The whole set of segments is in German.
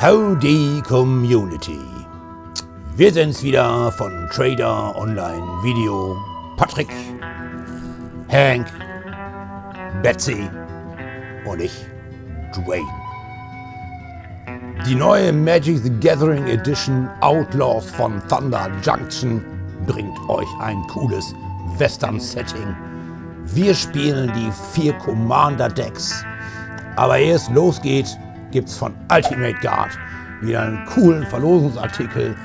Howdy Community. Wir sind's wieder von Trader Online Video. Patrick, Hank, Betsy und ich, Dwayne. Die neue Magic the Gathering Edition Outlaws von Thunder Junction bringt euch ein cooles Western-Setting. Wir spielen die vier Commander-Decks. Aber ehe es losgeht, gibt's von Ultimate Guard wieder einen coolen Verlosungsartikel,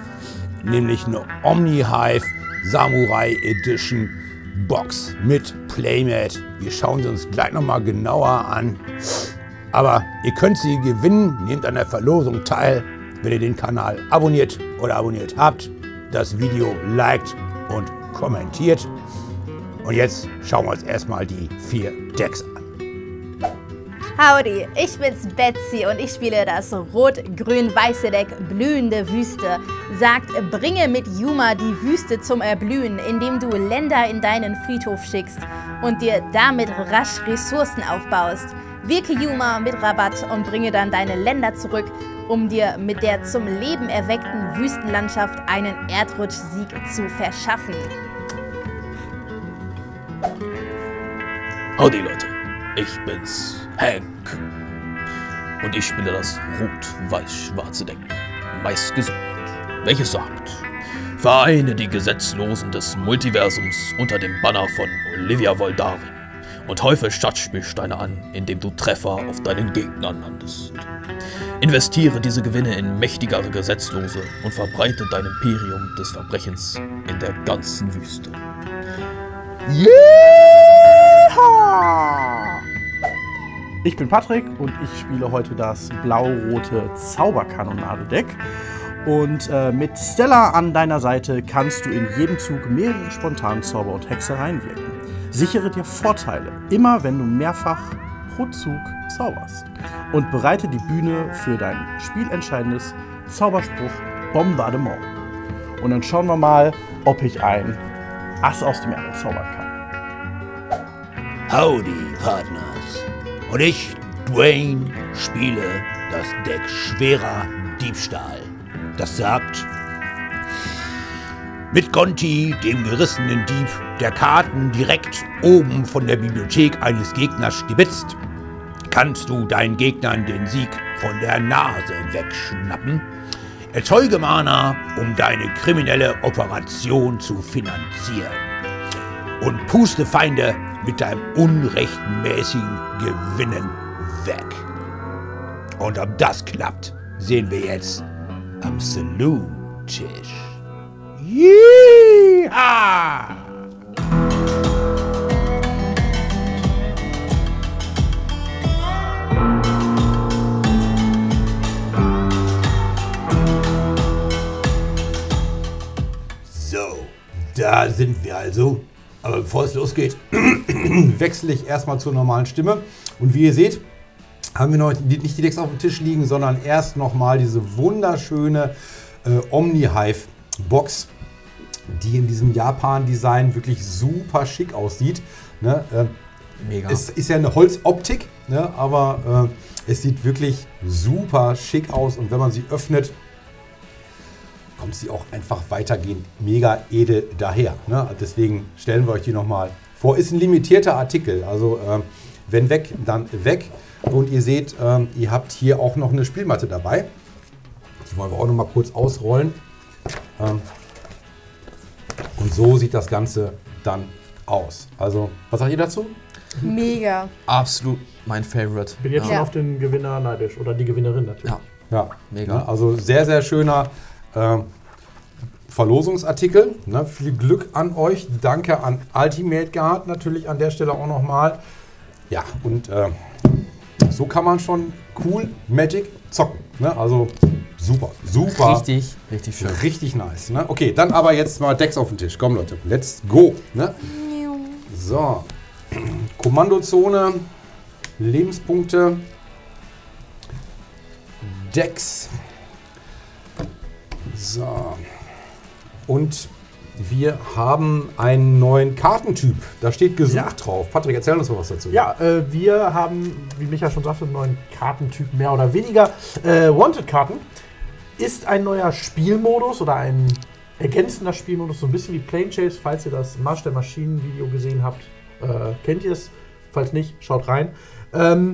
nämlich eine Omni-Hive Samurai Edition Box mit Playmat. Wir schauen sie uns gleich nochmal genauer an. Aber ihr könnt sie gewinnen, nehmt an der Verlosung teil, wenn ihr den Kanal abonniert oder abonniert habt, das Video liked und kommentiert. Und jetzt schauen wir uns erstmal die vier Decks an. Howdy, ich bin's Betsy und ich spiele das rot-grün-weiße Deck Blühende Wüste. Sagt, bringe mit Yuma die Wüste zum Erblühen, indem du Länder in deinen Friedhof schickst und dir damit rasch Ressourcen aufbaust. Wirke Yuma mit Rabatt und bringe dann deine Länder zurück, um dir mit der zum Leben erweckten Wüstenlandschaft einen Erdrutschsieg zu verschaffen. Howdy Leute, ich bin's, Hank. Und ich spiele das rot-weiß-schwarze Deck, meist gesund, welches sagt, vereine die Gesetzlosen des Multiversums unter dem Banner von Olivia Voldari und häufe Stadtspielsteine an, indem du Treffer auf deinen Gegnern landest. Investiere diese Gewinne in mächtigere Gesetzlose und verbreite dein Imperium des Verbrechens in der ganzen Wüste. Ich bin Patrick und ich spiele heute das blau-rote Zauberkanonade-Deck. Und äh, mit Stella an deiner Seite kannst du in jedem Zug mehrere Spontanzauber und Hexereien wirken. Sichere dir Vorteile, immer wenn du mehrfach pro Zug zauberst. Und bereite die Bühne für dein spielentscheidendes Zauberspruch Bombardement. Und dann schauen wir mal, ob ich ein Ass aus dem Ärmel zaubern kann. Howdy, Partners. Und ich, Dwayne, spiele das Deck schwerer Diebstahl. Das sagt, mit Conti, dem gerissenen Dieb, der Karten direkt oben von der Bibliothek eines Gegners stibitzt, kannst du deinen Gegnern den Sieg von der Nase wegschnappen. Erzeuge Mana, um deine kriminelle Operation zu finanzieren. Und puste Feinde mit deinem unrechtmäßigen Gewinnen weg. Und ob das klappt, sehen wir jetzt am Saloon-Tisch. So, da sind wir also. Aber bevor es losgeht, wechsle ich erstmal zur normalen Stimme. Und wie ihr seht, haben wir noch nicht die Decks auf dem Tisch liegen, sondern erst nochmal diese wunderschöne äh, Omni-Hive-Box, die in diesem Japan-Design wirklich super schick aussieht. Ne? Äh, Mega. es ist ja eine Holzoptik, ne? aber äh, es sieht wirklich super schick aus. Und wenn man sie öffnet, kommt sie auch einfach weitergehend mega edel daher. Ne? Deswegen stellen wir euch die nochmal vor. Ist ein limitierter Artikel, also ähm, wenn weg, dann weg. Und ihr seht, ähm, ihr habt hier auch noch eine Spielmatte dabei. Die wollen wir auch nochmal kurz ausrollen. Ähm, und so sieht das Ganze dann aus. Also, was sagt ihr dazu? Mega. Absolut mein Favorite. Bin jetzt Ja. schon auf den Gewinner neidisch oder die Gewinnerin natürlich. Ja, Ja, Mega. Ne, Also sehr, sehr schöner ähm, Verlosungsartikel. Ne? Viel Glück an euch. Danke an Ultimate Guard natürlich an der Stelle auch nochmal. Ja, und äh, so kann man schon cool Magic zocken. Ne? Also super, super. richtig, richtig schön. Richtig nice. Ne? Okay, dann aber jetzt mal Decks auf den Tisch. Komm Leute, let's go. Ne? So, Kommandozone, Lebenspunkte, Decks. So. Und wir haben einen neuen Kartentyp. Da steht gesucht drauf. Patrick, erzähl uns mal was dazu. Ja, äh, wir haben, wie Micha schon sagte, einen neuen Kartentyp mehr oder weniger. Äh, Wanted-Karten ist ein neuer Spielmodus oder ein ergänzender Spielmodus, so ein bisschen wie Plane Chase. Falls ihr das Marsch der Maschinen-Video gesehen habt, äh, kennt ihr es. Falls nicht, schaut rein. Ähm,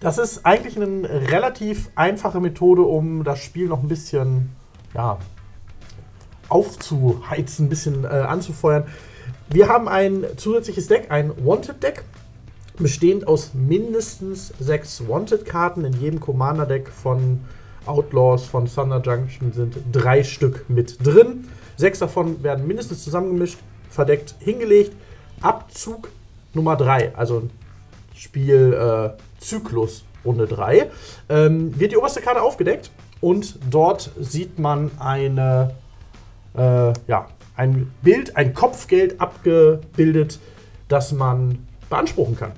das ist eigentlich eine relativ einfache Methode, um das Spiel noch ein bisschen ja, aufzuheizen, ein bisschen äh, anzufeuern. Wir haben ein zusätzliches Deck, ein Wanted-Deck, bestehend aus mindestens sechs Wanted-Karten. In jedem Commander-Deck von Outlaws, von Thunder Junction sind drei Stück mit drin. Sechs davon werden mindestens zusammengemischt, verdeckt, hingelegt. Abzug Nummer drei, also Spielzyklus äh, Runde 3, ähm, wird die oberste Karte aufgedeckt und dort sieht man eine, äh, ja, ein Bild, ein Kopfgeld abgebildet, das man beanspruchen kann.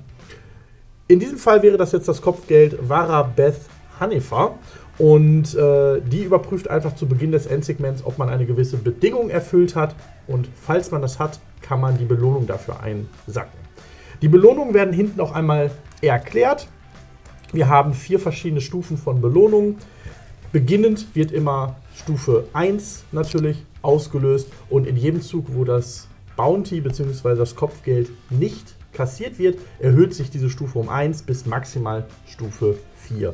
In diesem Fall wäre das jetzt das Kopfgeld Vara Beth Hanifa. Und äh, die überprüft einfach zu Beginn des Endsegments, ob man eine gewisse Bedingung erfüllt hat. Und falls man das hat, kann man die Belohnung dafür einsacken. Die Belohnungen werden hinten auch einmal erklärt. Wir haben vier verschiedene Stufen von Belohnungen. Beginnend wird immer Stufe 1 natürlich ausgelöst und in jedem Zug, wo das Bounty bzw. das Kopfgeld nicht kassiert wird, erhöht sich diese Stufe um 1 bis maximal Stufe 4.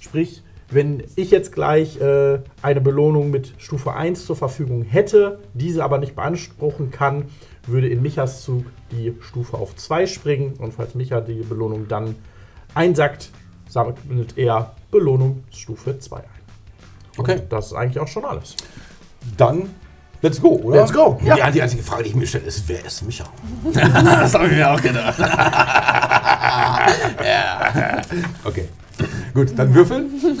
Sprich, wenn ich jetzt gleich äh, eine Belohnung mit Stufe 1 zur Verfügung hätte, diese aber nicht beanspruchen kann, würde in Michas Zug die Stufe auf 2 springen. Und falls Micha die Belohnung dann einsackt, sammelt er Belohnung Stufe 2 ein. Okay. Und das ist eigentlich auch schon alles. Dann let's go, oder? Let's go, Ja. ja. Die einzige Frage, die ich mir stelle, ist, wer ist Micha? Das habe ich mir auch gedacht. Okay. Gut, dann würfeln.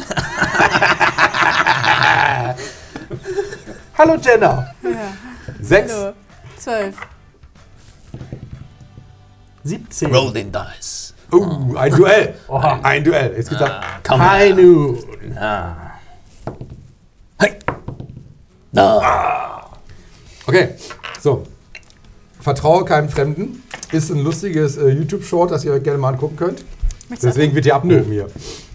Hallo Jenna! Sechs. Hallo. Zwölf. 17. Roll den Dice. Uh, ein Duell. Oha. Ein Duell. Jetzt geht's ab. Komm Hi her. nun. Hey. Da. Okay, so. Vertraue keinem Fremden. Ist ein lustiges äh, YouTube-Short, das ihr euch gerne mal angucken könnt. Deswegen wird ihr abnehmen hier.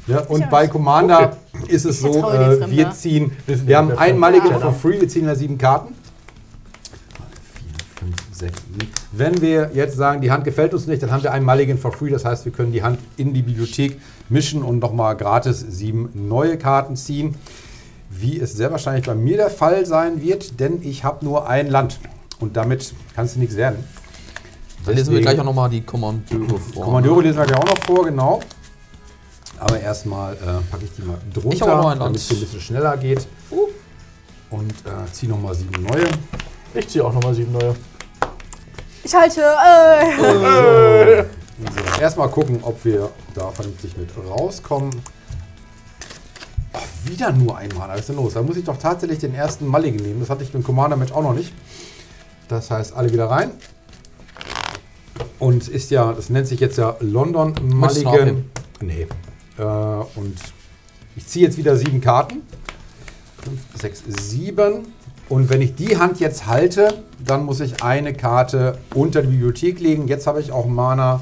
Ja, und bei. Commander ist es so, äh, wir ziehen, wir haben einmalige for free, wir ziehen ja sieben Karten. Wenn wir jetzt sagen, die Hand gefällt uns nicht, dann haben wir einmaligen for free. Das heißt, wir können die Hand in die Bibliothek mischen und nochmal gratis sieben neue Karten ziehen. Wie es sehr wahrscheinlich bei mir der Fall sein wird, denn ich habe nur ein Land. Und damit kann es nichts werden. Dann lesen wir gleich auch nochmal die Kommandeure vor. Kommandeure lesen wir gleich auch noch vor, genau. Aber erstmal äh, packe ich die mal drunter, damit es hier ein bisschen schneller geht. Und äh, ziehe nochmal sieben neue. Ich ziehe auch nochmal sieben neue. Ich halte. Äh. So, erstmal gucken, ob wir da vernünftig mit rauskommen. Oh, wieder nur einmal, was ist denn los? Da muss ich doch tatsächlich den ersten Mulligan nehmen. Das hatte ich beim Commander-Match auch noch nicht. Das heißt, alle wieder rein. Und ist ja, das nennt sich jetzt ja London Mulligan. Nee. Äh, und ich ziehe jetzt wieder sieben Karten. Fünf, sechs, sieben. Und wenn ich die Hand jetzt halte, dann muss ich eine Karte unter die Bibliothek legen. Jetzt habe ich auch Mana.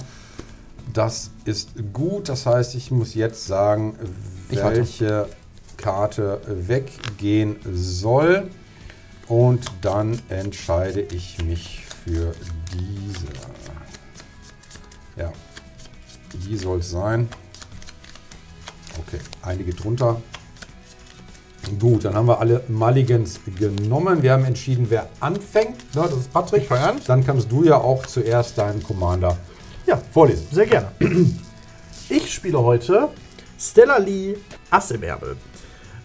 Das ist gut. Das heißt, ich muss jetzt sagen, welche Karte weggehen soll. Und dann entscheide ich mich für diese. Ja, die soll es sein. Okay, einige drunter. Gut, dann haben wir alle Mulligans genommen. Wir haben entschieden, wer anfängt. Ja, das ist Patrick. Ich fang an. Dann kannst du ja auch zuerst deinen Commander Ja, vorlesen. sehr gerne. Ich spiele heute Stella Lee Ass im Ärmel.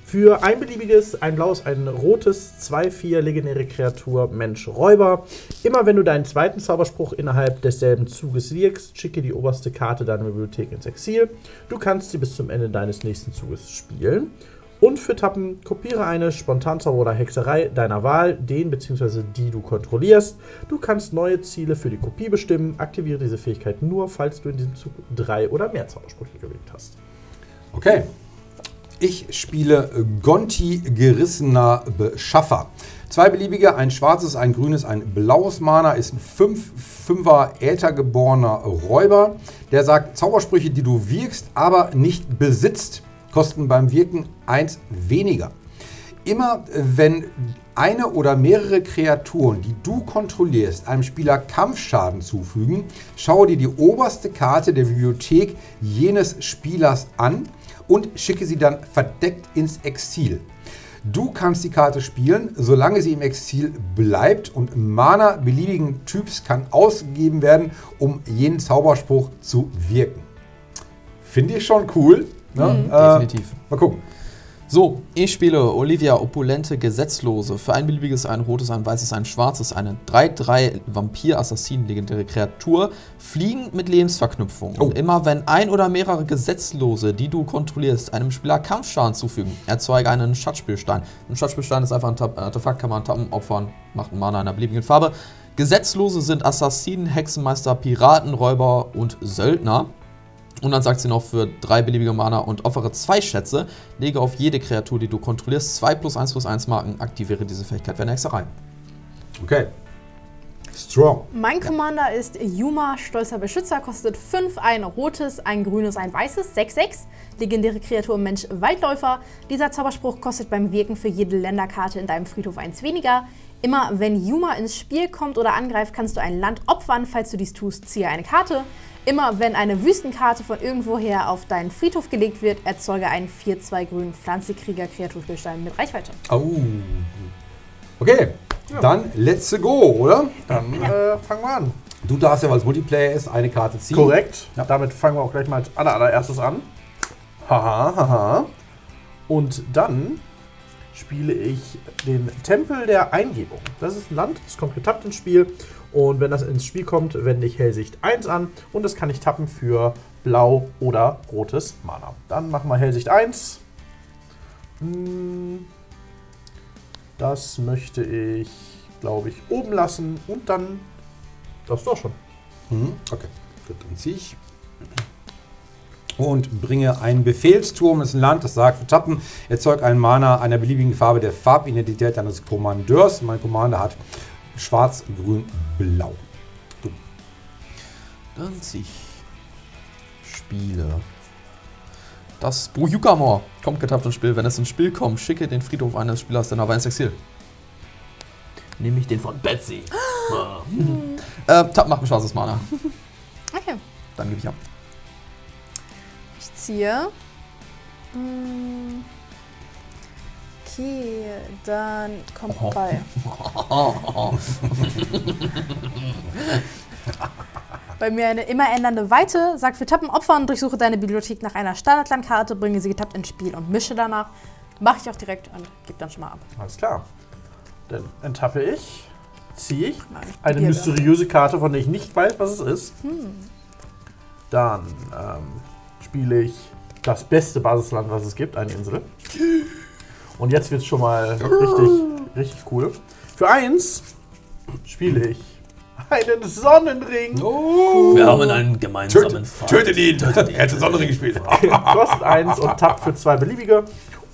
Für ein beliebiges, ein blaues, ein rotes, 2-4 legendäre Kreatur, Mensch, Räuber. Immer wenn du deinen zweiten Zauberspruch innerhalb desselben Zuges wirkst, schicke die oberste Karte deiner Bibliothek ins Exil. Du kannst sie bis zum Ende deines nächsten Zuges spielen. Und für Tappen kopiere eine Spontanzauber oder Hexerei deiner Wahl, den bzw. die du kontrollierst. Du kannst neue Ziele für die Kopie bestimmen. Aktiviere diese Fähigkeit nur, falls du in diesem Zug drei oder mehr Zaubersprüche gewählt hast. Okay. Ich spiele Gonti gerissener Beschaffer. Zwei beliebige, ein schwarzes, ein grünes, ein blaues Mana ist ein 5 5er äthergeborener Räuber. Der sagt, Zaubersprüche, die du wirkst, aber nicht besitzt, kosten beim Wirken eins weniger. Immer wenn eine oder mehrere Kreaturen, die du kontrollierst, einem Spieler Kampfschaden zufügen, schaue dir die oberste Karte der Bibliothek jenes Spielers an und schicke sie dann verdeckt ins Exil. Du kannst die Karte spielen, solange sie im Exil bleibt und Mana beliebigen Typs kann ausgegeben werden, um jenen Zauberspruch zu wirken. Finde ich schon cool. Ne? Mhm. Definitiv. Mal gucken. So, ich spiele Olivia Opulente Gesetzlose. Für ein beliebiges, ein rotes, ein weißes, ein schwarzes, eine 3-3 Vampir-Assassin, legendäre Kreatur, fliegend mit Lebensverknüpfung. Oh. Und immer wenn ein oder mehrere Gesetzlose, die du kontrollierst, einem Spieler Kampfschaden zufügen, erzeuge einen Schatzspielstein. Ein Schatzspielstein ist einfach ein Artefakt, kann man tappen, opfern, macht einen Mana einer beliebigen Farbe. Gesetzlose sind Assassinen, Hexenmeister, Piraten, Räuber und Söldner. Und dann sagt sie noch für drei beliebige Mana und opfere zwei Schätze, lege auf jede Kreatur, die du kontrollierst, 2 plus 1 plus 1 Marken, aktiviere diese Fähigkeit für eine Hexerei. Okay. Strong. Mein Commander ist Yuma, stolzer Beschützer, kostet 5, ein rotes, ein grünes, ein weißes, 6-6. Legendäre Kreatur Mensch Waldläufer. Dieser Zauberspruch kostet beim Wirken für jede Länderkarte in deinem Friedhof eins weniger. Immer wenn Yuma ins Spiel kommt oder angreift, kannst du ein Land opfern. Falls du dies tust, ziehe eine Karte. Immer wenn eine Wüstenkarte von irgendwoher auf deinen Friedhof gelegt wird, erzeuge einen 4-2 grünen Pflanzekrieger Kreaturspielstein mit Reichweite. Oh. Okay. Dann let's go, oder? Dann äh, fangen wir an. Du darfst ja, weil es Multiplayer ist, eine Karte ziehen. Korrekt. Ja. Damit fangen wir auch gleich mal als aller, allererstes an. Haha, haha. Und dann spiele ich den Tempel der Eingebung. Das ist ein Land, das kommt getappt ins Spiel. Und wenn das ins Spiel kommt, wende ich Hellsicht 1 an. Und das kann ich tappen für blau oder rotes Mana. Dann machen wir Hellsicht 1. Hm, Das möchte ich, glaube ich, oben lassen. Und dann. Das ist doch schon. Mhm. Okay, gut, dann ziehe ich. Und bringe einen Befehlsturm ins Land, das sagt, vertappen, erzeugt einen Mana einer beliebigen Farbe der Farbidentität deines Kommandeurs. Mein Commander hat schwarz, grün, blau. Du. Dann ziehe ich Spiele. Das Bojukamor kommt getappt ins Spiel. Wenn es ins Spiel kommt, schicke den Friedhof eines Spielers deiner ins Exil. Nehme ich den von Betsy. Äh, Tapp macht ein schwarzes Mana. Okay. Dann gebe ich ab. Ich ziehe. Hm. Okay, dann kommt bei. Bei mir eine immer ändernde Weite. Sagt für Tappen opfern, durchsuche deine Bibliothek nach einer Standardlandkarte, bringe sie getappt ins Spiel und mische danach. Mache ich auch direkt und gebe dann schon mal ab. Alles klar. Dann enttappe ich, ziehe ich Nein, eine mysteriöse Karte, von der ich nicht weiß, was es ist. Dann ähm, spiele ich das beste Basisland, was es gibt, eine Insel. Und jetzt wird es schon mal richtig, richtig cool. Für eins spiele ich einen Sonnenring. Oh. Wir haben einen gemeinsamen Tötet, Feind. tötet ihn! er hat den Sonnenring gespielt. Kostet eins und tappt für zwei beliebige.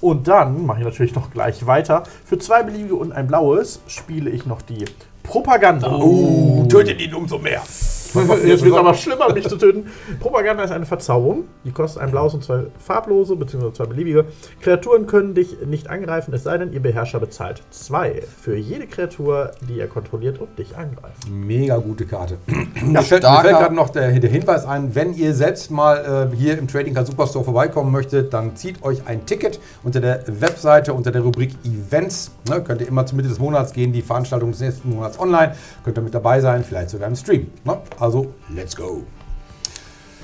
Und dann mache ich natürlich noch gleich weiter. Für zwei beliebige und ein blaues spiele ich noch die Propaganda. Oh, tötet ihn umso mehr. Jetzt wird es aber schlimmer, mich zu töten. Propaganda ist eine Verzauberung. Die kostet ein blaues und zwei farblose, beziehungsweise zwei beliebige. Kreaturen können dich nicht angreifen, es sei denn, ihr Beherrscher bezahlt zwei für jede Kreatur, die er kontrolliert und dich angreift. Mega gute Karte. mir fällt, mir fällt gerade noch der, der Hinweis ein, wenn ihr selbst mal äh, hier im Trading Card Superstore vorbeikommen möchtet, dann zieht euch ein Ticket unter der Webseite, unter der Rubrik Events. Ne, könnt ihr immer zur Mitte des Monats gehen, die Veranstaltung des nächsten Monats online. Könnt ihr mit dabei sein, vielleicht sogar im Stream. Ne? Also, let's go.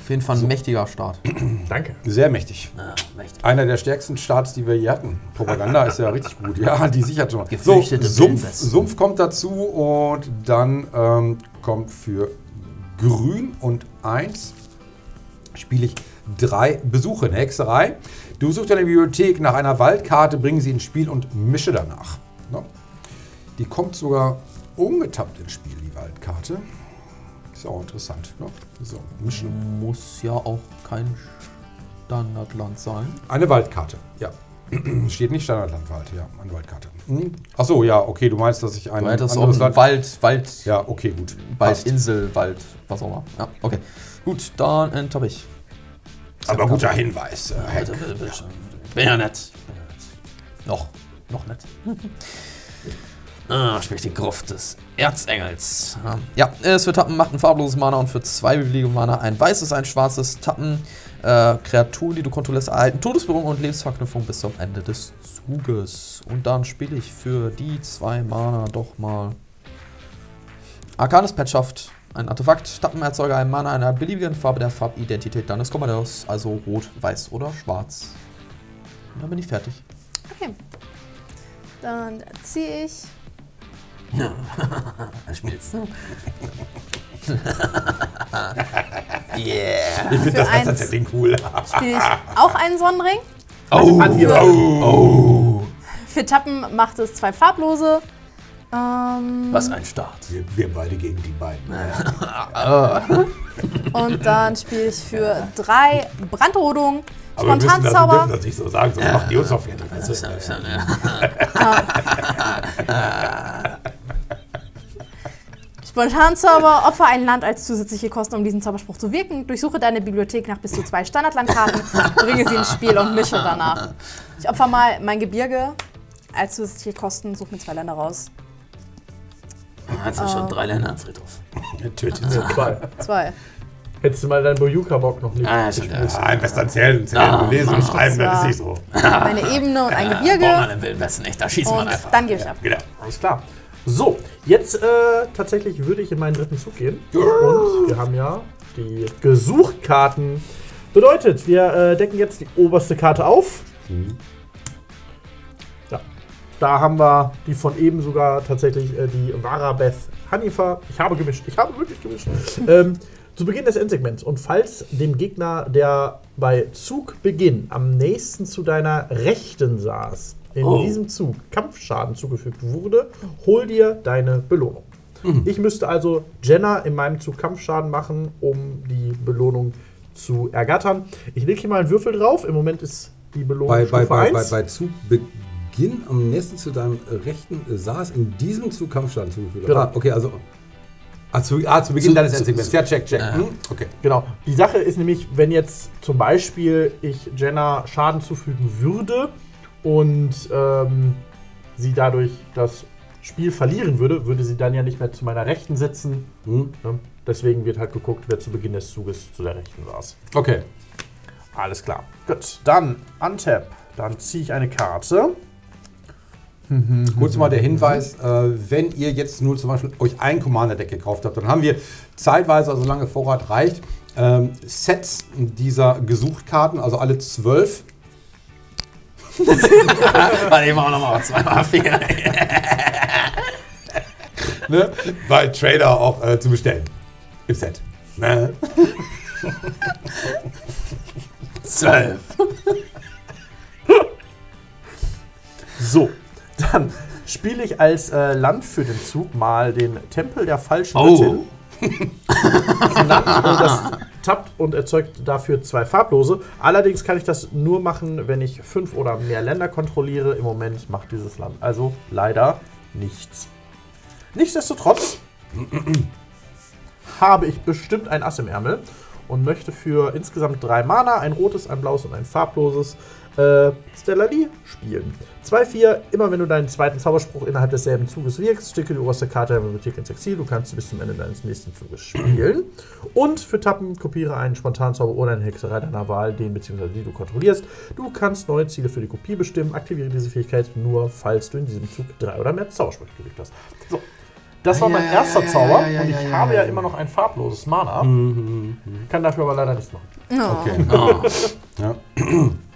Auf jeden Fall ein mächtiger Start. Danke. Sehr mächtig. Ah, mächtig. Einer der stärksten Starts, die wir je hatten. Propaganda ist ja richtig gut. Ja, die sichert schon. So, Gefürchtete Sumpf, Willenwesten. Sumpf kommt dazu und dann ähm, kommt für Grün und 1 spiele ich drei Besuche in Hexerei. Du besuchst deine Bibliothek nach einer Waldkarte, bring sie ins Spiel und mische danach. Ne? Die kommt sogar ungetappt ins Spiel, die Waldkarte. Ist ja auch interessant. Ne? So, mischen. Muss ja auch kein Standardland sein. Eine Waldkarte, ja. Steht nicht Standardlandwald, ja, der Waldkarte. Hm. Ach so, ja, okay, du meinst, dass ich ein Du auch anderes einen Land... Wald, Wald, Ja, okay, gut. Wald. Insel, Wald, was auch immer. Ja, okay. Gut, dann enttappe ich. Aber guter Hinweis. Äh, bitte. Bin ja nett. Noch, noch nicht. Ah, sprich die Gruft des Erzengels. Ja, es für Tappen macht ein farbloses Mana und für zwei beliebige Mana ein weißes, ein schwarzes Tappen. Äh, Kreaturen, die du kontrollierst, erhalten Todesberührung und Lebensverknüpfung bis zum Ende des Zuges. Und dann spiele ich für die zwei Mana doch mal Arcanes Petschaft. Ein Artefakt, Tappenerzeuger, ein Mana einer beliebigen Farbe der Farbidentität deines Kommandeurs, also rot, weiß oder schwarz. Und dann bin ich fertig. Okay. Dann ziehe ich. Was spielst du? Yeah. Ich finde das eins. Setting cool. Spiele ich auch einen Sonnenring. Oh, Für, für Tappen macht es zwei farblose. Ähm, Was ein Start. Wir, wir beide gegen die beiden. und dann spiele ich für drei Brandrodung, Aber wir müssen, das, wir Spontanzauber. dürfen das nicht so sagen, sonst macht die uns auf jeden Das ist, Fall. Das ist, ja. Spontanzauber, opfer ein Land als zusätzliche Kosten, um diesen Zauberspruch zu wirken. Durchsuche deine Bibliothek nach bis zu zwei Standardlandkarten, bringe sie ins Spiel und mische danach. Ich opfer mal mein Gebirge als zusätzliche Kosten, suche mir zwei Länder raus. Hast du schon drei Länder am Friedhof? Tötet sie. Zwei. Zwei. Hättest du mal deinen Boyuka-Bock noch nicht Ah, ja, stimmt. Ja. Ja, ein Western zählen, zählen, lesen und schreiben, das ist nicht so. Eine Ebene und ein Braucht man Gebirge. im Wilden Westen nicht, da schießt man einfach. dann gehe ich ab. Genau. Alles klar. So, jetzt äh, tatsächlich würde ich in meinen dritten Zug gehen. Und wir haben ja die Gesuchtkarten. Bedeutet, wir äh, decken jetzt die oberste Karte auf. Ja, da haben wir die von eben sogar tatsächlich äh, die Varabeth Hanifa. Ich habe gemischt. Ich habe wirklich gemischt. ähm, zu Beginn des Endsegments. Und falls dem Gegner, der bei Zugbeginn am nächsten zu deiner Rechten saß, in Oh. diesem Zug Kampfschaden zugefügt wurde, hol dir deine Belohnung. Ich müsste also Jenna in meinem Zug Kampfschaden machen, um die Belohnung zu ergattern. Ich lege hier mal einen Würfel drauf. Im Moment ist die Belohnung Bei, bei, Stufe bei, bei, 1. bei Zugbeginn am nächsten zu deinem rechten äh, saß in diesem Zug Kampfschaden zugefügt. Genau. Ah, okay, also. Ah, zu, ah, zu Beginn Zu- deines Endsegments. Ja, check, check. Ja. Hm? Okay. Genau. Die Sache ist nämlich, wenn jetzt zum Beispiel ich Jenna Schaden zufügen würde und ähm, sie dadurch das Spiel verlieren würde, würde sie dann ja nicht mehr zu meiner Rechten sitzen. Hm? Ne? Deswegen wird halt geguckt, wer zu Beginn des Zuges zu der Rechten saß. Okay. Alles klar. Gut, dann untap. Dann ziehe ich eine Karte. Kurz mal der Hinweis, äh, wenn ihr jetzt nur zum Beispiel euch ein Commander-Deck gekauft habt, dann haben wir zeitweise, also solange Vorrat reicht, ähm, Sets dieser Gesuchtkarten, also alle zwölf. Warte, ich mach nochmal zweimal vier. ne, bei Trader auch äh, zu bestellen. Im Set. Ne? Zwölf. So, dann spiele ich als äh, Land für den Zug mal den Tempel der falschen Oh. Göttin. Äh, das tappt und erzeugt dafür zwei farblose. Allerdings kann ich das nur machen, wenn ich fünf oder mehr Länder kontrolliere. Im Moment macht dieses Land also leider nichts. Nichtsdestotrotz habe ich bestimmt ein Ass im Ärmel und möchte für insgesamt drei Mana, ein rotes, ein blaues und ein farbloses, äh, Stellalie spielen. 2-4, immer wenn du deinen zweiten Zauberspruch innerhalb desselben Zuges wirkst, stecke die oberste Karte der Bibliothek ins Exil. Du kannst sie bis zum Ende deines nächsten Zuges spielen. Und für Tappen kopiere einen Spontanzauber oder eine Hexerei deiner Wahl, den bzw. die du kontrollierst. Du kannst neue Ziele für die Kopie bestimmen. Aktiviere diese Fähigkeit nur, falls du in diesem Zug drei oder mehr Zaubersprüche gelegt hast. So. Das war Ja, mein erster ja, Zauber ja, und ich habe ja immer noch ein farbloses Mana. Kann dafür aber leider nichts machen. Okay. Oh. Ja.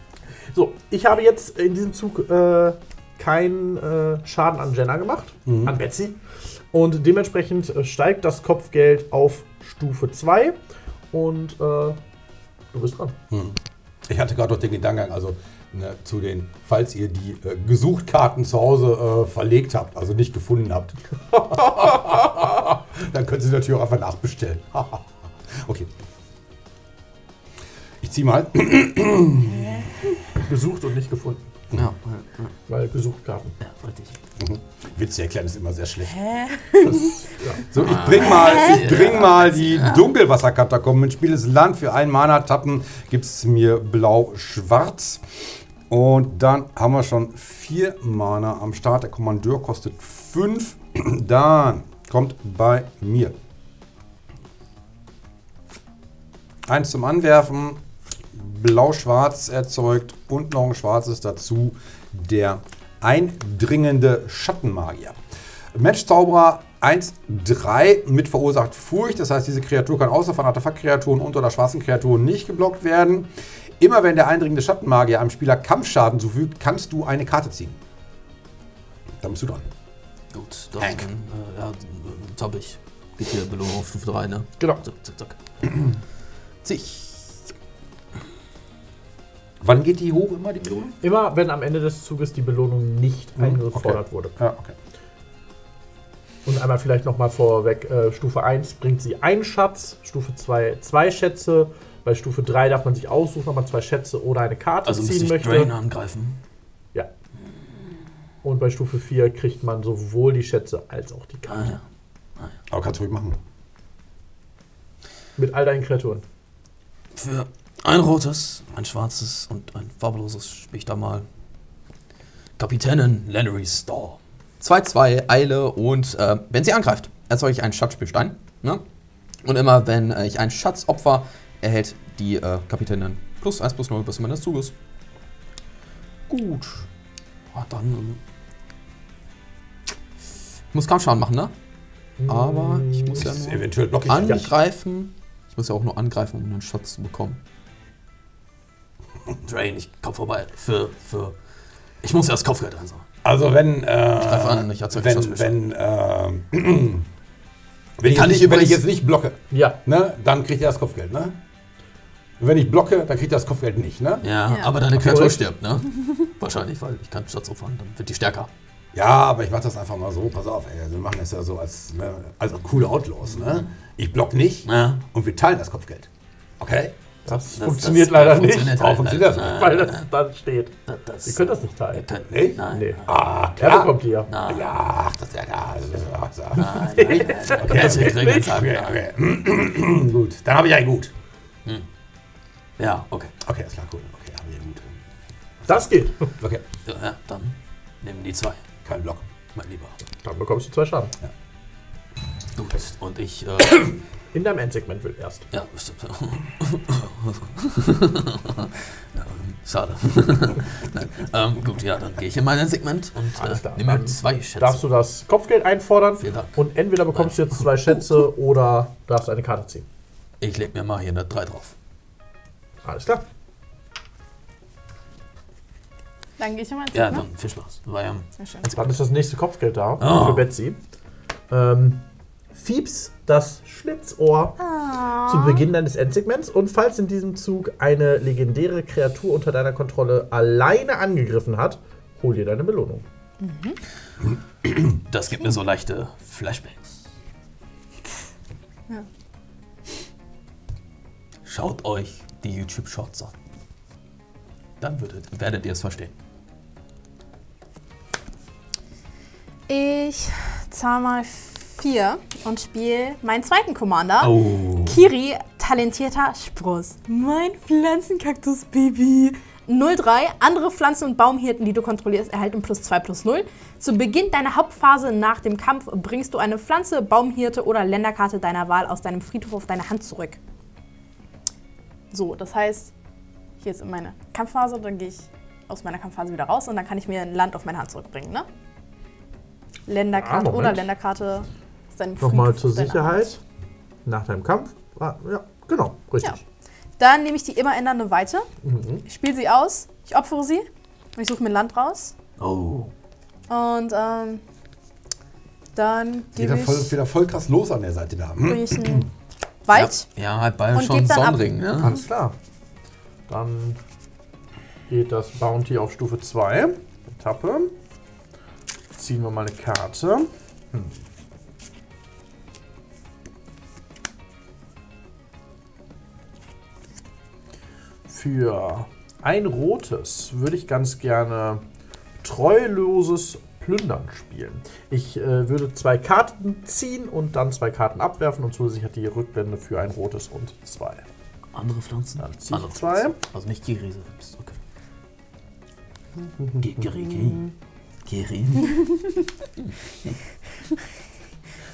So, ich habe jetzt in diesem Zug äh, keinen äh, Schaden an Jenna gemacht, an Betsy. Und dementsprechend äh, steigt das Kopfgeld auf Stufe 2. Und äh, du bist dran. Ich hatte gerade noch den Gedanken, also ne, zu den, falls ihr die äh, Gesuchtkarten zu Hause äh, verlegt habt, also nicht gefunden habt, dann könnt ihr sie natürlich auch einfach nachbestellen. okay. Ich zieh mal. Gesucht und nicht gefunden. Ja, ja, Weil gesucht Karten. ja, richtig. Witze erklären ist immer sehr schlecht. So, ich bring mal, ich bring mal die Dunkelwasserkatakomben ins Spiel. Das Land für einen Mana-Tappen gibt es mir blau-schwarz. Und dann haben wir schon vier Mana am Start. Der Kommandeur kostet fünf. Dann kommt bei mir eins zum Anwerfen, blau-schwarz erzeugt und noch ein schwarzes dazu. Der eindringende Schattenmagier. Matchzauberer 1-3 mit verursacht Furcht. Das heißt, diese Kreatur kann außer von Artefaktkreaturen und oder schwarzen Kreaturen nicht geblockt werden. Immer wenn der eindringende Schattenmagier einem Spieler Kampfschaden zufügt, kannst du eine Karte ziehen. Dann bist du dran. Gut, dann Hank. äh, ja, äh, tapp ich. Geht hier Belohnung auf Stufe 3, ne? Genau. Zack, zack, zack. Sich. Wann geht die hoch immer, die Belohnung? Immer wenn am Ende des Zuges die Belohnung nicht eingefordert wurde. Ja, okay. Und einmal vielleicht nochmal vorweg, äh, Stufe 1 bringt sie einen Schatz, Stufe 2 zwei Schätze, bei Stufe 3 darf man sich aussuchen, ob man zwei Schätze oder eine Karte Also ziehen ich möchte. Drain angreifen. Ja. Und bei Stufe 4 kriegt man sowohl die Schätze als auch die Ah, Karte. ja. Aber kannst du ruhig machen. Mit all deinen Kreaturen. Für ein rotes, ein schwarzes und ein farbloses spiele ich da mal Kapitänin Lennery Storm. 2-2, Eile und äh, wenn sie angreift, erzeuge ich einen Schatzspielstein. Ne? Und immer wenn äh, ich einen Schatz opfer, erhält die äh, Kapitänin plus 1 plus 0 bis des Zuges. Gut. Ah, dann. ähm, Ich muss Kampfschaden machen, ne? Aber ich muss ja nur eventuell angreifen. Ich muss ja auch nur angreifen, um einen Schatz zu bekommen. Drain, ich komm vorbei. Für, für. Ich muss erst Kopfgeld einsammeln. Also wenn, äh, greife an, ich erzeuge wenn, Schussbestand. wenn, äh, wenn, ich Kann jetzt ich nicht, wenn ich jetzt nicht blocke, Ja. ne, dann kriegt er das Kopfgeld, ne? Und wenn ich blocke, dann kriegt er das Kopfgeld nicht, ne? Ja, Ja. aber deine Kreatur stirbt, ne? Wahrscheinlich, weil ich kann Schatz opfern, dann wird die stärker. Ja, aber ich mach das einfach mal so, pass auf, ey, wir machen das ja so als, ne, als coole Outlaws, ne? Ich block nicht Ja. und wir teilen das Kopfgeld. Okay? Das, Das- funktioniert das leider funktioniert nicht, Warum funktioniert das nicht? weil das dann steht. Das, das, Ihr könnt das nicht teilen. Nee? Nein. Nee. Ah, Er klar. bekommt die ja. Nein. Ja, ach, das ist ja da. Das ja, das ja. Nein, nein, nein. Okay, das wird Regeln sagen. Okay, okay. gut, dann habe ich einen gut. Ja, okay. Okay, ist klar, gut. Okay, habe ich einen gut. Das geht. Okay, Ja, ja, dann nehmen die zwei, kein Block. mein Lieber. Dann bekommst du zwei Schaden. Gut. Und ich, äh, In deinem Endsegment will erst. ja, stimmt. Ja, Schade. Nein. Ähm, gut, ja, dann gehe ich in mein Segment und Alles äh, klar. nehme Dann zwei Schätze. Darfst du das Kopfgeld einfordern Vielen Dank. und entweder bekommst du jetzt zwei Schätze oder darfst eine Karte ziehen. Ich leg mir mal hier eine 3 drauf. Alles klar. Dann gehe ich mal ins Ja, dann viel Spaß. War ja Sehr schön. Dann ist das nächste Kopfgeld da Oh. für Betsy. Ähm, Fiebs das Schlitzohr zu Beginn deines Endsegments und falls in diesem Zug eine legendäre Kreatur unter deiner Kontrolle alleine angegriffen hat, hol dir deine Belohnung. Das gibt mir so leichte Flashbacks. Ja. Schaut euch die YouTube-Shorts an. Dann würdet, werdet ihr es verstehen. Ich zahle mal vier und spiele meinen zweiten Commander. Oh. Kiri, talentierter Spross. Mein Pflanzenkaktus-Baby. 03. Andere Pflanzen- und Baumhirten, die du kontrollierst, erhalten plus 2 plus 0. Zu Beginn deiner Hauptphase nach dem Kampf bringst du eine Pflanze, Baumhirte oder Länderkarte deiner Wahl aus deinem Friedhof auf deine Hand zurück. So, das heißt, hier ist meine Kampfphase, dann gehe ich aus meiner Kampfphase wieder raus und dann kann ich mir ein Land auf meine Hand zurückbringen, ne? Länderkarte Ah, oder. Länderkarte aus deinem Nochmal zur Sicherheit. Nach deinem Kampf. Ah, ja, genau, richtig. Ja. Dann nehme ich die immer ändernde Weite, Mhm. ich spiele sie aus, ich opfere sie und ich suche mir ein Land raus. Oh. Und ähm, dann Geht gebe ich, voll, wieder voll krass los an der Seite da. Hm? bring ich einen Wald. Ja, ja halt bei Und schon. Sonnenring, ne? Alles klar. Dann geht das Bounty auf Stufe 2. Etappe. Ziehen wir mal eine Karte. Hm. Für ein rotes würde ich ganz gerne treuloses Plündern spielen. Ich äh, würde zwei Karten ziehen und dann zwei Karten abwerfen und zusätzlich hat die Rückblende für ein rotes und zwei. Andere Pflanzen? Dann zieh ich zwei. Pflanzen. Also nicht Giri selbst. Okay. Giri. Giri.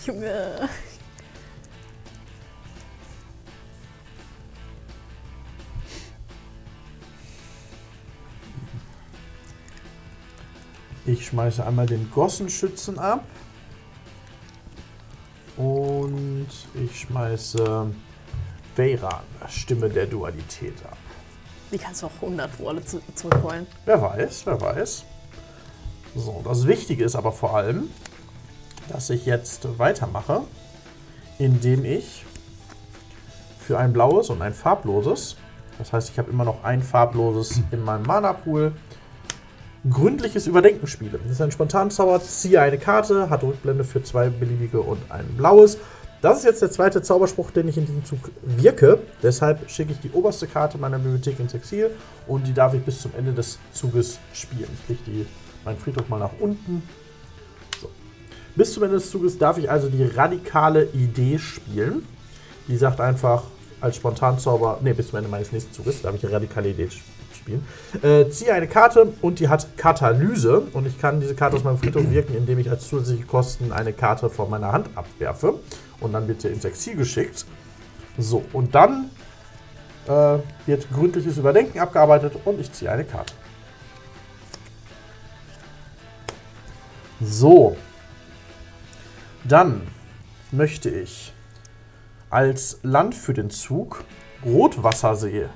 Junge. Ich schmeiße einmal den Gossenschützen ab. Und ich schmeiße Veyran, Stimme der Dualität ab. Die kannst du auch 100 Pro alle zu- zurückholen. Wer weiß, wer weiß. So, das Wichtige ist aber vor allem, dass ich jetzt weitermache, indem ich für ein blaues und ein farbloses, das heißt, ich habe immer noch ein farbloses in meinem Mana-Pool, gründliches Überdenken spiele. Das ist ein Spontanzauber, ziehe eine Karte, hat Rückblende für zwei beliebige und ein blaues. Das ist jetzt der zweite Zauberspruch, den ich in diesem Zug wirke. Deshalb schicke ich die oberste Karte meiner Bibliothek ins Exil und die darf ich bis zum Ende des Zuges spielen. Ich lege die, meinen Friedhof mal nach unten. So. Bis zum Ende des Zuges darf ich also die radikale Idee spielen. Die sagt einfach als Spontanzauber, ne, bis zum Ende meines nächsten Zuges darf ich die radikale Idee sch- spielen. Äh, ziehe eine Karte und die hat Katalyse und ich kann diese Karte aus meinem Friedhof wirken, indem ich als zusätzliche Kosten eine Karte von meiner Hand abwerfe und dann wird sie ins Exil geschickt. So, und dann äh, wird gründliches Überdenken abgearbeitet und ich ziehe eine Karte. So, dann möchte ich als Land für den Zug Rotwassersee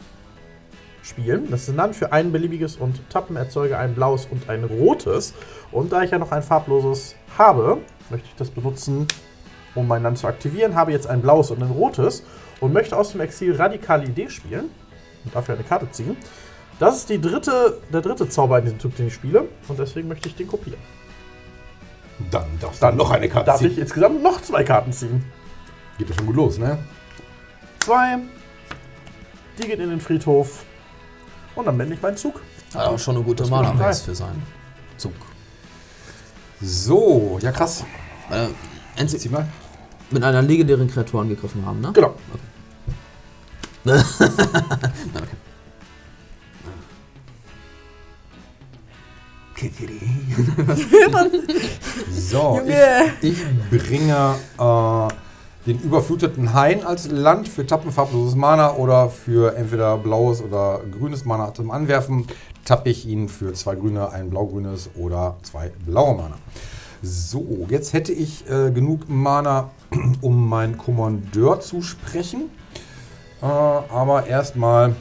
spielen. Das ist ein Land für ein beliebiges und Tappen erzeuge ein blaues und ein rotes. Und da ich ja noch ein farbloses habe, möchte ich das benutzen, um mein Land zu aktivieren. Habe jetzt ein blaues und ein rotes und möchte aus dem Exil radikale Idee spielen und dafür eine Karte ziehen. Das ist die dritte, der dritte Zauber in diesem Zug, den ich spiele und deswegen möchte ich den kopieren. Dann darfst du noch eine Karte Darf ziehen. ich insgesamt noch zwei Karten ziehen. Geht ja schon gut los, ne? Zwei. Die geht in den Friedhof. Und dann beende ich meinen Zug. Hat auch schon eine gute rein. für seinen Zug. So, ja krass. Äh, Enzi- mal. mit einer legendären Kreatur angegriffen haben, ne? Genau. Nein, okay. So, ich, ich bringe äh, den überfluteten Hain als Land für tappenfarbloses Mana oder für entweder blaues oder grünes Mana zum Anwerfen. Tappe ich ihn für zwei grüne, ein blaugrünes oder zwei blaue Mana. So, jetzt hätte ich äh, genug Mana, um meinen Kommandeur zu sprechen. Äh, aber erstmal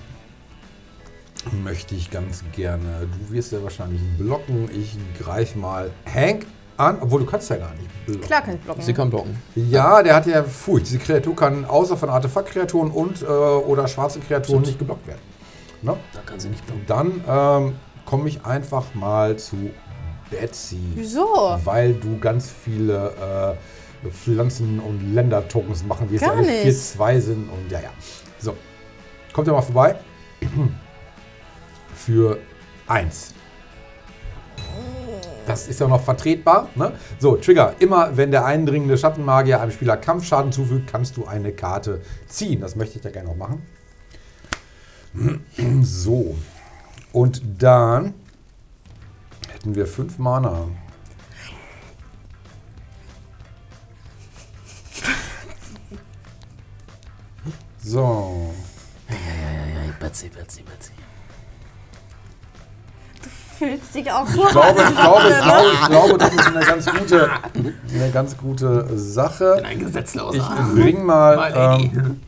möchte ich ganz gerne. Du wirst ja wahrscheinlich blocken. Ich greife mal Hank an, obwohl du kannst ja gar nicht blocken. Klar kann ich blocken. Sie kann blocken. Ja, der hat ja Furcht. Diese Kreatur kann außer von Artefaktkreaturen und äh, oder schwarze Kreaturen nicht geblockt werden. Ne? Da kann sie nicht blocken. Dann ähm, komme ich einfach mal zu Betsy. Wieso? Weil du ganz viele äh, Pflanzen- und Länder-Tokens machen wirst, die Gar alle nicht. 4-2 sind und ja, ja. So. Kommt ihr mal vorbei? Für 1. Das ist ja noch vertretbar. Ne? So, Trigger. Immer wenn der eindringende Schattenmagier einem Spieler Kampfschaden zufügt, kannst du eine Karte ziehen. Das möchte ich da gerne noch machen. So. Und dann hätten wir 5 Mana. So. Betsy, Betsy, Betsy. Fühlst dich auch so Ich glaube, ich glaube, ich glaube, ich glaube, das ist eine ganz gute, eine ganz gute Sache. Ein Gesetzloser. Ich bring mal. Ähm,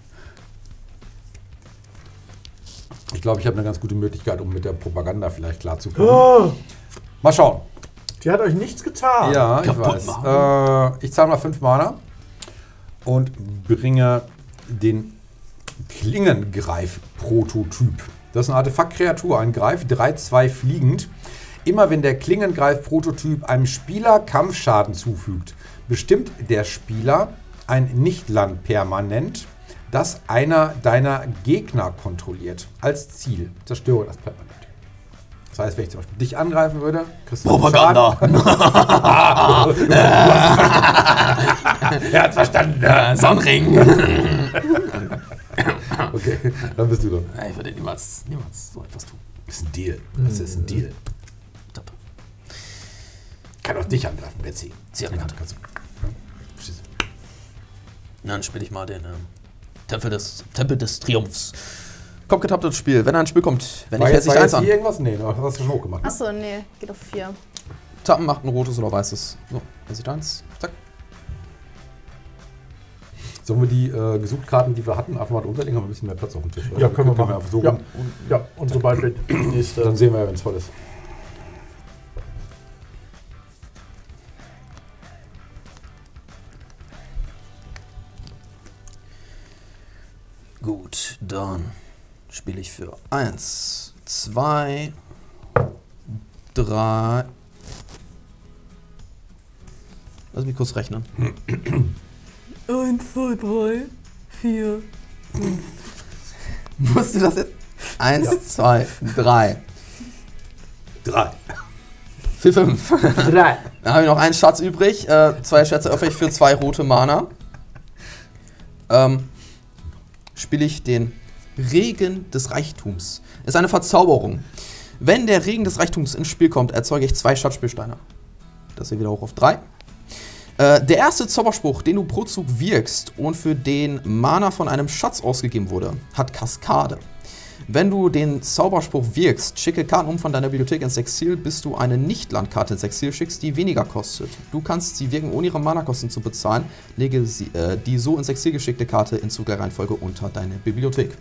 ich glaube, ich habe eine ganz gute Möglichkeit, um mit der Propaganda vielleicht klarzukommen. Oh, Mal schauen. die hat euch nichts getan. Ja, ich Kaputt weiß. machen. Äh, ich zahle mal 5 Mana und bringe den Klingengreif-Prototyp. Das ist eine Artefaktkreatur, ein Greif, 3-2 fliegend. Immer wenn der Klingengreif-Prototyp einem Spieler Kampfschaden zufügt, bestimmt der Spieler ein Nichtland permanent das einer deiner Gegner kontrolliert. Als Ziel. Zerstöre das permanent. Das heißt, wenn ich zum Beispiel dich angreifen würde, kriegst du Propaganda. Er hat verstanden. Äh, Sonnenring. Okay, dann bist du dran. ich würde niemals, niemals so etwas tun. Das ist ein Deal. Das ist ein Deal. Kann auch dich angreifen, Betsy. Zieh an die Karte. Kannst du. Dann spiele ich mal den ähm, Tempel, des, Tempel des Triumphs. Kommt getappt ins Spiel. Wenn ein Spiel kommt, wenn War ich jetzt, war ich eins jetzt an. hier irgendwas? Nee, das hast du schon hochgemacht. Ne? Achso, nee, geht auf 4. Tappen macht ein rotes oder weißes. So, er sieht eins. Zack. Sollen wir die äh, Gesuchtkarten, die wir hatten, einfach mal drunter legen? Haben wir ein bisschen mehr Platz auf dem Tisch. oder? Ja, können wir machen. einfach so ja. rum. ja, und sobald wir die nächste. Dann sehen wir ja, wenn es voll ist. Gut, dann spiele ich für eins, zwei, drei. Lass mich kurz rechnen. 1, 2, 3, 4. Musst du das jetzt? Eins, zwei, drei, Drei. vier, fünf. Drei. Dann habe ich noch einen Schatz übrig. Äh, zwei Schätze öffne ich für zwei rote Mana. Ähm, Spiele ich den Regen des Reichtums. Ist eine Verzauberung. Wenn der Regen des Reichtums ins Spiel kommt, erzeuge ich zwei Schatzspielsteine. Das hier wieder hoch auf drei. Äh, der erste Zauberspruch, den du pro Zug wirkst und für den Mana von einem Schatz ausgegeben wurde, hat Kaskade. Wenn du den Zauberspruch wirkst, schicke Karten um von deiner Bibliothek ins Exil, bis du eine Nicht-Landkarte ins Exil schickst, die weniger kostet. Du kannst sie wirken, ohne ihre Mana-Kosten zu bezahlen. Lege sie, äh, die so ins Exil geschickte Karte in Zugreihenfolge unter deine Bibliothek.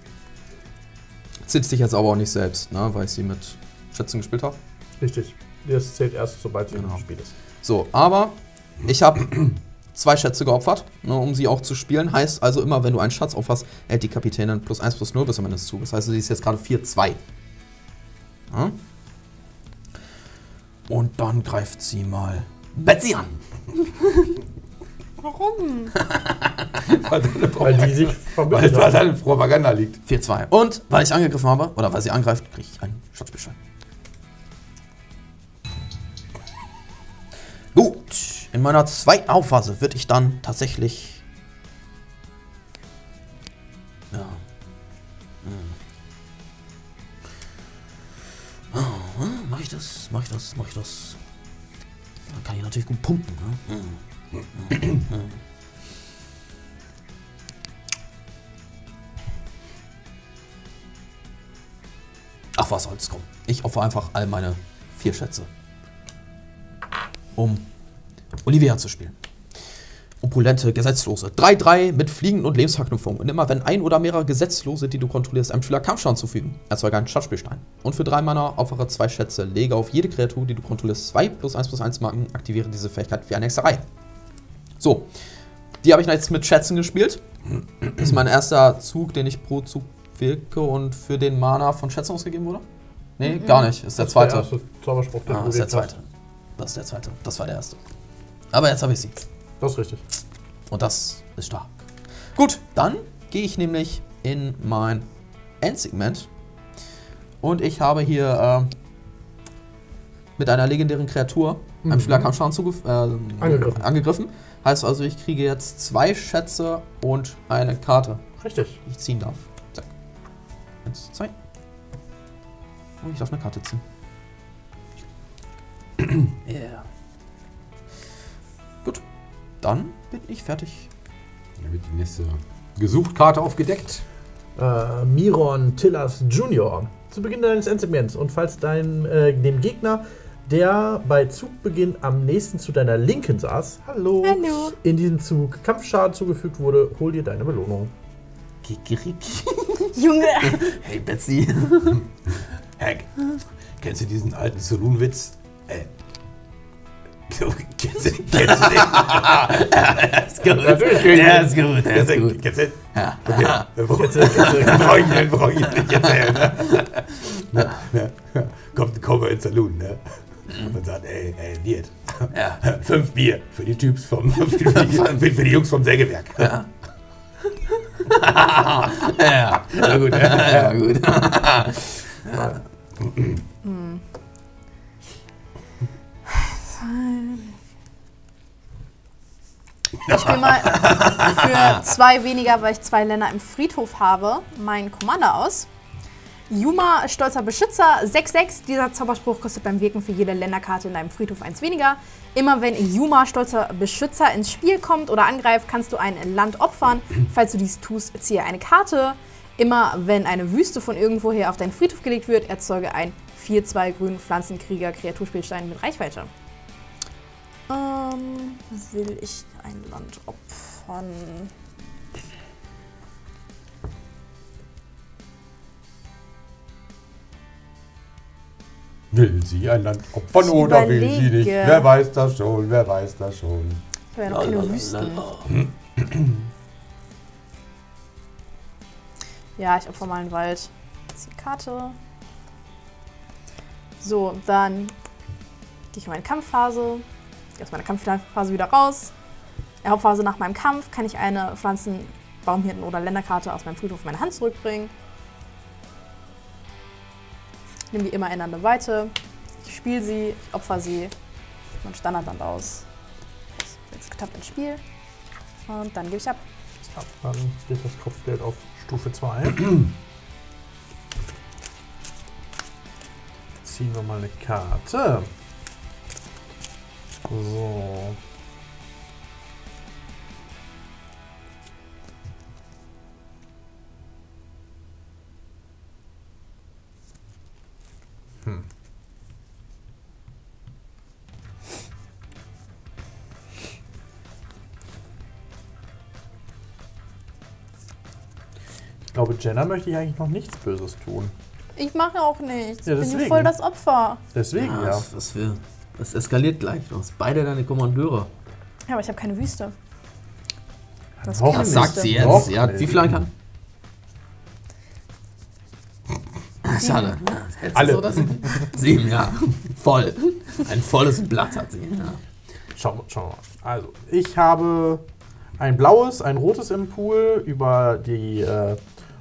Zählt sich jetzt aber auch nicht selbst, ne, weil ich sie mit Schätzen gespielt habe. Richtig. Das zählt erst, sobald sie Genau. im Spiel ist. So, aber ich habe zwei Schätze geopfert, ne, um sie auch zu spielen. Heißt also immer, wenn du einen Schatz aufhast, hält die Kapitänin plus 1 plus 0 bis am Ende des Zuges. Das heißt, sie ist jetzt gerade 4-2. Ja? Und dann greift sie mal Betsy an. Warum? Weil deine Weil die sich weil haben. deine Propaganda liegt. 4-2. Und weil ich angegriffen habe, oder weil sie angreift, kriege ich einen Schatzspielstein. Gut, in meiner zweiten Aufphase würde ich dann tatsächlich. Ja. Hm. Oh, mach ich das? Mach ich das? Mach ich das? Dann kann ich natürlich gut pumpen. Ne? Hm. Ach, was soll's, komm. Ich opfer einfach all meine vier Schätze. Um Olivia zu spielen. Opulente Gesetzlose. 3-3 mit Fliegen und Lebensverknüpfung. Und immer wenn ein oder mehrere Gesetzlose, die du kontrollierst, einem Spieler Kampfschaden zufügen, erzeuge einen Stadtspielstein. Und für drei Mana opfere zwei Schätze. Lege auf jede Kreatur, die du kontrollierst, 2 plus 1 plus 1 Marken. Aktiviere diese Fähigkeit wie eine Hexerei. So. Die habe ich jetzt mit Schätzen gespielt. Das ist mein erster Zug, den ich pro Zug wirke und für den Mana von Schätzen ausgegeben wurde? Nee, gar nicht. Ist der Das zweite. erste Zauberspruch, den Ah, du das ist der hast. zweite. Das ist der zweite. Das war der erste. Aber jetzt habe ich sie. Das ist richtig. Und das ist stark. Gut, dann gehe ich nämlich in mein Endsegment. Und ich habe hier äh, mit einer legendären Kreatur einem Spieler Kampfschaden zugef äh, Angegriffen. angegriffen. Heißt also, ich kriege jetzt zwei Schätze und eine Karte, Richtig. die ich ziehen darf. Zack. Eins, zwei. Und ich darf eine Karte ziehen. Yeah. Dann bin ich fertig. Dann wird die nächste Gesuchtkarte aufgedeckt. Äh, Miron Tillas Jr. Zu Beginn deines Endsegments und falls dein, äh, dem Gegner, der bei Zugbeginn am nächsten zu deiner Linken saß, hallo, Hallo. in diesem Zug Kampfschaden zugefügt wurde, hol dir deine Belohnung. Kikiriki. Junge. Hey Betsy. Hank, kennst du diesen alten Saloon-Witz? Äh. Kennst, du, den? ist gut. Ja, ihn. ist gut. Kennst ist du, gut. kennst du? Ja. Okay, dann brauch- dann brauch ich dann brauch ich nicht erzählen. Ne? Ne, ne? Kommt ein ins Saloon ne? und sagt, ey, ey, Wirt, Ja. fünf Bier für die Typs vom, für die, für die Jungs vom Sägewerk. Ja. ja, ja, gut. Ja, gut. Ich spiele mal für zwei weniger, weil ich zwei Länder im Friedhof habe, meinen Commander aus. Yuma, stolzer Beschützer, 6-6. Dieser Zauberspruch kostet beim Wirken für jede Länderkarte in deinem Friedhof eins weniger. Immer wenn Yuma, stolzer Beschützer, ins Spiel kommt oder angreift, kannst du ein Land opfern. Falls du dies tust, ziehe eine Karte. Immer wenn eine Wüste von irgendwoher auf deinen Friedhof gelegt wird, erzeuge ein 4-2 grünen Pflanzenkrieger Kreaturspielstein mit Reichweite. Ähm, will ich ein Land opfern? Will sie ein Land opfern Ich oder will sie nicht? überlege. Wer weiß das schon, wer weiß das schon. Ich habe ja noch keine Wüsten. Ja, ich opfer mal einen Wald. Das ist die Karte. So, dann gehe ich in meine Kampfphase. Aus meiner Kampfphase wieder raus. In der Hauptphase nach meinem Kampf kann ich eine Pflanzen-, Baumhirten- oder Länderkarte aus meinem Friedhof in meine Hand zurückbringen. Ich nehme die immer in eine Weite. Ich spiele sie, ich opfer sie. Mein Standardland aus. Jetzt getappt ins Spiel. Und dann gebe ich ab. Dann steht das Kopfgeld auf Stufe 2. Ziehen wir mal eine Karte. So. Hm. Ich glaube, Jenna möchte ich eigentlich noch nichts Böses tun. Ich mache auch nichts. Ja, ich bin voll das Opfer. Deswegen, Ja, ja. das, das, wir, das eskaliert gleich. Du hast beide deine Kommandeure. Ja, aber ich habe keine Wüste. Das kann Was sagt nicht. sie jetzt? Noch Ja, nicht. wie viel an kann? Schade. Hättest Alle. So, sie- Sieben, ja. Voll. Ein volles Blatt hat sie. Ja. Schauen wir, schauen wir mal. Also, ich habe ein blaues, ein rotes im Pool über die äh,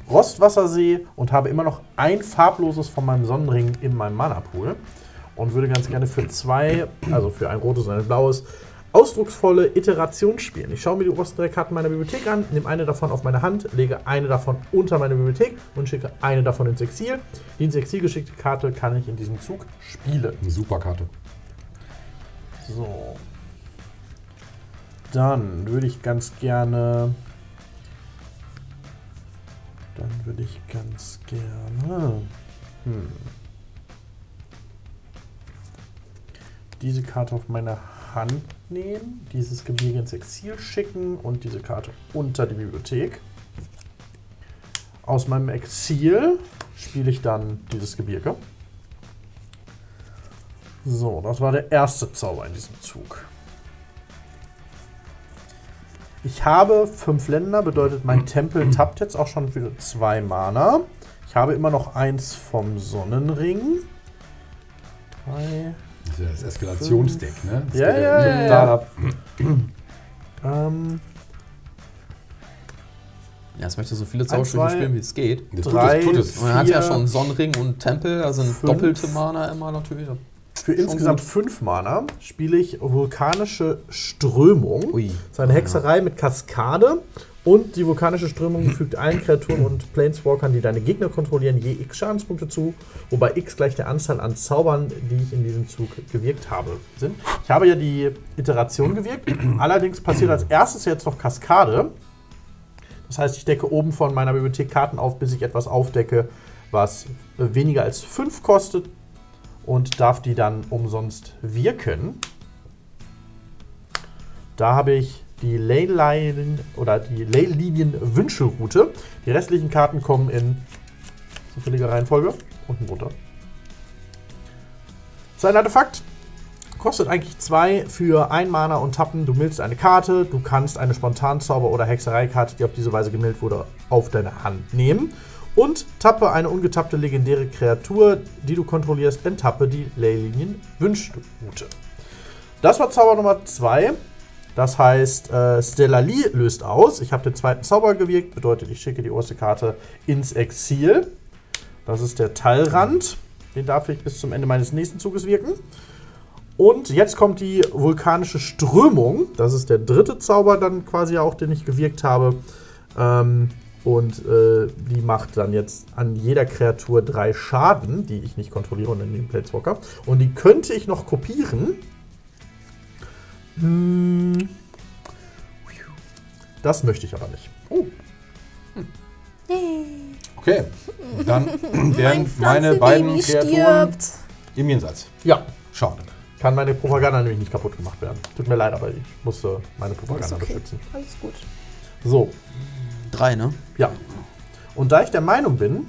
Rostwassersee und habe immer noch ein farbloses von meinem Sonnenring in meinem Mana-Pool. Und würde ganz gerne für zwei, also für ein rotes und ein blaues, ausdrucksvolle Iteration spielen. Ich schaue mir die obersten drei Karten meiner Bibliothek an, nehme eine davon auf meine Hand, lege eine davon unter meine Bibliothek und schicke eine davon ins Exil. Die ins Exil geschickte Karte kann ich in diesem Zug spielen. Eine super Karte. So. Dann würde ich ganz gerne. Dann würde ich ganz gerne. Hm. Diese Karte auf meine Hand nehmen, dieses Gebirge ins Exil schicken und diese Karte unter die Bibliothek. Aus meinem Exil spiele ich dann dieses Gebirge. So, das war der erste Zauber in diesem Zug. Ich habe fünf Länder, bedeutet mein Tempel tappt jetzt auch schon für zwei Mana. Ich habe immer noch eins vom Sonnenring. Drei. Das ist ja das Eskalationsdeck, ne? Das Ja, ja, ja, total ja. ab. Ähm, Ja, es möchte so viele Zaubersprüche zwei, spielen, wie es geht. Das tut drei, es, tut es. Und er hat ja schon Sonnenring und Tempel, also ein doppelte Mana immer natürlich. für insgesamt fünf Mana spiele ich vulkanische Strömung. Ui. Das ist eine Hexerei mit Kaskade. Und die vulkanische Strömung fügt allen Kreaturen und Planeswalkern, die deine Gegner kontrollieren, je x Schadenspunkte zu, wobei x gleich der Anzahl an Zaubern, die ich in diesem Zug gewirkt habe, sind. Ich habe ja die Iteration gewirkt. Allerdings passiert als erstes jetzt noch Kaskade. Das heißt, ich decke oben von meiner Bibliothek Karten auf, bis ich etwas aufdecke, was weniger als 5 kostet und darf die dann umsonst wirken. Da habe ich die Leyline oder die Leylinien Wünschelroute. Die restlichen Karten kommen in zufälliger Reihenfolge unten runter. Sein Artefakt kostet eigentlich zwei für ein Mana und Tappen. Du millst eine Karte, du kannst eine Spontanzauber- oder Hexereikarte, die auf diese Weise gemillt wurde, auf deine Hand nehmen. Und tappe eine ungetappte legendäre Kreatur, die du kontrollierst, enttappe die Leylinien Wünschelroute. Das war Zauber Nummer 2. Das heißt, äh, Stellalie löst aus. Ich habe den zweiten Zauber gewirkt, bedeutet, ich schicke die oberste Karte ins Exil. Das ist der Teilrand. Den darf ich bis zum Ende meines nächsten Zuges wirken. Und jetzt kommt die vulkanische Strömung. Das ist der dritte Zauber dann quasi auch, den ich gewirkt habe. Ähm, und äh, die macht dann jetzt an jeder Kreatur drei Schaden, die ich nicht kontrolliere und in den Planeswalker. Und die könnte ich noch kopieren. Hm. Das möchte ich aber nicht. Okay, dann werden meine beiden Kreaturen stirbt. im Jenseits. Ja, Schade. kann meine Propaganda nämlich nicht kaputt gemacht werden. Tut mir leid, aber ich musste meine Propaganda okay. beschützen. Alles gut. So, Drei, ne? Ja. Und da ich der Meinung bin,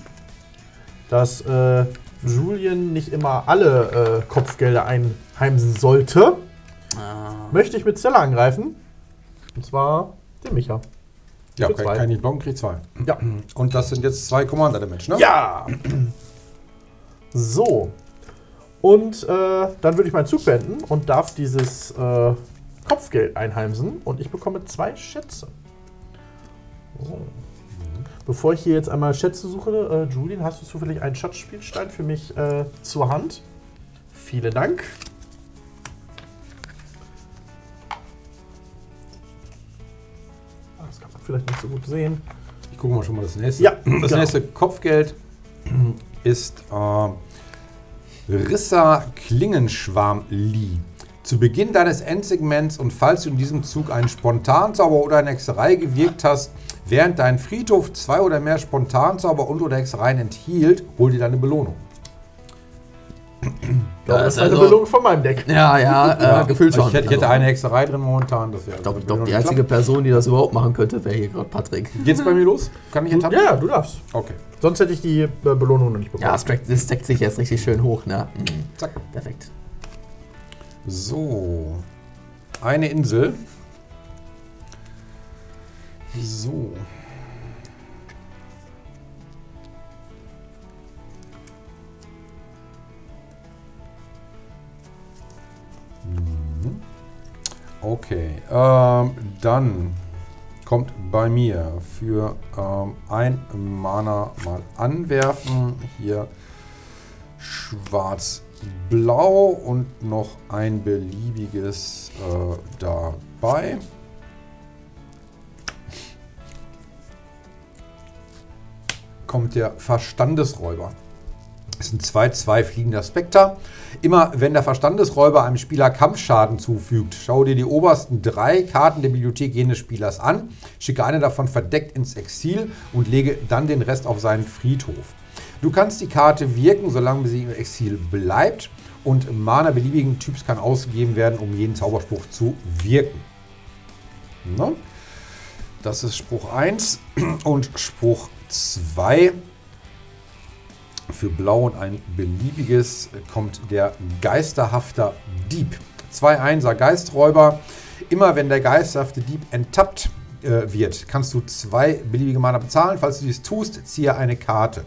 dass äh, Julien nicht immer alle äh, Kopfgelder einheimsen sollte, möchte ich mit Stella angreifen. Und zwar den Micha. Ja, kann, zwei. kann ich nicht blocken, krieg zwei. Ja. Und das sind jetzt zwei Commander Damage, ne? Ja! So. Und äh, dann würde ich meinen Zug beenden und darf dieses äh, Kopfgeld einheimsen. Und ich bekomme zwei Schätze. So. Bevor ich hier jetzt einmal Schätze suche, äh, Julien, hast du zufällig einen Schatzspielstein für mich äh, zur Hand? Vielen Dank. Vielleicht nicht so gut sehen. Ich gucke mal schon mal das nächste. Ja, das genau. nächste Kopfgeld ist äh, Rissa Klingenschwarm-Lee. Zu Beginn deines Endsegments und falls du in diesem Zug einen Spontanzauber oder eine Hexerei gewirkt hast, während dein Friedhof zwei oder mehr Spontanzauber und oder Hexereien enthielt, hol dir deine Belohnung. Glaube, Ja, das ist eine also- Belohnung von meinem Deck. Ja, ja, äh, gefühlt schon. Ich hätte, ich hätte Also, eine Hexerei drin momentan. Das wäre Ich glaube, glaub, die einzige Person, die das überhaupt machen könnte, wäre hier gerade Patrick. Geht's bei mir los? Kann ich Ja, enttappen? ja, du darfst. Okay. Sonst hätte ich die äh, Belohnung noch nicht bekommen. Ja, das steckt, das steckt sich jetzt richtig schön hoch, ne? Mhm. Zack. Perfekt. So. Eine Insel. So. Okay, ähm, dann kommt bei mir für ähm, ein Mana mal anwerfen. Hier schwarz-blau und noch ein beliebiges äh, dabei. Kommt der Verstandesräuber. Das ist ein 2-2 fliegender Spectre. Immer wenn der Verstandesräuber einem Spieler Kampfschaden zufügt, schau dir die obersten drei Karten der Bibliothek jenes Spielers an, schicke eine davon verdeckt ins Exil und lege dann den Rest auf seinen Friedhof. Du kannst die Karte wirken, solange sie im Exil bleibt und Mana beliebigen Typs kann ausgegeben werden, um jeden Zauberspruch zu wirken. Ne? Das ist Spruch 1 und Spruch 2 für Blau und ein beliebiges kommt der Geisterhafter Dieb. 2-1er Geisträuber. Immer wenn der geisterhafte Dieb enttappt äh, wird, kannst du zwei beliebige Mana bezahlen. Falls du dies tust, ziehe eine Karte.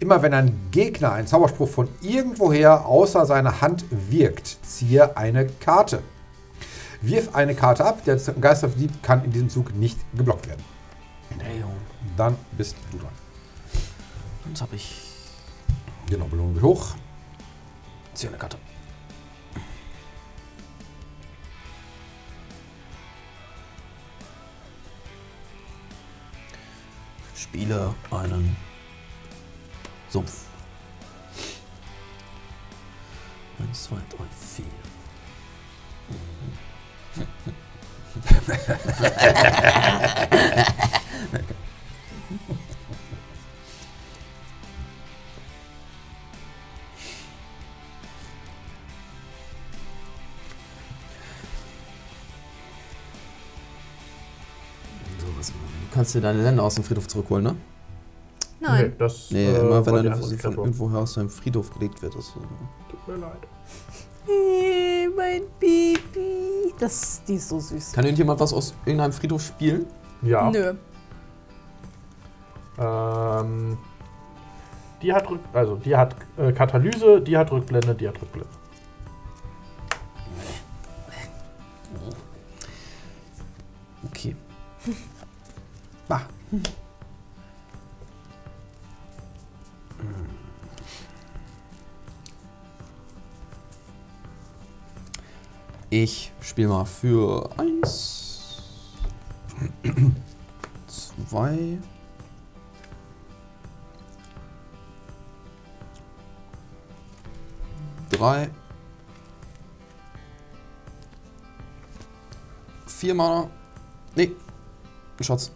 Immer wenn ein Gegner einen Zauberspruch von irgendwoher außer seiner Hand wirkt, ziehe eine Karte. Wirf eine Karte ab, der Geisterhafte Dieb kann in diesem Zug nicht geblockt werden. Dann bist du dran. Jetzt habe ich Genau, Belohnung wird hoch. Zieh eine Karte. Spiele einen Sumpf. Eins, zwei, drei, vier. So, was, du kannst dir deine Länder aus dem Friedhof zurückholen, ne? Nein. Nee, das, Nee, äh, immer wenn ich anders von irgendwoher aus deinem Friedhof gelegt wird. Das, äh, Tut mir leid. Hey, mein Baby. Das, die ist so süß. kann irgendjemand was aus irgendeinem Friedhof spielen? Ja. Nö. Ähm, die hat Rück also die hat äh, Katalyse, die hat Rückblende, die hat Rückblende. Ich spiele mal für eins, zwei, drei, vier Mana. Nee, ein Schatz.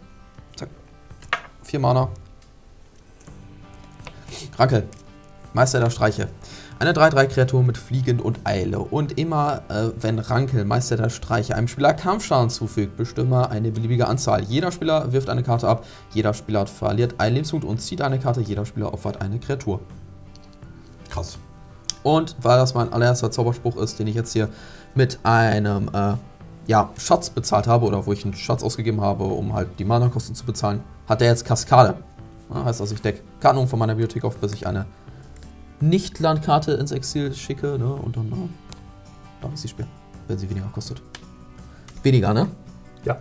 Vier Mana. Rankel. Meister der Streiche. Eine 3-3-Kreatur mit Fliegen und Eile. Und immer, äh, wenn Rankel, Meister der Streiche, einem Spieler Kampfschaden zufügt, bestimme eine beliebige Anzahl. Jeder Spieler wirft eine Karte ab, jeder Spieler verliert einen Lebenspunkt und zieht eine Karte, jeder Spieler opfert eine Kreatur. Krass. Und weil das mein allererster Zauberspruch ist, den ich jetzt hier mit einem äh, ja, Schatz bezahlt habe oder wo ich einen Schatz ausgegeben habe, um halt die Mana-Kosten zu bezahlen, hat er jetzt Kaskade. Ja, heißt also, ich decke Karten von meiner Bibliothek auf, bis ich eine Nicht-Landkarte ins Exil schicke ne? und dann äh, darf ich sie spielen, wenn sie weniger kostet. Weniger, ne? Ja.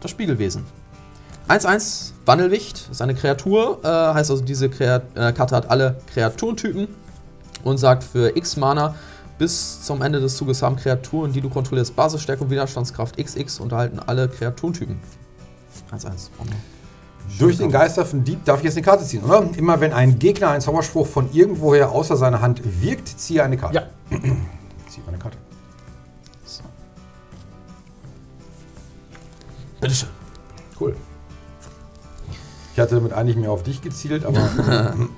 Das Spiegelwesen. 1-1, Wandelwicht, ist eine Kreatur, äh, heißt also, diese Kreat äh, Karte hat alle Kreaturentypen und sagt für X Mana bis zum Ende des Zuges haben Kreaturen, die du kontrollierst, Basisstärke und Widerstandskraft XX und erhalten alle Kreaturentypen. 1-1. Oh, ne. Durch den Geister von Dieb darf ich jetzt eine Karte ziehen, oder? Immer wenn ein Gegner einen Zauberspruch von irgendwoher außer seiner Hand wirkt, ziehe eine Karte. Ja. Ziehe eine Karte. Bitteschön. Cool. Ich hatte damit eigentlich mehr auf dich gezielt, aber.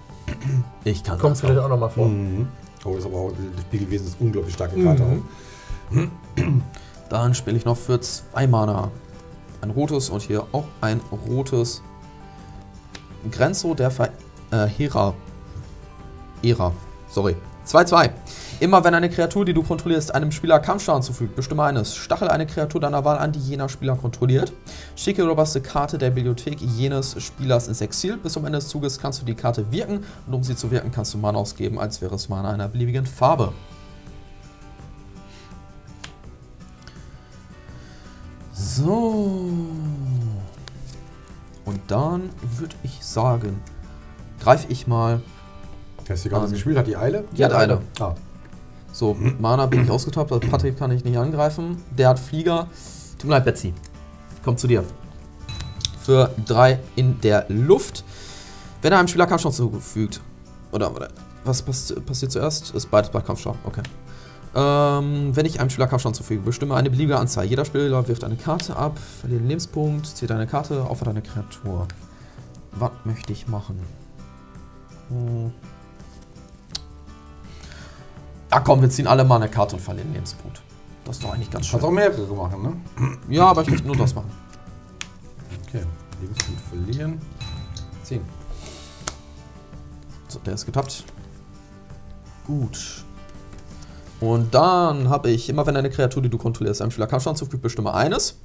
Ich kann Kommt vielleicht auch. nochmal vor. Mhm. oh, das ist aber auch, das Spiegelwesen ist unglaublich starke Karte. Mhm. Dann spiele ich noch für zwei Mana ein rotes und hier auch ein rotes Grenzo der Verheerer. Ära. Sorry. 2-2. Immer wenn eine Kreatur, die du kontrollierst, einem Spieler Kampfschaden zufügt, bestimme eines. Stachel eine Kreatur deiner Wahl an, die jener Spieler kontrolliert. Schicke oder baste Karte der Bibliothek jenes Spielers ins Exil. Bis zum Ende des Zuges kannst du die Karte wirken und um sie zu wirken, kannst du Mana ausgeben, als wäre es Mana einer beliebigen Farbe. So. Und dann würde ich sagen, greife ich mal. Hast du gerade Ähm, gespielt? Hat die Eile? Die hat Eile. Ah. So, Mana bin ich ausgetoppt, also Patrick kann ich nicht angreifen. Der hat Flieger. Tut mir leid, Betsy. Kommt zu dir. Für drei in der Luft. Wenn er einem Spieler Kampfschaden zufügt. Oder, oder was pass passiert zuerst? Ist beides bei Kampfschaden. Okay. Ähm, wenn ich einem Spieler Kampfschaden zufüge, bestimme eine beliebige Anzahl. Jeder Spieler wirft eine Karte ab, verliert einen Lebenspunkt, zieht eine Karte, opfert eine Kreatur. Was möchte ich machen? Hm. Ja komm, wir ziehen alle mal eine Karte und verlieren Lebenspunkt. Das ist doch eigentlich ganz schön. Kannst auch mehrere machen, ne? Ja, aber ich möchte nur das machen. Okay. Lebenspunkt verlieren. 10. So, der ist getappt. Gut. Und dann habe ich, immer wenn eine Kreatur, die du kontrollierst, einem Spieler Kampfschaden zufügt, bestimme eines.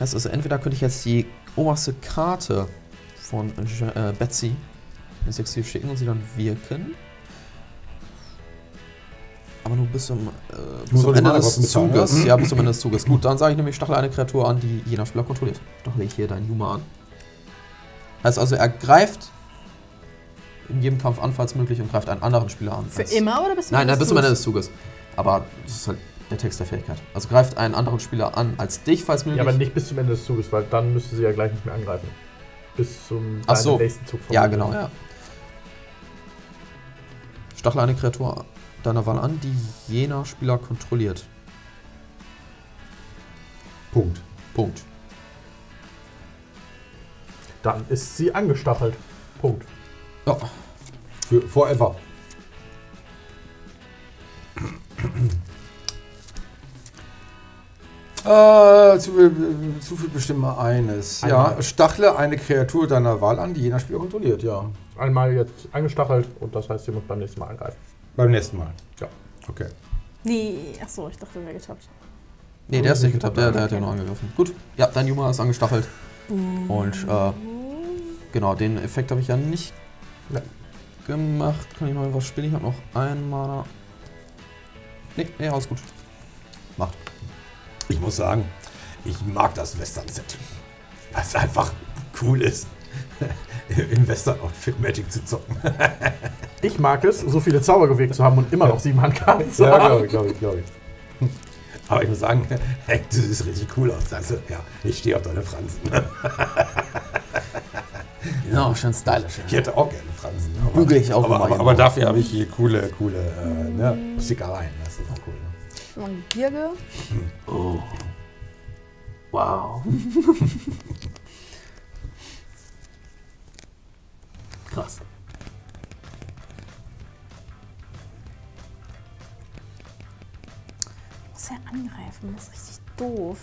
Heißt also, entweder könnte ich jetzt die oberste Karte von äh, Betsy ins Exil schicken und sie dann wirken. Aber nur bis zum, äh, bis zum Ende des kosten bezahlen, Zuges. ja? Ja, bis zum Ende des Zuges. Gut, dann sage ich nämlich, stachle eine Kreatur an, die jener Spieler kontrolliert. Stachle ich hier deinen Juma an. Heißt also, er greift in jedem Kampf an, falls möglich, und greift einen anderen Spieler an. Für immer oder bis zum Nein, Ende nein, bis des zum Ende Zuges? des Zuges. Aber das ist halt der Text der Fähigkeit. Also greift einen anderen Spieler an als dich, falls möglich. Ja, aber nicht bis zum Ende des Zuges, weil dann müsste sie ja gleich nicht mehr angreifen. Bis zum Ach so. nächsten Zug. Ja, vermutlich. genau, ja. Stachle eine Kreatur deiner Wahl an, die jener Spieler kontrolliert. Punkt. Punkt. Dann ist sie angestachelt. Punkt. Ja. Für forever. Äh, zu, viel- zu viel bestimme eines. Ja, Einmal. stachle eine Kreatur deiner Wahl an, die jener Spieler kontrolliert, ja. Einmal jetzt angestachelt und das heißt, sie muss beim nächsten Mal angreifen. Beim nächsten Mal. Ja. Okay. Nee, achso, ich dachte, der wäre getappt. Nee, der ist nicht getappt, der, der hat ja nur angegriffen. Gut, ja, dein Juma ist angestachelt. Und äh, genau, den Effekt habe ich ja nicht. Ja. gemacht. Kann ich mal was spielen? Ich habe noch einen Mana. Nee, nee, alles gut. Macht. Ich muss sagen, ich mag das Western-Setting. Weil es einfach cool ist, im Western-Outfit Magic zu zocken. Ich mag es, so viele Zauber gewirkt zu haben und immer noch sieben Handkarten zu Ja, haben. glaube ich, glaube ich, glaube ich. Aber ich muss sagen, hey, du siehst richtig cool aus. Also, ja, ich stehe auf deine Fransen. Ja, schön stylisch. Ich hätte auch gerne Fransen. Aber, Bügel ich auch aber, aber, gerne. aber dafür habe ich hier coole, coole äh, ne, Stickereien. Das ist auch cool. Ne? Und Birge. Oh. Wow. Krass. Angreifen, das ist richtig doof.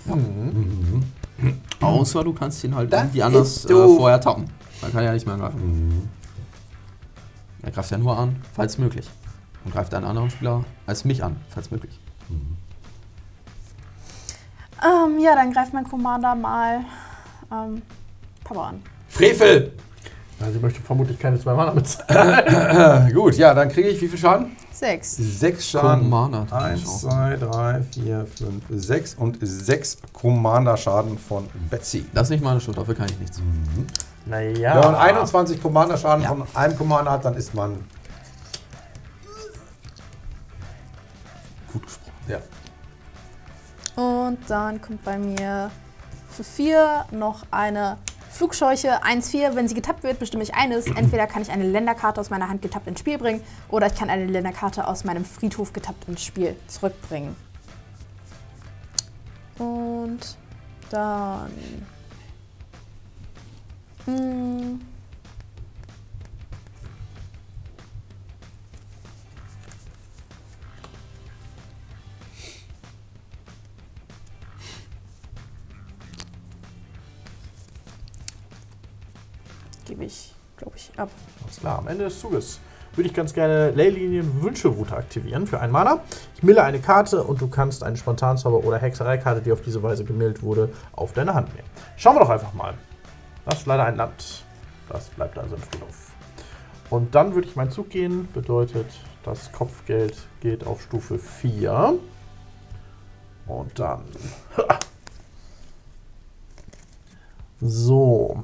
Außer du kannst ihn halt Das irgendwie anders äh, vorher tappen. Dann kann er ja nicht mehr angreifen. Er greift ja nur an, falls möglich. Und greift einen anderen Spieler als mich an, falls möglich. Ähm, ja, dann greift mein Commander mal ähm, Papa an. Frevel! Also ich möchte vermutlich keine zwei Mana bezahlen. Gut, ja, dann kriege ich wie viel Schaden? Sechs. Sechs Schaden. Commander. Eins, zwei, drei, vier, fünf, sechs und sechs Commander-Schaden von Betsy. Das ist nicht meine Schuld, dafür kann ich nichts. Naja. Wenn man 21 Commander-Schaden Ja. von einem Commander hat, dann ist man. Gut gesprochen. Ja. Und dann kommt bei mir für vier noch eine Flugscheuche 1-4. Wenn sie getappt wird, bestimme ich eines. Entweder kann ich eine Länderkarte aus meiner Hand getappt ins Spiel bringen oder ich kann eine Länderkarte aus meinem Friedhof getappt ins Spiel zurückbringen. Und dann. Hm, gebe ich, glaube ich, ab. Alles klar, am Ende des Zuges würde ich ganz gerne Leylinien Wünschelroute aktivieren für einen Mana. Ich mille eine Karte und du kannst eine Spontanzauber- oder Hexereikarte, die auf diese Weise gemillt wurde, auf deine Hand nehmen. Schauen wir doch einfach mal. Das ist leider ein Land. Das bleibt also im Friedhof. Und dann würde ich meinen Zug gehen. Bedeutet, das Kopfgeld geht auf Stufe 4. Und dann. So.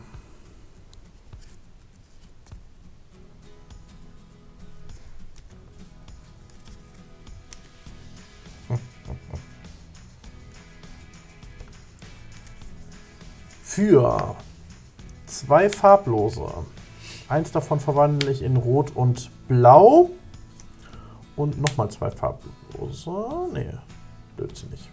Für zwei farblose. Eins davon verwandle ich in Rot und Blau. Und nochmal zwei farblose. Nee, blödsinnig.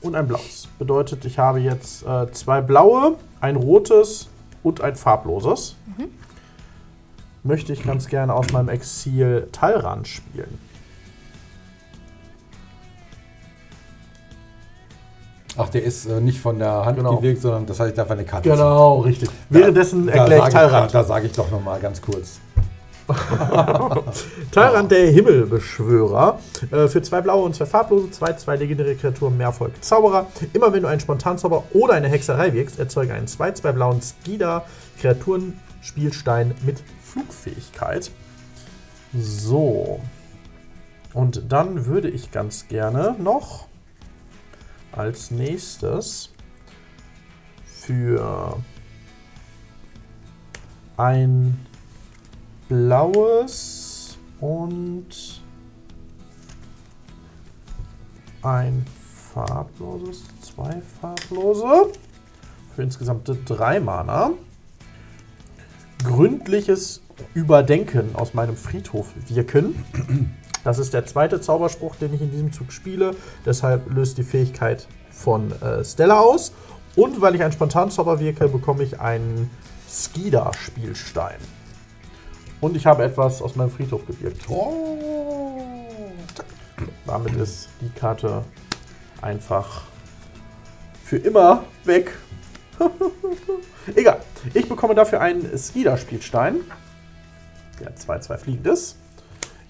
Und ein blaues. Bedeutet, ich habe jetzt äh, zwei blaue, ein rotes und ein farbloses. Möchte ich ganz gerne aus meinem Exil Talran spielen. Ach, der ist äh, nicht von der Hand Genau. gewirkt, sondern das heißt, ich darf eine Karte Genau, richtig. Währenddessen erkläre ich ich, da sage ich doch noch mal ganz kurz. Talrand, der Himmelbeschwörer. Äh, für zwei blaue und zwei farblose, zwei, zwei legendäre Kreaturen, mehr Erfolg Zauberer. Immer wenn du einen Spontanzauber oder eine Hexerei wirkst, erzeuge einen zwei, zwei blauen Skida Kreaturenspielstein mit Flugfähigkeit. So. Und dann würde ich ganz gerne noch als nächstes für ein blaues und ein farbloses, zwei farblose. Für insgesamt drei Mana. Gründliches Überdenken aus meinem Friedhof wirken. Das ist der zweite Zauberspruch, den ich in diesem Zug spiele. Deshalb löst die Fähigkeit von äh, Stella aus. Und weil ich einen Spontanzauber wirke, bekomme ich einen Skida-Spielstein. Und ich habe etwas aus meinem Friedhof gewirkt. Damit ist die Karte einfach für immer weg. Egal. Ich bekomme dafür einen Skida-Spielstein, der 2-2 fliegend ist.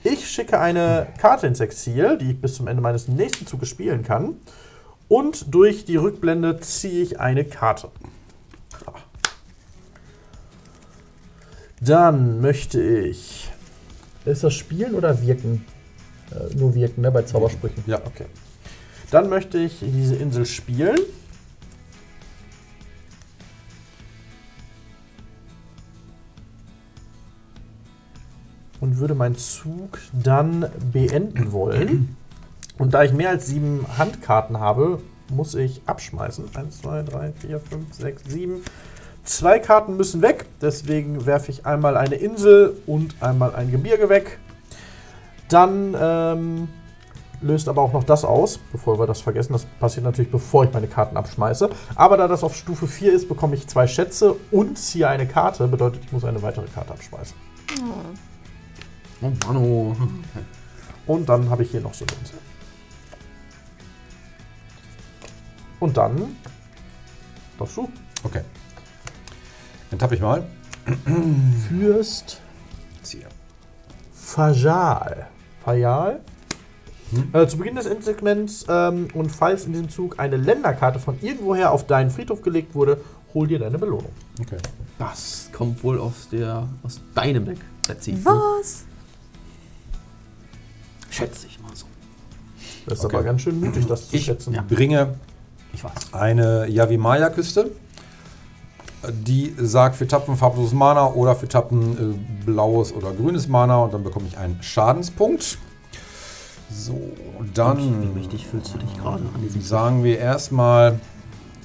Ich schicke eine Karte ins Exil, die ich bis zum Ende meines nächsten Zuges spielen kann. Und durch die Rückblende ziehe ich eine Karte. Dann möchte ich Ist das Spielen oder Wirken? Äh, nur Wirken, ne? Bei Zaubersprüchen. Ja. Okay. Dann möchte ich diese Insel spielen. Und würde meinen Zug dann beenden wollen. Und da ich mehr als sieben Handkarten habe, muss ich abschmeißen. Eins, zwei, drei, vier, fünf, sechs, sieben. Zwei Karten müssen weg. Deswegen werfe ich einmal eine Insel und einmal ein Gebirge weg. Dann ähm, löst aber auch noch das aus, bevor wir das vergessen. Das passiert natürlich, bevor ich meine Karten abschmeiße. Aber da das auf Stufe 4 ist, bekomme ich zwei Schätze und ziehe eine Karte. Bedeutet, ich muss eine weitere Karte abschmeißen. Oh Mann, oh. Und dann habe ich hier noch so eine Insel. Und dann darfst du Okay. Dann tappe ich mal. Fürst Ziehe. Fajal. Fajal? Äh, zu Beginn des Endsegments ähm, und falls in diesem Zug eine Länderkarte von irgendwoher auf deinen Friedhof gelegt wurde, hol dir deine Belohnung. Okay. Das kommt wohl aus, der, aus deinem Deck. Was? Schätze ich mal so. Das ist Okay. aber ganz schön mutig, das zu Ich schätzen. bringe Ich weiß. eine Yavimaya-Küste. Die sagt, wir tappen farbloses Mana oder wir tappen äh, blaues oder grünes Mana und dann bekomme ich einen Schadenspunkt. So, dann Wie mächtig fühlst du dich gerade an diesem sagen wir erstmal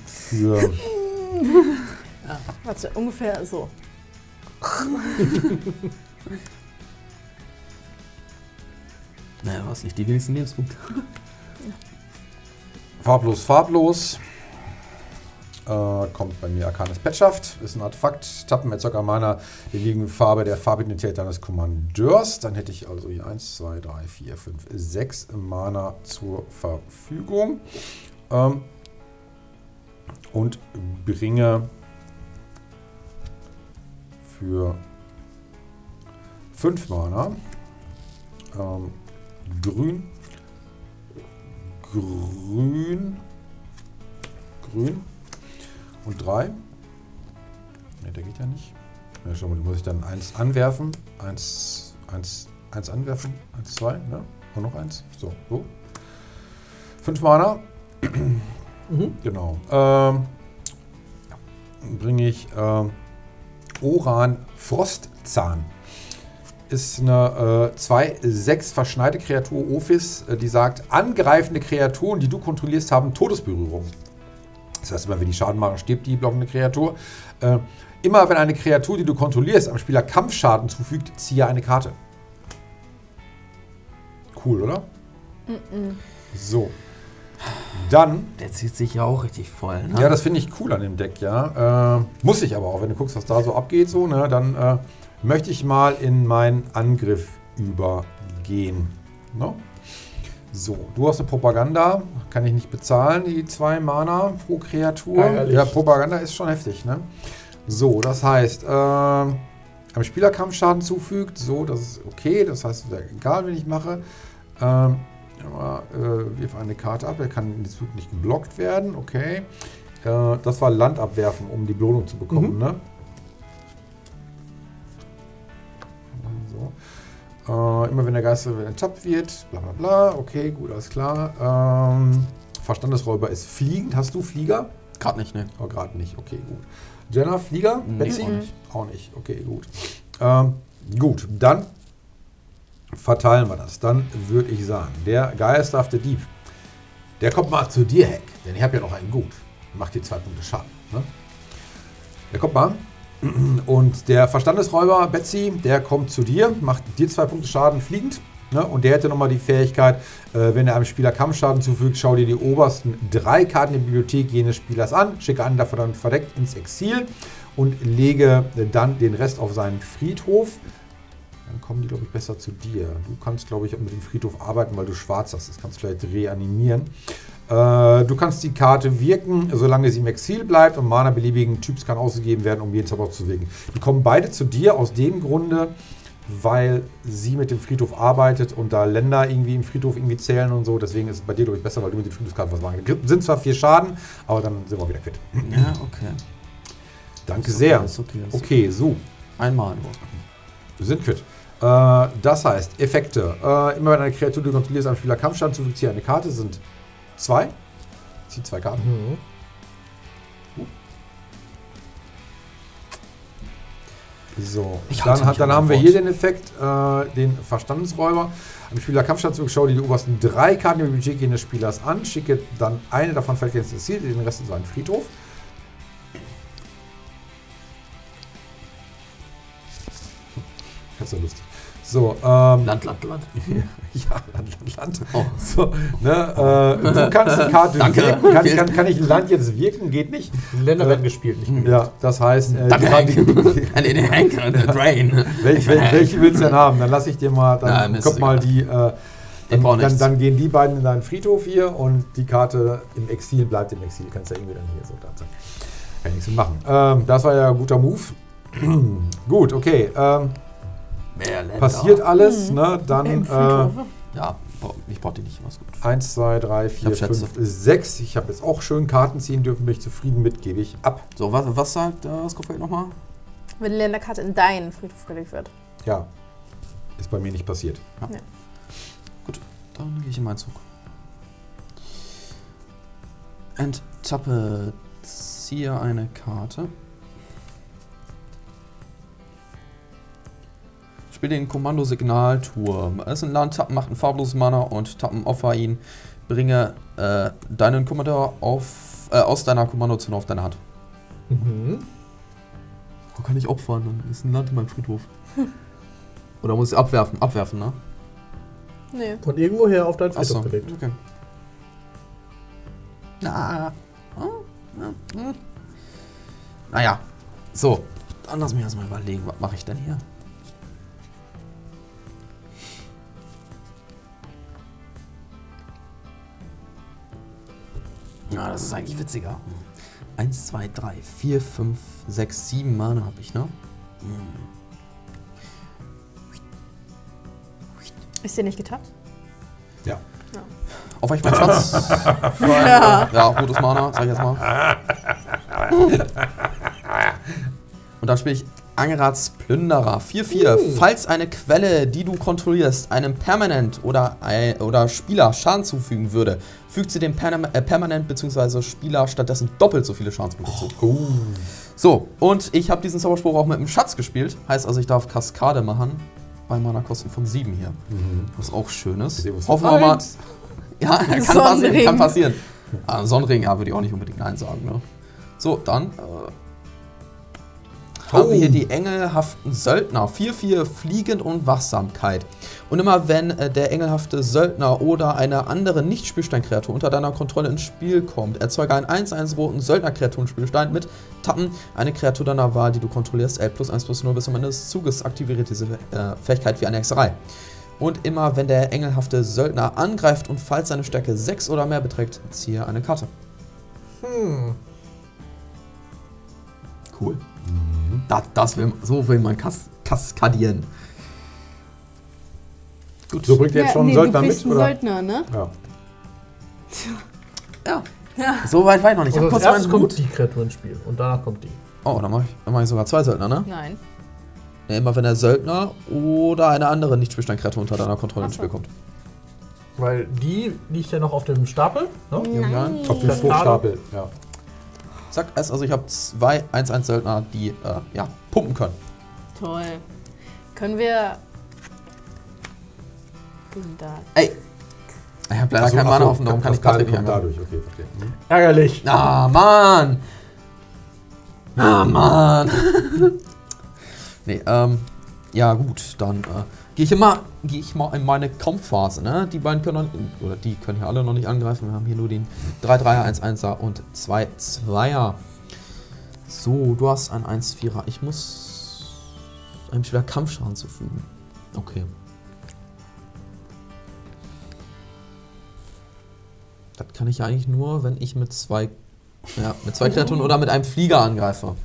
für Warte, ungefähr so. Naja, was nicht die wenigsten Lebenspunkte. farblos, farblos. Äh, kommt bei mir Arcanes Petschaft, ist ein Artefakt. Tappen mit Zocker der liegenden Farbe der Farbidentität deines Kommandeurs. Dann hätte ich also hier 1, 2, 3, 4, 5, 6 Mana zur Verfügung. Ähm, und bringe für 5 Mana ähm, grün, grün, grün und 3. Ne, der geht ja nicht. Ja, schau mal, muss ich dann 1 anwerfen. 1, 1, 1 anwerfen. 1, 2, ne? Und noch 1. So, so. 5 Mana. Genau. Ähm, bringe ich ähm, Oran Frostzahn. Ist eine 2-6 verschneite Kreatur Ophis, äh, die sagt, angreifende Kreaturen, die du kontrollierst, haben Todesberührung. Das heißt, immer wenn die Schaden machen, stirbt die blockende Kreatur. Äh, immer wenn eine Kreatur, die du kontrollierst, am Spieler Kampfschaden zufügt, ziehe eine Karte. Cool, oder? So. Dann Der zieht sich ja auch richtig voll. Ne? ja, das finde ich cool an dem Deck, ja. Äh, muss ich aber auch, wenn du guckst, was da so abgeht, so, ne, dann äh, möchte ich mal in meinen Angriff übergehen. Ne? So, du hast eine Propaganda, kann ich nicht bezahlen, die zwei Mana pro Kreatur. Ärgerlich. Ja, Propaganda ist schon heftig, ne? So, das heißt, äh, am Spieler Kampfschaden zufügt, so, das ist okay, das heißt, egal, wen ich mache. Ähm, aber, äh, wirf eine Karte ab, er kann in Zug nicht geblockt werden, okay. Äh, das war Land abwerfen, um die Belohnung zu bekommen, ne? Äh, immer wenn der Geist enttappt wird, bla bla bla, okay, gut, alles klar. Ähm, Verstandesräuber ist fliegend. Hast du Flieger? Gerade nicht, ne? Oh, gerade nicht, okay, gut. Jenna, Flieger? Nee, Betsy? auch nicht. Auch nicht, okay, gut. Ähm, gut, dann verteilen wir das. Dann würde ich sagen, der geisterhafte Dieb, der kommt mal zu dir, Heck. Denn ich habe ja noch einen Gut. Macht dir zwei Punkte Schaden. Ne? Der kommt mal. Und der Verstandesräuber, Betsy, der kommt zu dir, macht dir zwei Punkte Schaden fliegend. Ne? Und der hätte nochmal die Fähigkeit, äh, wenn er einem Spieler Kampfschaden zufügt, schau dir die obersten drei Karten der Bibliothek jenes Spielers an, schicke einen davon dann verdeckt ins Exil und lege dann den Rest auf seinen Friedhof. Dann kommen die, glaube ich, besser zu dir. Du kannst, glaube ich, mit dem Friedhof arbeiten, weil du schwarz hast. Das kannst du vielleicht reanimieren. Äh, du kannst die Karte wirken, solange sie im Exil bleibt und Mana beliebigen Typs kann ausgegeben werden, um jeden Zauber zu wirken. Die kommen beide zu dir aus dem Grunde, weil sie mit dem Friedhof arbeitet und da Länder irgendwie im Friedhof irgendwie zählen und so. Deswegen ist es bei dir, glaube ich, besser, weil du mit den Friedhofskarten was machen kannst. Sind zwar vier Schaden, aber dann sind wir wieder quitt. Ja, okay. Danke okay, sehr. okay, ist okay, so. Einmal nur. Wir sind quitt. Äh, das heißt, Effekte. Äh, immer wenn eine Kreatur, die du kontrollierst, einem Spieler Kampfstand zufügt, ziehe eine Karte, sind zwei. Zieh zwei Karten. So, Ich dann, hat, dann an haben wir hier den Effekt, äh, den Verstandensräuber. Am Spieler Kampfstand zurück, schau dir die obersten drei Karten im Budget jenes Spielers an, schicke dann eine davon fällt jetzt ins Ziel, den Rest in seinen Friedhof. Das ist ja lustig. So, ähm, Land, Land, Land. ja, Land, Land, Land. Oh. So, ne, äh, du kannst die Karte Danke. wirken. Kann, kann, kann ich ein Land jetzt wirken? Geht nicht. Länder werden gespielt, nicht Ja, das heißt, äh, Danke, Hank. Äh, nee, Hank, äh, Drain. Welche, welche, welche willst du denn haben? Dann lasse ich dir mal, dann ist kommt mal die, äh, dann, dann, dann gehen die beiden in deinen Friedhof hier und die Karte im Exil bleibt im Exil. Kannst ja irgendwie dann hier so da sein. Kann ich nichts mit machen. Ähm, das war ja ein guter Move. Gut, okay. Ähm, Mehr Länder. passiert alles, ne? Dann äh. Ja, ich brauche die nicht. Was gut. 1, 2, 3, Ich 4, hab Schätze. 5, 6. Ich habe jetzt auch schön Karten ziehen dürfen, bin ich zufrieden mit, gebe ich ab. So, was, was sagt äh, Scofield nochmal? Wenn die Länderkarte in deinen Friedhof gelegt wird. Ja, ist bei mir nicht passiert. Gut, dann gehe ich in meinen Zug. Enttappe. Ziehe eine Karte. Spiele den Kommando-Signalturm. Es ist ein Land, tappen, macht einen farbloses Mana und tappen, opfer ihn. Bringe äh, deinen Kommandeur auf, äh, aus deiner Kommandozone auf deine Hand. Mhm. Wo kann ich opfern? Dann ist ein Land in meinem Friedhof. Oder muss ich abwerfen? Abwerfen, ne? Nee. Von irgendwoher auf deinen Achso, Friedhof gelegt. okay. Na, ah, na, hm. Naja, so. Dann lass mich erstmal überlegen, was mache ich denn hier? Ja, das ist eigentlich witziger. 1, 2, 3, 4, 5, 6, 7 Mana habe ich, ne? Ist dir nicht getappt? Ja. Auf euch mein Schatz. Ja. Ja, rotes Mana, sag ich jetzt mal. Und dann spiele ich Angerats Plünderer. 4-4. Falls eine Quelle, die du kontrollierst, einem Permanent oder, oder Spieler Schaden zufügen würde, fügt sie dem Perma äh, Permanent bzw. Spieler stattdessen doppelt so viele Schadenspunkte zu. Uh, So, und ich habe diesen Zauberspruch auch mit dem Schatz gespielt. Heißt also, ich darf Kaskade machen bei Mana-Kosten von 7 hier. Was auch schön ist. Hoffen wir mal. Ja, kann passieren. Kann passieren. Ah, Sonnenring, ja, würde ich auch nicht unbedingt Nein sagen. Ne? So, dann äh, haben wir hier die engelhaften Söldner. 4-4 Fliegen und Wachsamkeit. Und immer wenn äh, der engelhafte Söldner oder eine andere Nicht-Spielsteinkreatur unter deiner Kontrolle ins Spiel kommt, erzeuge einen 1-1 roten Söldner-Kreaturen-Spielstein mit Tappen. Eine Kreatur deiner Wahl, die du kontrollierst, L plus 1 plus 0 bis zum Ende des Zuges, aktiviere diese äh, Fähigkeit wie eine Hexerei. Und immer wenn der engelhafte Söldner angreift und falls seine Stärke 6 oder mehr beträgt, ziehe eine Karte. Hm. Cool. Das, das will, so will man kas kaskadieren. Gut. so bringt ihr jetzt schon einen Söldner du mit? einen Oder? Söldner, ne? Ja. ja. So weit war ich noch nicht. Ich Also kurz meinen kommt Hut. die Kreatur ins Spiel und danach kommt die. Oh, dann mache ich, dann mach ich sogar zwei Söldner, ne? Nein. Ja, immer wenn der Söldner oder eine andere Nicht-Spielsteinkreatur unter deiner Kontrolle ins. Spiel kommt. Weil die liegt ja noch auf dem Stapel. Ne? Ja. Auf dem Spruchstapel. Ja. Zack, es- also ich habe zwei 1-1 Söldner, die äh, ja, pumpen können. Toll. Können wir. Da. Ey! Ich habe leider so, keinen Mana so, offen, darum kann ich Kaskade Patrick nicht dadurch. Okay, verstehe. Hm. Ärgerlich. Ah, Mann! Ah, Mann! nee, ähm, ja gut, dann äh, gehe ich immer, gehe ich mal in meine Kampfphase, ne? Die beiden können oder die können hier alle noch nicht angreifen. Wir haben hier nur den 3-3er, 1-1er und 2-2er. So, du hast ein 1-4er. Ich muss einem Spieler Kampfschaden zufügen. Okay. Das kann ich ja eigentlich nur, wenn ich mit zwei, ja, mit zwei Kreaturen oder mit einem Flieger angreife.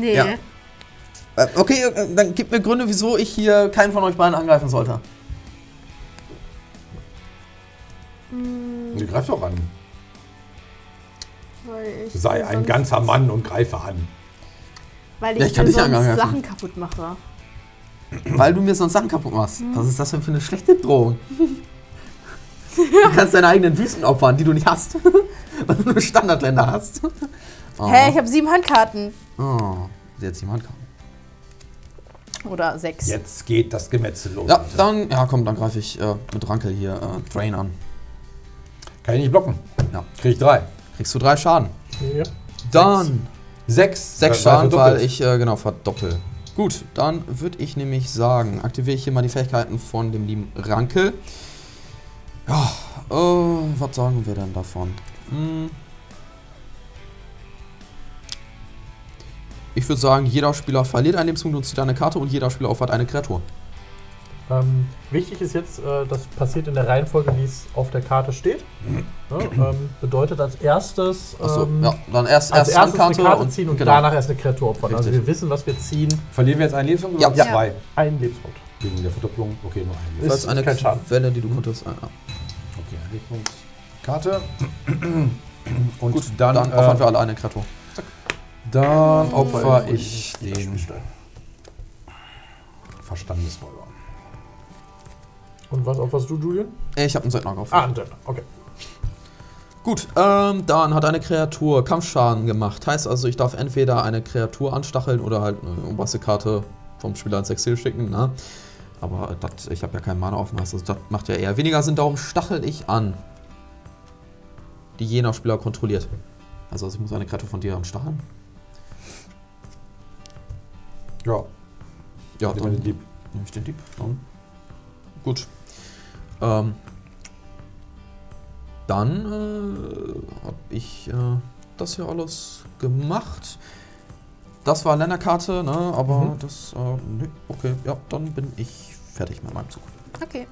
Nee. Ja. Äh, okay, äh, dann gib mir Gründe, wieso ich hier keinen von euch beiden angreifen sollte. Die greift doch an. Weil ich Sei ein ganzer Mann und greife an. Weil ich, Ja, ich kann dir sonst angreifen. Sachen kaputt mache. Weil du mir sonst Sachen kaputt machst. Was ist das denn für eine schlechte Drohung? du kannst deine eigenen Wüsten opfern, die du nicht hast. Weil du nur Standardländer hast. Oh. Hä, ich habe sieben Handkarten. Oh, sie hat jemand kann. Oder sechs. Jetzt geht das Gemetzel los. Ja, dann, ja komm, dann greife ich äh, mit Rankel hier äh, Drain an. Kann ich nicht blocken. Ja. Krieg ich drei. Kriegst du drei Schaden. Ja. Dann Sechs. sechs Weil Schaden, weil ich äh, genau verdoppel. Gut, dann würde ich nämlich sagen, aktiviere ich hier mal die Fähigkeiten von dem lieben Rankel. Ja, äh, was sagen wir denn davon? Hm. Ich würde sagen, jeder Spieler verliert einen Lebenspunkt und zieht eine Karte und jeder Spieler opfert eine Kreatur. Ähm, wichtig ist jetzt, äh, das passiert in der Reihenfolge, wie es auf der Karte steht. Ja, ähm, bedeutet als erstes, Achso, ähm, ja, dann erst, als erst erstes eine Karte und ziehen und genau. danach erst eine Kreatur opfern. Also wir wissen, was wir ziehen. Verlieren wir jetzt einen Lebenspunkt Ja. oder Ja. zwei? Einen Lebenspunkt. Wegen der Verdoppelung. Okay, nur einen. Ist Das ist eine kein Schaden. Welle, die du konntest. Ah, ja. Okay, Lebenspunkt. Karte. Und Gut, dann, dann, äh, opfern wir alle eine Kreatur. Dann opfer ich den Verstandesräuber. Und was opferst du, Julian? Ich habe einen Söldner drauf. Ah, ein Söldner. Okay. Gut, ähm, dann hat eine Kreatur Kampfschaden gemacht. Heißt also, ich darf entweder eine Kreatur anstacheln oder halt eine oberste Karte vom Spieler ins Exil schicken. Ne? Aber das, ich habe ja keinen Mana offen, also das macht ja eher weniger Sinn. Darum stachel ich an, die jener Spieler kontrolliert. Also ich muss eine Kreatur von dir anstacheln. Ja, Ja, dann den Dieb. nehme ich den Dieb. Dann. Gut. Ähm, dann äh, habe ich äh, das hier alles gemacht. Das war Länderkarte, ne? aber Mhm. das. Äh, nö, okay, ja, dann bin ich fertig mit meinem Zug. Okay.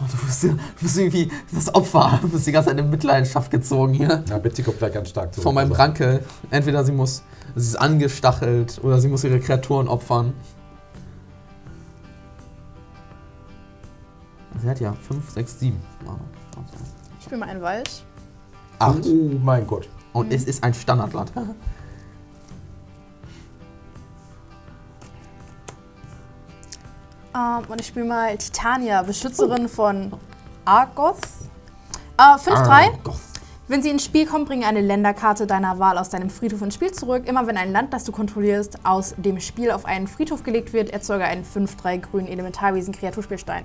Oh, du, bist, du bist irgendwie das Opfer. Du bist die ganze Zeit in Mitleidenschaft gezogen hier. Ja, Betsy kommt gleich ganz stark zurück. Von meinem Also, Rankel. Entweder sie muss. Sie ist angestachelt oder sie muss ihre Kreaturen opfern. Sie hat ja 5, 6, 7. Ich spiele mal einen Wald. 8. Oh mein Gott. Und es ist ein Standardland. Ähm, und ich spiele mal Titania, Beschützerin von Argoth. Äh, 5-3. Gott. Wenn sie ins Spiel kommt, bringe eine Länderkarte deiner Wahl aus deinem Friedhof ins Spiel zurück. Immer wenn ein Land, das du kontrollierst, aus dem Spiel auf einen Friedhof gelegt wird, erzeuge einen 5-3 grünen Elementarwesen Kreaturspielstein.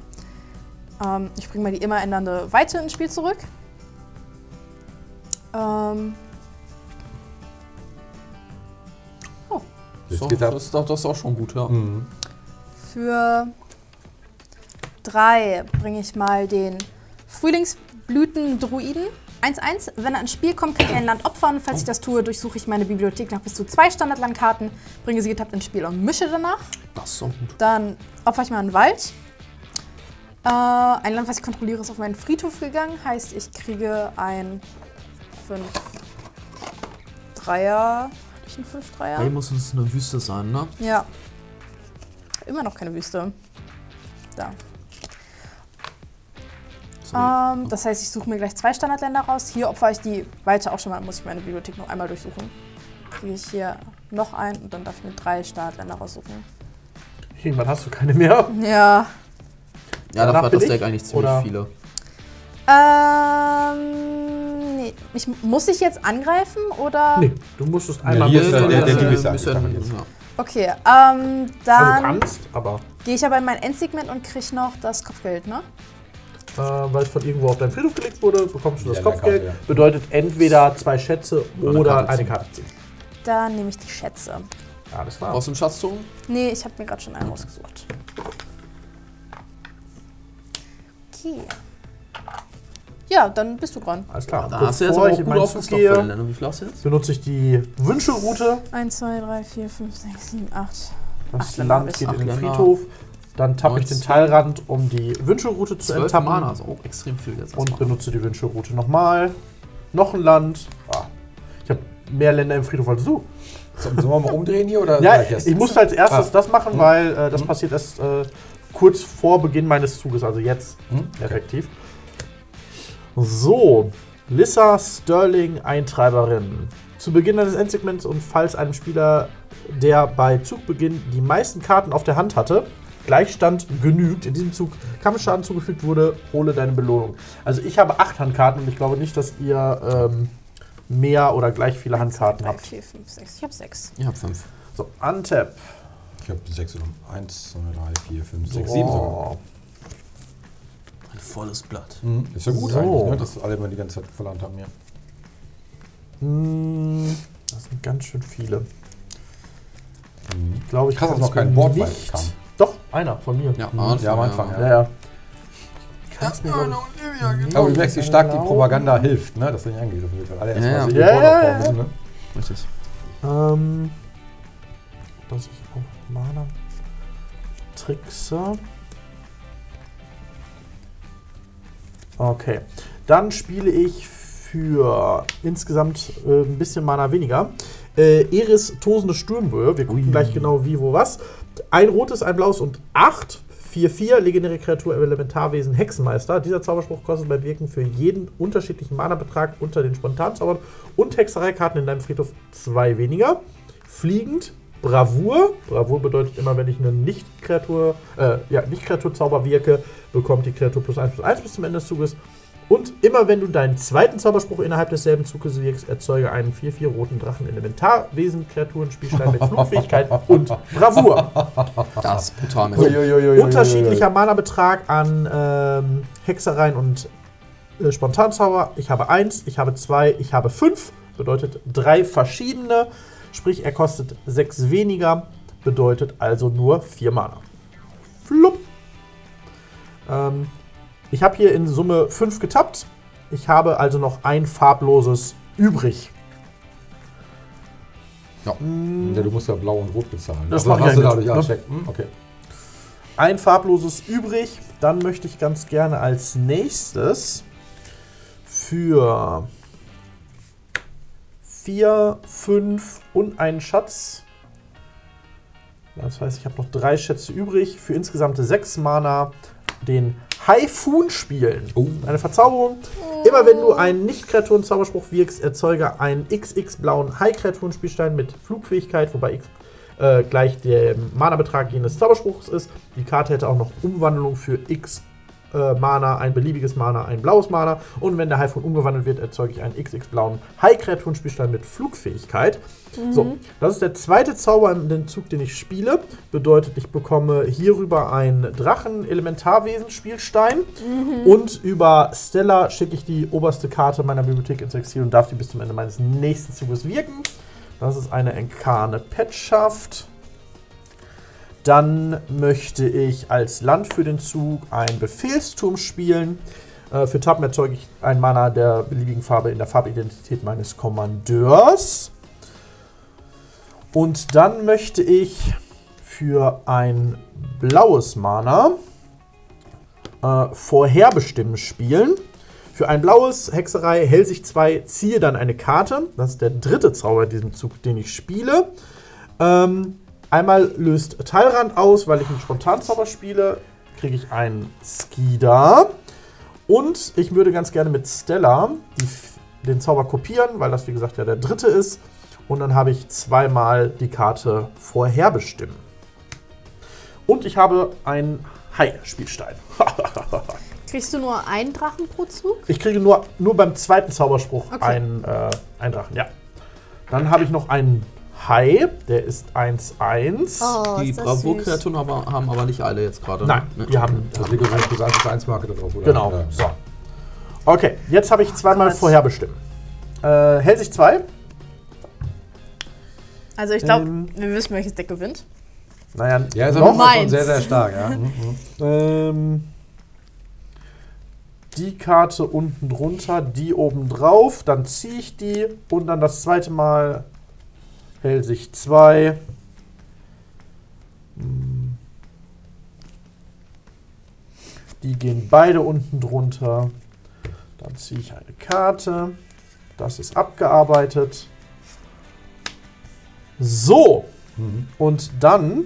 Ähm, ich bringe mal die immer ändernde Weite ins Spiel zurück. Ähm, So, ab. das, ist doch- das ist auch schon gut, ja. Mhm. für 3 bringe ich mal den Frühlingsblüten-Druiden. 1-1. Wenn er ins Spiel kommt, kann ich ein Land opfern. Falls ich das tue, durchsuche ich meine Bibliothek nach bis zu zwei Standardlandkarten, bringe sie getappt ins Spiel und mische danach. Das ist so gut. Dann opfer ich mal einen Wald. Äh, ein Land, was ich kontrolliere, ist auf meinen Friedhof gegangen. Heißt, ich kriege ein 5-3er. Hatte ich einen 5-3er? Hey, muss es eine Wüste sein, ne? Ja. Immer noch keine Wüste. Da. Ähm, das heißt, ich suche mir gleich zwei Standardländer raus. Hier opfere ich die Weite auch schon mal, muss ich meine Bibliothek noch einmal durchsuchen. Kriege ich hier noch ein und dann darf ich mir drei Standardländer raussuchen. Irgendwann hast du keine mehr. Ja. Ja, dafür hat das Deck ich, eigentlich ziemlich oder? viele. Ähm. Nee. Ich, muss ich jetzt angreifen oder? Nee, du musstest einmal hier mit- ist der- der- der ist ja ja. Okay, ähm, Also du dann kannst, aber gehe ich aber in mein Endsegment und kriege noch das Kopfgeld, ne? Äh, weil es von irgendwo auf deinen Friedhof gelegt wurde, bekommst du das Ja, Kopfgeld. Karte, ja. Bedeutet entweder zwei Schätze Oder oder, eine Karte eine ziehen. Karte ziehen. Dann nehme ich die Schätze. Alles klar. Aus dem Schatzturm? Nee, ich habe mir gerade schon einen rausgesucht. Okay. Ja, dann bist du dran. Alles klar. Da hast du jetzt aber auch in gut gehe, Länder. Wie viel hast du jetzt? benutze ich die Wünschelroute. 1, 2, 3, 4, 5, 6, 7, 8. Das hab Land geht in den. Friedhof. Dann tappe ich den 19. Teilrand, um die Wünschelroute zu 12 enttappen. Mana, also auch extrem viel jetzt. Und benutze die Wünschelroute nochmal. Noch ein Land. Ah, ich habe mehr Länder im Friedhof als du. Sollen wir mal umdrehen hier oder Ja, erst? ich musste als erstes Ah. das machen, weil äh, das passiert erst äh, kurz vor Beginn meines Zuges, also jetzt Hm? effektiv. So, Lissa Sterling, Eintreiberin. Zu Beginn eines Endsegments und falls einem Spieler, der bei Zugbeginn die meisten Karten auf der Hand hatte, Gleichstand genügt, in diesem Zug Kampfschaden zugefügt wurde, hole deine Belohnung. Also ich habe acht Handkarten und ich glaube nicht, dass ihr ähm, mehr oder gleich viele Handkarten 3, habt. 4, 5, 6. Ich habe 6. Ich hab fünf. So, untap. Ich habe sechs oder eins, zwei, drei, vier, fünf, sechs, sieben sogar. Ein volles Blatt. Mhm. Ist ja gut So. eigentlich, ne? dass alle immer die ganze Zeit verlangt haben hier. Hm, Das sind ganz schön viele. Ich glaube, ich Krass, dass kann's noch kein mir Wortweil nicht. kam. Doch, einer von mir. Ja, am Anfang, Ja, am Anfang, Ja, ja. ja. Ich kann's mir glaub ich, Aber du merkst, wie stark die Genau. Propaganda hilft, ne? dass du nicht angegriffen wird. weil Alle erstmal Ja, ja. müssen, ne? Richtig. Ähm, dass ich auch Mana trickse. Okay. Dann spiele ich für insgesamt äh, ein bisschen Mana weniger. Äh, Eris tosende Sturmböe. Wir gucken gleich genau wie, wo, was. Ein rotes, ein blaues und acht. 4-4, legendäre Kreatur, Elementarwesen, Hexenmeister. Dieser Zauberspruch kostet bei Wirken für jeden unterschiedlichen Mana-Betrag unter den Spontanzaubern und Hexereikarten in deinem Friedhof zwei weniger. Fliegend, Bravour. Bravour bedeutet immer, wenn ich eine Nicht-Kreatur, äh, ja, Nicht-Kreaturzauber wirke, bekommt die Kreatur plus 1 plus 1 bis zum Ende des Zuges. Und immer wenn du deinen zweiten Zauberspruch innerhalb desselben Zuges wirkst, erzeuge einen 4-4 roten Drachen Elementarwesen, Kreaturen, Spielstein mit Flugfähigkeit und Bravour. Das ist brutal. Unterschiedlicher Mana-Betrag an ähm, Hexereien und äh, Spontanzauber. Ich habe eins, ich habe zwei, ich habe fünf. Bedeutet drei verschiedene. Sprich, er kostet sechs weniger. Bedeutet also nur vier Mana. Flupp. Ähm, ich habe hier in Summe fünf getappt. Ich habe also noch ein farbloses übrig. Ja. ja, du musst ja blau und rot bezahlen. Das also hast du ja dadurch ja, ne? Hm, okay. ein farbloses übrig. Dann möchte ich ganz gerne als nächstes für 4, 5 und einen Schatz. Das heißt, ich habe noch drei Schätze übrig. Für insgesamt 6 Mana den Haifun spielen. Oh. Eine Verzauberung. Immer wenn du einen Nicht-Kreaturen-Zauberspruch wirkst, erzeuge einen XX blauen High-Kreaturen-Spielstein mit Flugfähigkeit, wobei X äh, gleich der Mana-Betrag jenes Zauberspruchs ist. Die Karte hätte auch noch Umwandlung für X äh, Mana, ein beliebiges Mana, ein blaues Mana. Und wenn der Haifun umgewandelt wird, erzeuge ich einen XX blauen High-Kreaturen-Spielstein mit Flugfähigkeit. So, das ist der zweite Zauber in dem Zug, den ich spiele. Bedeutet, ich bekomme hierüber einen Drachen-Elementarwesen-Spielstein. Und über Stella schicke ich die oberste Karte meiner Bibliothek ins Exil und darf die bis zum Ende meines nächsten Zuges wirken. Das ist eine Enkane Petschaft. Dann möchte ich als Land für den Zug einen Befehlsturm spielen. Äh, für Tappen erzeuge ich ein Mana der beliebigen Farbe in der Farbidentität meines Kommandeurs. Und dann möchte ich für ein blaues Mana äh, Vorherbestimmen spielen. Für ein blaues Hexerei Hellsicht 2 ziehe dann eine Karte. Das ist der dritte Zauber in diesem Zug, den ich spiele. Ähm, einmal löst Teilrand aus, weil ich einen Spontanzauber spiele. Kriege ich einen Skida. Und ich würde ganz gerne mit Stella die, den Zauber kopieren, weil das wie gesagt ja der dritte ist. Und dann habe ich zweimal die Karte vorherbestimmen. Und ich habe einen Hai-Spielstein. Kriegst du nur einen Drachen pro Zug? Ich kriege nur, nur beim zweiten Zauberspruch Okay. einen, äh, einen Drachen, ja. Dann habe ich noch einen Hai, der ist 1-1. Oh, Die Bravour-Kreaturen aber, haben aber nicht alle jetzt gerade. Nein, ne? die haben. Das liegt wahrscheinlich plus 1 plus 1 Marke da drauf, oder? Genau, Ja. so. Okay, jetzt habe ich zweimal Gott. vorherbestimmen. Äh, Hellsicht 2. Also ich glaube, Ähm. wir wissen, welches Deck gewinnt. Naja, Ja, ist noch. aber schon sehr, sehr stark, ja. Mhm, mhm. Ähm, die Karte unten drunter, die oben drauf, dann ziehe ich die und dann das zweite Mal Hellsicht 2. Hm. Die gehen beide unten drunter. Dann ziehe ich eine Karte. Das ist abgearbeitet. So. Und dann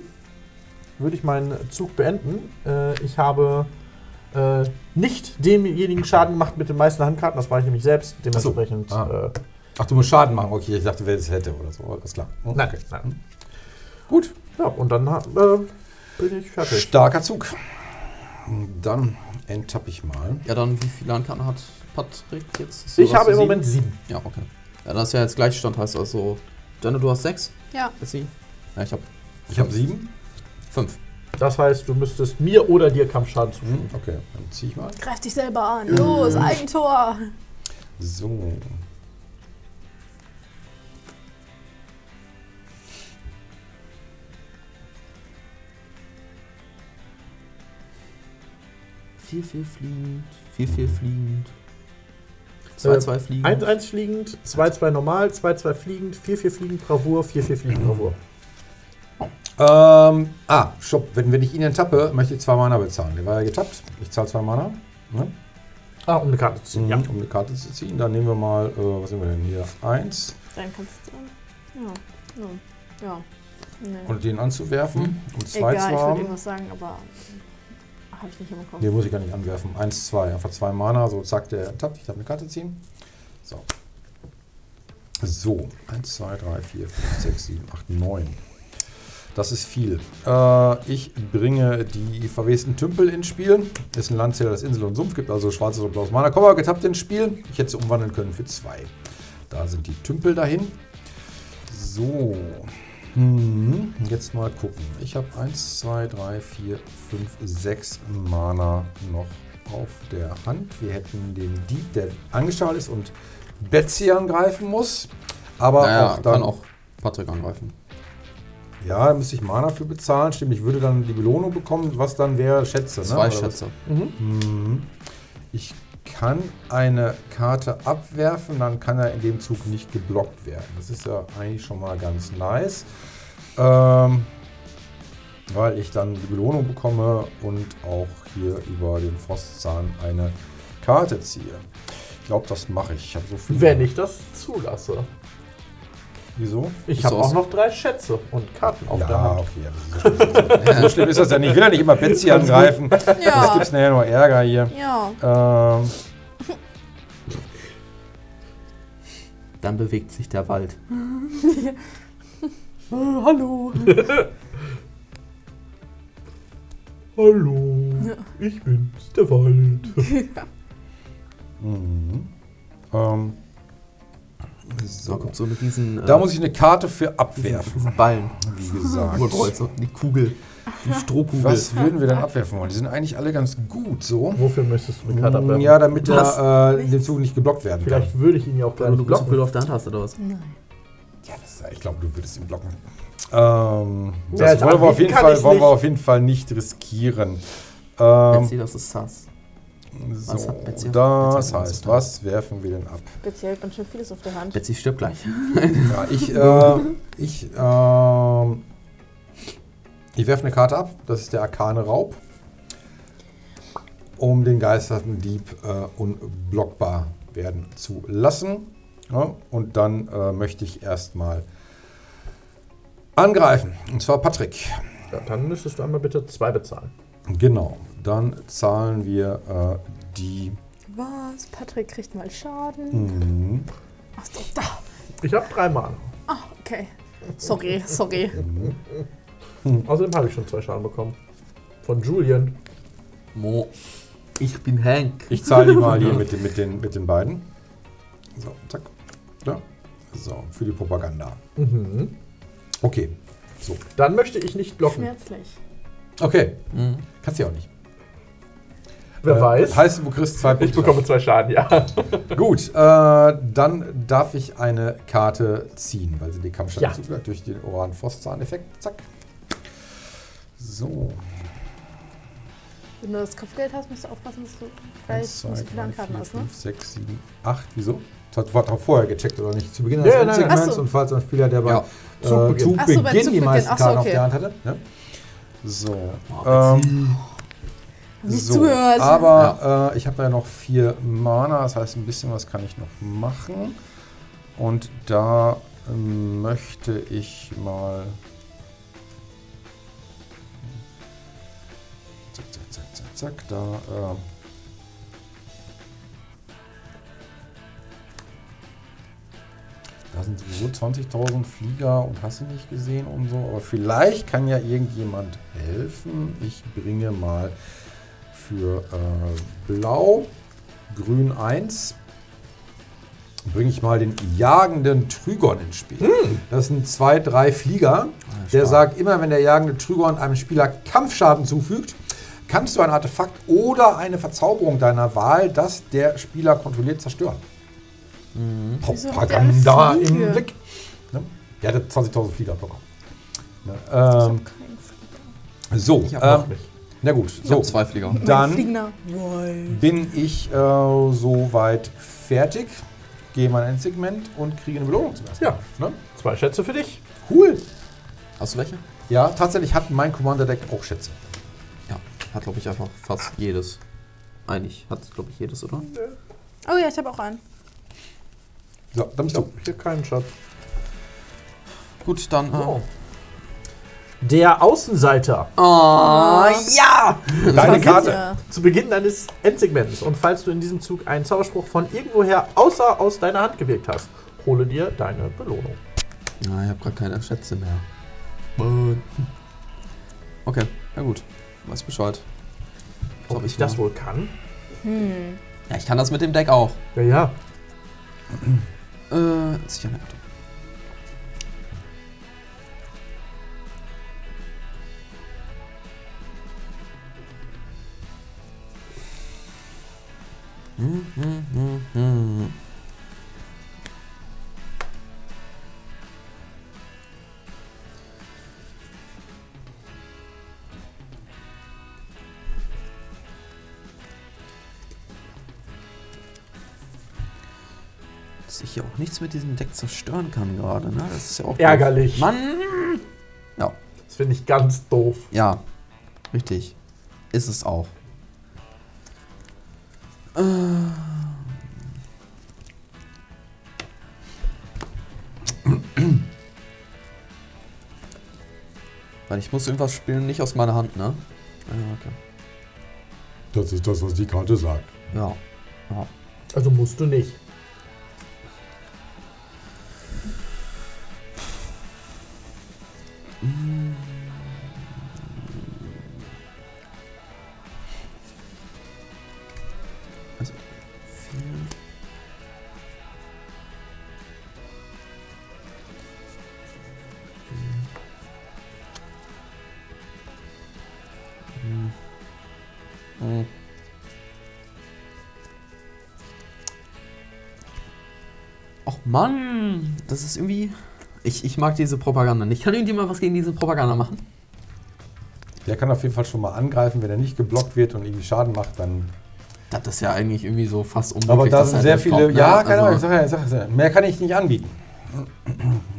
würde ich meinen Zug beenden. Äh, ich habe äh, nicht demjenigen Schaden gemacht mit den meisten Handkarten. Das war ich nämlich selbst. Dementsprechend. Ah. Äh, Ach, du musst Schaden machen. Okay, ich dachte, wer es hätte oder so. Alles klar. Hm. nein, nein. Gut. Ja, und dann äh, bin ich fertig. Starker Zug. Dann enttappe ich mal. Ja, dann wie viele Handkarten hat Patrick jetzt? Hast Ich habe im für Moment sieben? sieben. Ja, okay. Ja, das ist ja jetzt Gleichstand, heißt also. Janne, du hast sechs? Ja. Bessie? Ja, ich habe Ich habe sieben. fünf. Das heißt, du müsstest mir oder dir Kampfschaden zufügen. Hm, Okay, dann ziehe ich mal. Greif dich selber an. Los, Eigentor. So. Vier, vier fliegend. Vier, vier fliegend. Zwei, Äh, zwei fliegend. 1-1 fliegend, 2-2 normal, 2-2 fliegend, 4-4 fliegend, Bravour, 4-4 fliegend, Bravour. Ähm, ah, stopp. Wenn, wenn ich ihn enttappe, möchte ich zwei Mana bezahlen. Der war ja getappt. Ich zahle zwei Mana. Ne? Ah, um eine Karte zu ziehen. Mhm, Ja. Um eine Karte zu ziehen. Dann nehmen wir mal, äh, was nehmen wir denn hier? Eins. Dann kannst du. Ja. Ja. ja. Nee. Und den anzuwerfen. Und zwei Egal, zu ich würde irgendwas sagen, aber habe ich nicht Kopf. Nee, muss ich gar nicht anwerfen. Eins, zwei. Einfach zwei Mana. So, zack, der tappt. Ich darf eine Karte ziehen. So. So. Eins, zwei, drei, vier, fünf, sechs, sieben, acht, neun. Das ist viel. Äh, ich bringe die verwesten Tümpel ins Spiel. Ist ein Landzähler, das Insel und Sumpf gibt, also schwarzes und blaues Mana. Komm mal, getappt ins Spiel. Ich hätte sie umwandeln können für zwei. Da sind die Tümpel dahin. So. Hm, jetzt mal gucken. Ich habe 1, 2, 3, 4, 5, 6 Mana noch auf der Hand. Wir hätten den Dieb, der angeschaut ist und Betsy angreifen muss. Aber Naja, auch dann, kann auch Patrick angreifen. Ja, da müsste ich Mana für bezahlen. Stimmt, ich würde dann die Belohnung bekommen, was dann wäre Schätze. Ne? Zwei was? Schätze. Mhm. Ich kann eine Karte abwerfen, dann kann er in dem Zug nicht geblockt werden. Das ist ja eigentlich schon mal ganz nice. Ähm, weil ich dann die Belohnung bekomme und auch hier über den Frostzahn eine Karte ziehe. Ich glaube, das mache ich. Ich so. Wenn ich das zulasse. Wieso? Ich habe auch noch drei Schätze und Karten auf der ja, Hand. okay. Ja, das ist so, schlimm. so schlimm ist das ja nicht. Ich will ja nicht immer Betsy angreifen. Das Ja. gibt's nachher nur Ärger hier. Ja. Ähm, Dann bewegt sich der Wald. hallo. hallo. Ich bin's, der Wald. mhm. ähm, So, so. kommt so eine riesen. äh, Da muss ich eine Karte für abwerfen, Ballen. wie gesagt. Urkreuzer. Die Kugel. Die Strohkugel. Was würden wir denn abwerfen wollen? Die sind eigentlich alle ganz gut so. Wofür möchtest du eine Karte abwerfen? Ja, damit er äh, in dem Zug nicht geblockt werden kann. Vielleicht würde ich ihn ja auch gar Weil du nicht auf der Hand hast, oder was? Ja, das, ich glaube, du würdest ihn blocken. Ähm, Ja, das wollen wir, auf jeden Fall, wollen wir nicht. auf jeden Fall nicht riskieren. Ähm, Betsy, das ist sass. Was so, hat Betsy- das Betsy heißt, was was werfen wir denn ab? Speziell ganz schön vieles auf der Hand. Betsy stirbt gleich. Ja, ich, äh, ich, ähm, ich werfe eine Karte ab. Das ist der Arkane Raub. Um den geisterten Dieb äh, unblockbar werden zu lassen. Ja, und dann äh, möchte ich erstmal angreifen. Und zwar Patrick. Ja, dann müsstest du einmal bitte zwei bezahlen. Genau. Dann zahlen wir äh, die. Was? Patrick kriegt mal Schaden. Mhm. Ach, so, da. Ich habe drei Mana. Ah, okay. Sorry, sorry. Außerdem habe ich schon zwei Schaden bekommen. Von Julian. Mo. Ich bin Hank. Ich zahle die mal hier mit, den- mit, den, mit den beiden. So, zack. Ja. So, für die Propaganda. Mhm. Okay. So. Dann möchte ich nicht blocken. Schmerzlich. Okay. Mhm. Kannst du ja auch nicht. Wer Äh, weiß. Heißt, du kriegst zwei ich Punkte. bekomme zwei Schaden, ja. Gut, äh, dann darf ich eine Karte ziehen, weil sie die Kampfschaden Ja. zugehört durch den Oran-Phosphan-Effekt. Zack. So. Wenn du das Kopfgeld hast, musst du aufpassen, dass du gleich 1, 2, nicht so viele 3, Handkarten 4, hast, ne? 5, 6, 7, 8. Wieso? Das hat war doch vorher gecheckt, oder nicht? Zu Beginn Ja, des ja, Ach so. und falls ein Spieler, der bei Ja. äh, Zugbeginn. Zugbeginn Ach so, bei die meisten Ach so, Karten auf okay. der Hand hatte. Ne? So. Oh, ähm, Nicht so. zugehört. Aber äh, ich habe ja noch vier Mana, das heißt, ein bisschen was kann ich noch machen. Und da ähm, möchte ich mal. Zack, zack, zack, zack, zack, da. Äh, da sind sowieso 20.000 Flieger und hast du nicht gesehen und so. Aber vielleicht kann ja irgendjemand helfen. Ich bringe mal für äh, Blau, Grün 1 bringe ich mal den jagenden Trügon ins Spiel. Das sind zwei, drei Flieger. der sagt immer, wenn der jagende Trügon einem Spieler Kampfschaden zufügt, kannst du ein Artefakt oder eine Verzauberung deiner Wahl, das der Spieler kontrolliert, zerstören. Eine Propaganda im Blick. Ne? Der hatte 20.000 Flieger bekommen. Ne? Ähm, so, Ich hab ähm, noch nicht. Na gut. Ich So, hab zwei Flieger. dann bin ich äh, soweit fertig, gehe mein Endsegment und kriege eine Belohnung zum ersten Ja. Mal. Ne? Zwei Schätze für dich. Cool. Hast du welche? Ja, tatsächlich hat mein Commander-Deck auch Schätze. Ja, hat glaube ich einfach fast jedes. Eigentlich hat glaube ich jedes, oder? Oh ja, ich habe auch einen. So, dann bist du. Hier keinen Schatz. Gut, dann. Äh, So. Der Außenseiter. Oh, ja! Deine Karte. Zu Beginn deines Endsegments und falls du in diesem Zug einen Zauberspruch von irgendwoher außer aus deiner Hand gewirkt hast, hole dir deine Belohnung. Ja, ich habe gerade keine Schätze mehr. Okay, na gut. Weiß Bescheid. Ob ich das wohl kann? Ja, ich kann das mit dem Deck auch. Ja, ja. Äh, sicher nicht. Hm, Dass ich hier auch nichts mit diesem Deck zerstören kann gerade, ne? Das ist ja auch Ärgerlich. Doof. Mann! Ja, Das finde ich ganz doof. ja, richtig. Ist es auch. Äh. Weil ich muss irgendwas spielen, nicht aus meiner Hand, ne? Ja, okay. Das ist das, was die Karte sagt. Ja. ja. Also musst du nicht. Also, Mann, das ist irgendwie. Ich, ich mag diese Propaganda nicht. Kann irgendjemand was gegen diese Propaganda machen? Der kann auf jeden Fall schon mal angreifen, wenn er nicht geblockt wird und irgendwie Schaden macht, dann. Das ist ja eigentlich irgendwie so fast unmöglich. Aber da sind sehr viele. kommt, ne? Ja, keine Ahnung, ich Also- sag ja, ich sag ja, mehr kann ich nicht anbieten.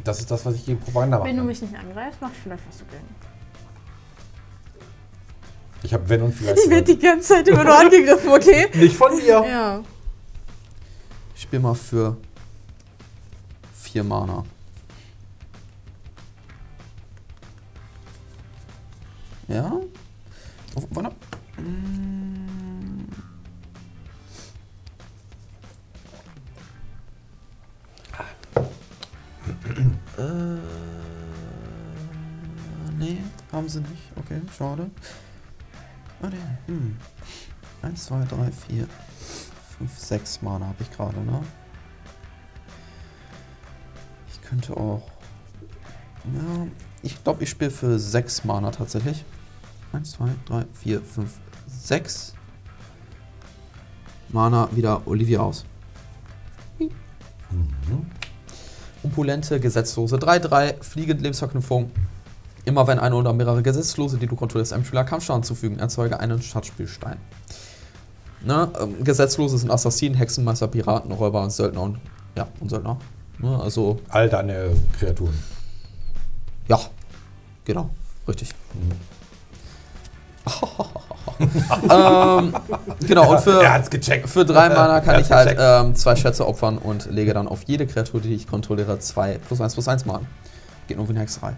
Das ist das, was ich gegen Propaganda Wenn du mache. mich nicht angreifst, mach ich vielleicht was dagegen. Ich habe wenn und vielleicht. Ich werde die ganze Zeit immer nur angegriffen, okay? Nicht von mir. Ja. Ich spiele mal für vier Mana. Ja? Oh, warte. Mm. äh, nee, haben sie nicht. Okay, schade. Warte. Hm. 1, 2, 3, 4, 5, 6 Mana habe ich gerade, ne? Ich könnte auch. Ja, ich glaube, ich spiele für 6 Mana tatsächlich. 1, 2, 3, 4, 5, 6 Mana wieder Olivia aus. Opulente, gesetzlose 3-3, fliegend Lebensverknüpfung. Immer wenn eine oder mehrere Gesetzlose, die du kontrollierst, einem Spieler Kampfschaden zufügen, erzeuge einen Schatzspielstein. Ne? Ähm, Gesetzlose sind Assassinen, Hexenmeister, Piraten, Räuber, Söldner und ja, und Söldner. Ne? Also, All deine Kreaturen. ja, genau, richtig. ähm, genau, und für, er hat's gecheckt. für drei Mana kann ich halt ähm, zwei Schätze opfern und lege dann auf jede Kreatur, die ich kontrolliere, zwei plus eins plus eins Mana. Geht nur wie eine Hexerei.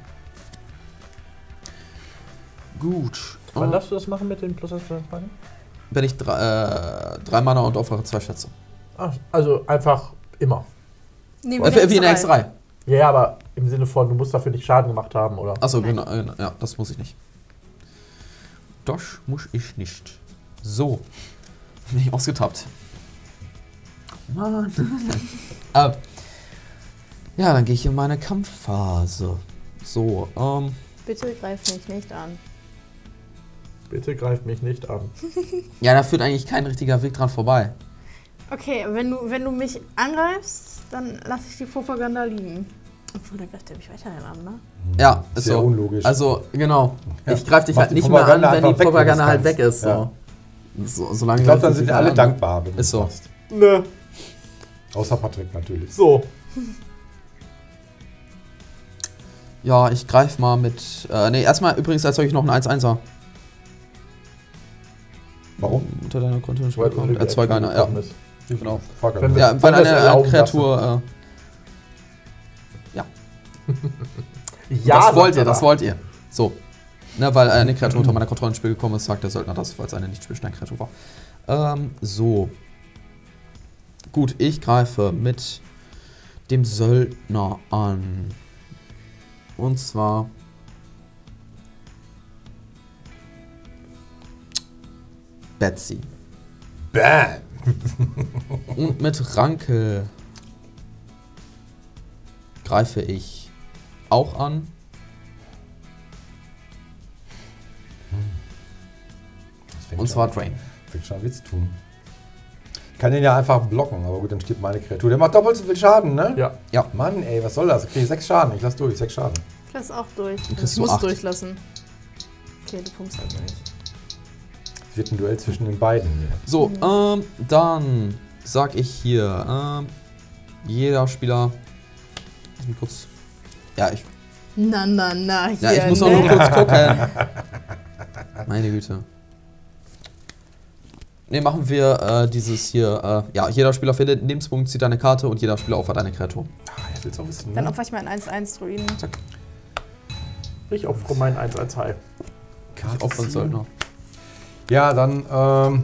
Gut. Wann Oh. darfst du das machen mit den plus 1 plus 1 Beine? Wenn ich drei, äh, drei Mana und opfere zwei Schätze. Ach, also einfach immer. Nee, Äh, wie eine X3. Ja, ja, aber im Sinne von, du musst dafür nicht Schaden gemacht haben, oder? Achso, genau, äh, ja, das muss ich nicht. Das muss ich nicht. So. Bin ich ausgetappt. Mann. äh, ja, dann gehe ich in meine Kampfphase. So, ähm. Bitte greif mich nicht an. Bitte greif mich nicht an. Ja, da führt eigentlich kein richtiger Weg dran vorbei. Okay, wenn du, wenn du mich angreifst, dann lasse ich die Propaganda liegen. Obwohl, dann greift er mich weiterhin an, ne? Ja, ist Sehr so. unlogisch. Also, genau. Ja, Ich greife dich mach halt nicht mehr an, wenn die Propaganda halt weg ist. So. So, solange Ich glaube, dann sind alle an- dankbar, wenn du Ist so. machst. Nö. Außer Patrick natürlich. So. Ja, ich greife mal mit. Äh, nee, erstmal übrigens erzeuge ich noch einen 1-1er. Warum? Unter deiner kommt. Erzeuge eine, ja. Ist. Genau. Frag Wenn wir- Ja, wenn eine Kreatur. Äh, Ja, das sagt wollt ihr, das wollt ihr. So. Ne, weil eine Kreatur unter meiner Kontrolle ins Spiel gekommen ist, sagt der Söldner das, weil es eine nicht Spielstein-Kreatur war. Ähm, so. Gut, ich greife mit dem Söldner an. Und zwar. Betsy. Bam! Und mit Ranke greife ich auch an. Und zwar. Drain. Fängt schon an Witz tun. Ich kann den ja einfach blocken, aber gut, dann stirbt meine Kreatur. Der macht doppelt so viel Schaden, ne? Ja. Ja. Mann, ey, was soll das? Ich kriege sechs Schaden. Ich lass durch, sechs Schaden. Ich lass auch durch. Ich du muss acht. durchlassen. Okay, du pumpst also nicht. Es wird ein Duell zwischen den beiden hier. So, ähm, dann sag ich hier, ähm, jeder Spieler. Lass mich kurz. Ja, ich, Na, na, na, hier, ja, ich muss auch ne? nur kurz gucken. Meine Güte. Ne, machen wir äh, dieses hier. Äh, ja, jeder Spieler verliert einen Lebenspunkt, zieht eine Karte und jeder Spieler opfert eine Kreatur. Ah, jetzt willst du auch wissen, Dann ne? opfer ich mal einen 1-1 Druiden. Ich opfere meinen 1-1 High. Ich opfere einen Söldner. Ja, dann, ähm.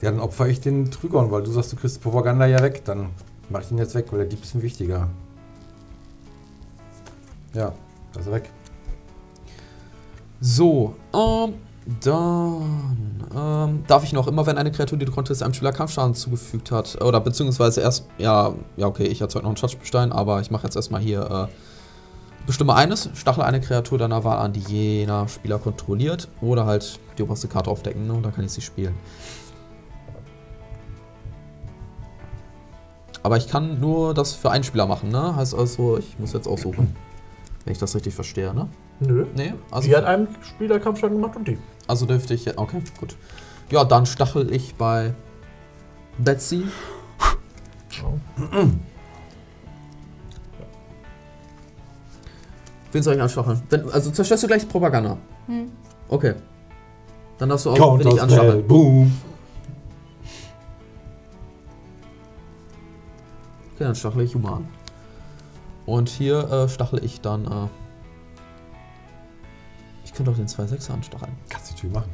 Ja, dann opfer ich den Trügon, weil du sagst, du kriegst Propaganda ja weg. Dann mach ich den jetzt weg, weil der Dieb ist mir wichtiger. Ja, er weg. So, ähm, dann ähm, darf ich noch immer, wenn eine Kreatur, die du konntest, einem Spieler Kampfschaden zugefügt hat, oder beziehungsweise erst, ja, ja, okay, ich erzeuge noch einen Schatzbestein, aber ich mache jetzt erstmal hier, äh, bestimme eines, stachle eine Kreatur deiner Wahl an, die jener Spieler kontrolliert, oder halt die oberste Karte aufdecken, ne, und dann kann ich sie spielen. Aber ich kann nur das für einen Spieler machen, ne? Heißt also, ich muss jetzt aussuchen. Wenn ich das richtig verstehe, ne? Nö. Nee, also. Sie hat einem Spieler gemacht und die. Also dürfte ich. Okay, gut. Ja, dann stachel ich bei Betsy. Wen soll ich anstacheln? Wenn, also zerstörst du gleich Propaganda. Okay. Dann darfst du auch wenn ich anstacheln. boom. Okay, dann stachle ich Human. Und hier äh, stachle ich dann. Äh, ich könnte auch den 2-6er anstacheln. Kannst du natürlich machen.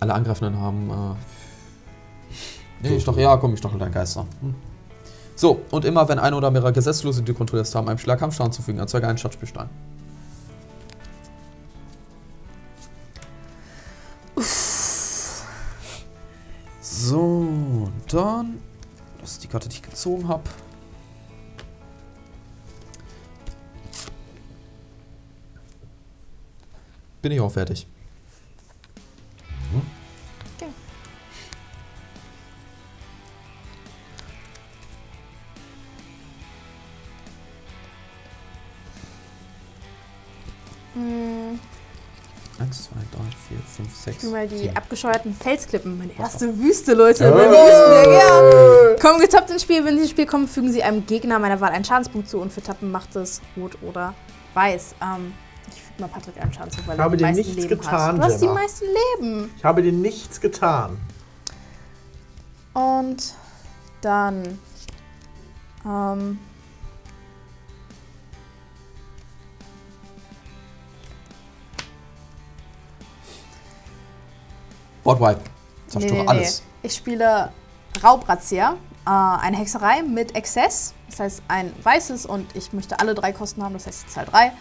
Alle Angreifenden haben. Äh, nee, So, ich stachel, so. ja, komm, ich stachel deinen Geister. So, und immer wenn ein oder mehrere Gesetzlose, die du kontrollierst, haben, einem Spieler Kampfschaden zufügen, erzeuge einen Schatzbestein. So, dann. Das ist die Karte, die ich gezogen habe. Bin ich auch fertig. Hm, 1, 2, 3, 4, 5, 6. mal die sieben. abgescheuerten Felsklippen. Meine erste Wüste, Leute. Oh. Meine Wüsten, ja. Kommen getappt ins Spiel. Wenn sie ins Spiel kommen, fügen sie einem Gegner meiner Wahl einen Schadenspunkt zu. Und für Tappen macht es rot oder weiß. Ähm, ich füge mal Patrick einen Schaden zu, weil Ich er habe die dir meisten nichts Leben getan. Du hast die meisten Leben. Ich habe dir nichts getan. Und dann. Ähm, Boardwipe. Zerstöre alles. Ich spiele Raubrazzia, äh, eine Hexerei mit Exzess. Das heißt, ein weißes und ich möchte alle drei Kosten haben, das heißt, ich zahle drei.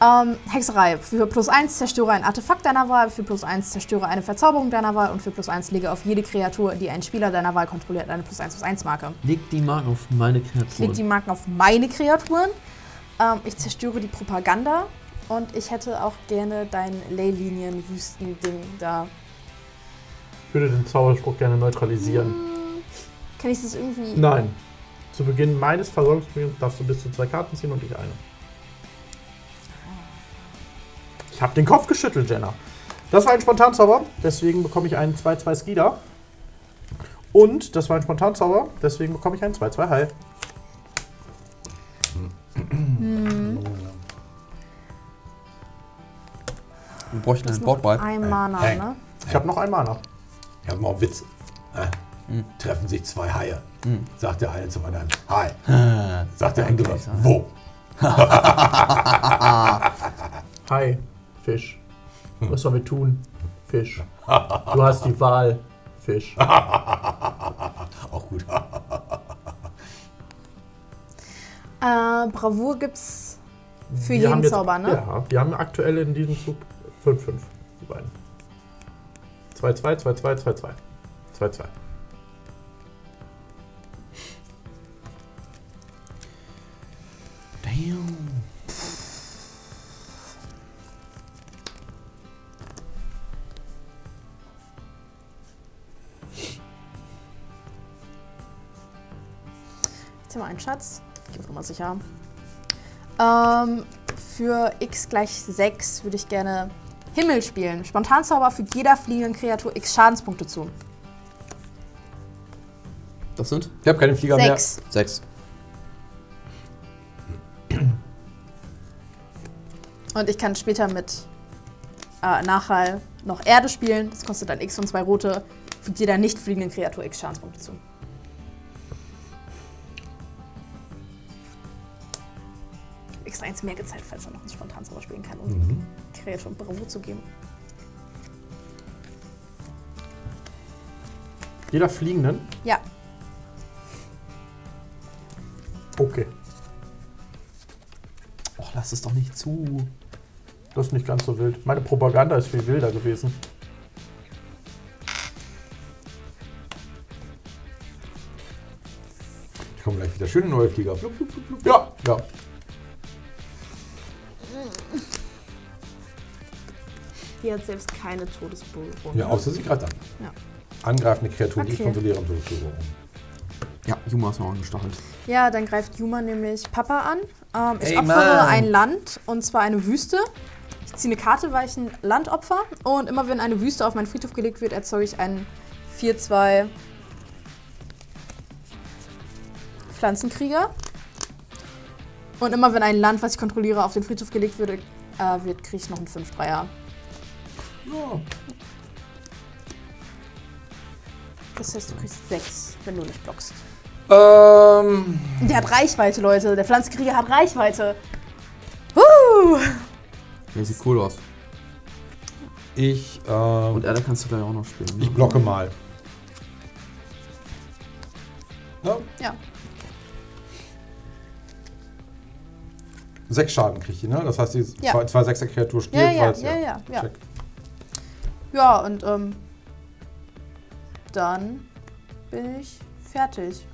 Ähm, Hexerei. Für plus 1 zerstöre ein Artefakt deiner Wahl, für plus 1 zerstöre eine Verzauberung deiner Wahl und für plus 1 lege auf jede Kreatur, die ein Spieler deiner Wahl kontrolliert, eine plus 1 plus 1 Marke. Leg die Marken auf meine Ich Kreaturen. die Marken auf meine Kreaturen. Ähm, ich zerstöre die Propaganda und ich hätte auch gerne dein Leylinien-Wüsten-Ding da. Ich würde den Zauberspruch gerne neutralisieren. Kann ich das irgendwie. Nein. Zu Beginn meines Versorgungsbeginns darfst du bis zu zwei Karten ziehen und ich eine. Ich habe den Kopf geschüttelt, Jenna. Das war ein Spontanzauber, deswegen bekomme ich einen 2-2 Skida. Und das war ein Spontanzauber, deswegen bekomme ich einen 2-2 Heil. Wir bräuchten einen Boardwipe. ein Mana, ne? Ich habe noch einen Mana. Ich habe mal einen Witz. Äh, Treffen sich zwei Haie. Sagt der eine zum anderen, Hi. Sagt der andere, wo? Hi, Fisch. Was sollen wir tun? Fisch. Du hast die Wahl, Fisch. Auch gut. Äh, Bravour gibt's für Wir jeden jetzt- Zauber, ne? Ja, wir haben aktuell in diesem Zug 5-5, die beiden. 2-2, 2-2, 2-2. 2-2. Damn. Jetzt haben wir einen Schatz. Ich gebe nochmal sicher. Ähm, für x gleich 6 würde ich gerne Himmel spielen. Spontanzauber fügt jeder fliegenden Kreatur x Schadenspunkte zu. Das sind Ich habe keine Flieger mehr. 6. sechs. Und ich kann später mit äh, Nachhall noch Erde spielen. Das kostet dann x und zwei rote. Fügt jeder nicht fliegenden Kreatur x Schadenspunkte zu. Extra eins mehr gezahlt, falls er noch einen Spontanzauber spielen kann, um Kreatur Bravour zu geben. Jeder Fliegenden? Ja, Okay. Oh, lass es doch nicht zu. Das ist nicht ganz so wild. Meine Propaganda ist viel wilder gewesen. Ich komme gleich wieder schöne neue Flieger. Ja, Ja. Die hat selbst keine Todesberührung. Ja, außer sie greift an. Ja. Angreifende Kreaturen, die ich Okay. kontrolliere, Todesberührung. Ja, Juma ist noch angestachelt. Ja, dann greift Juma nämlich Papa an. Ähm, ich Ey, opfere Mann. ein Land, und zwar eine Wüste. Ich ziehe eine Karte, weil ich ein Land opfer. Und immer wenn eine Wüste auf meinen Friedhof gelegt wird, erzeuge ich einen 4-2 Pflanzenkrieger. Und immer wenn ein Land, was ich kontrolliere, auf den Friedhof gelegt würde, äh, wird, kriege ich noch einen 5-3er. Ja. Das heißt, du kriegst 6, wenn du nicht blockst. Ähm, Der hat Reichweite, Leute. Der Pflanzenkrieger hat Reichweite. Uh! Ja, sieht cool aus. ich, Und ähm, Erde kannst du gleich auch noch spielen. Ne? ich blocke mal. Ja, Ja. sechs Schaden kriege ich, ne? Das heißt, die Ja. zwei, zwei Sechser Kreatur stirbt. Ja, ja, ja, ja, ja. Check. Ja, und ähm, dann bin ich fertig.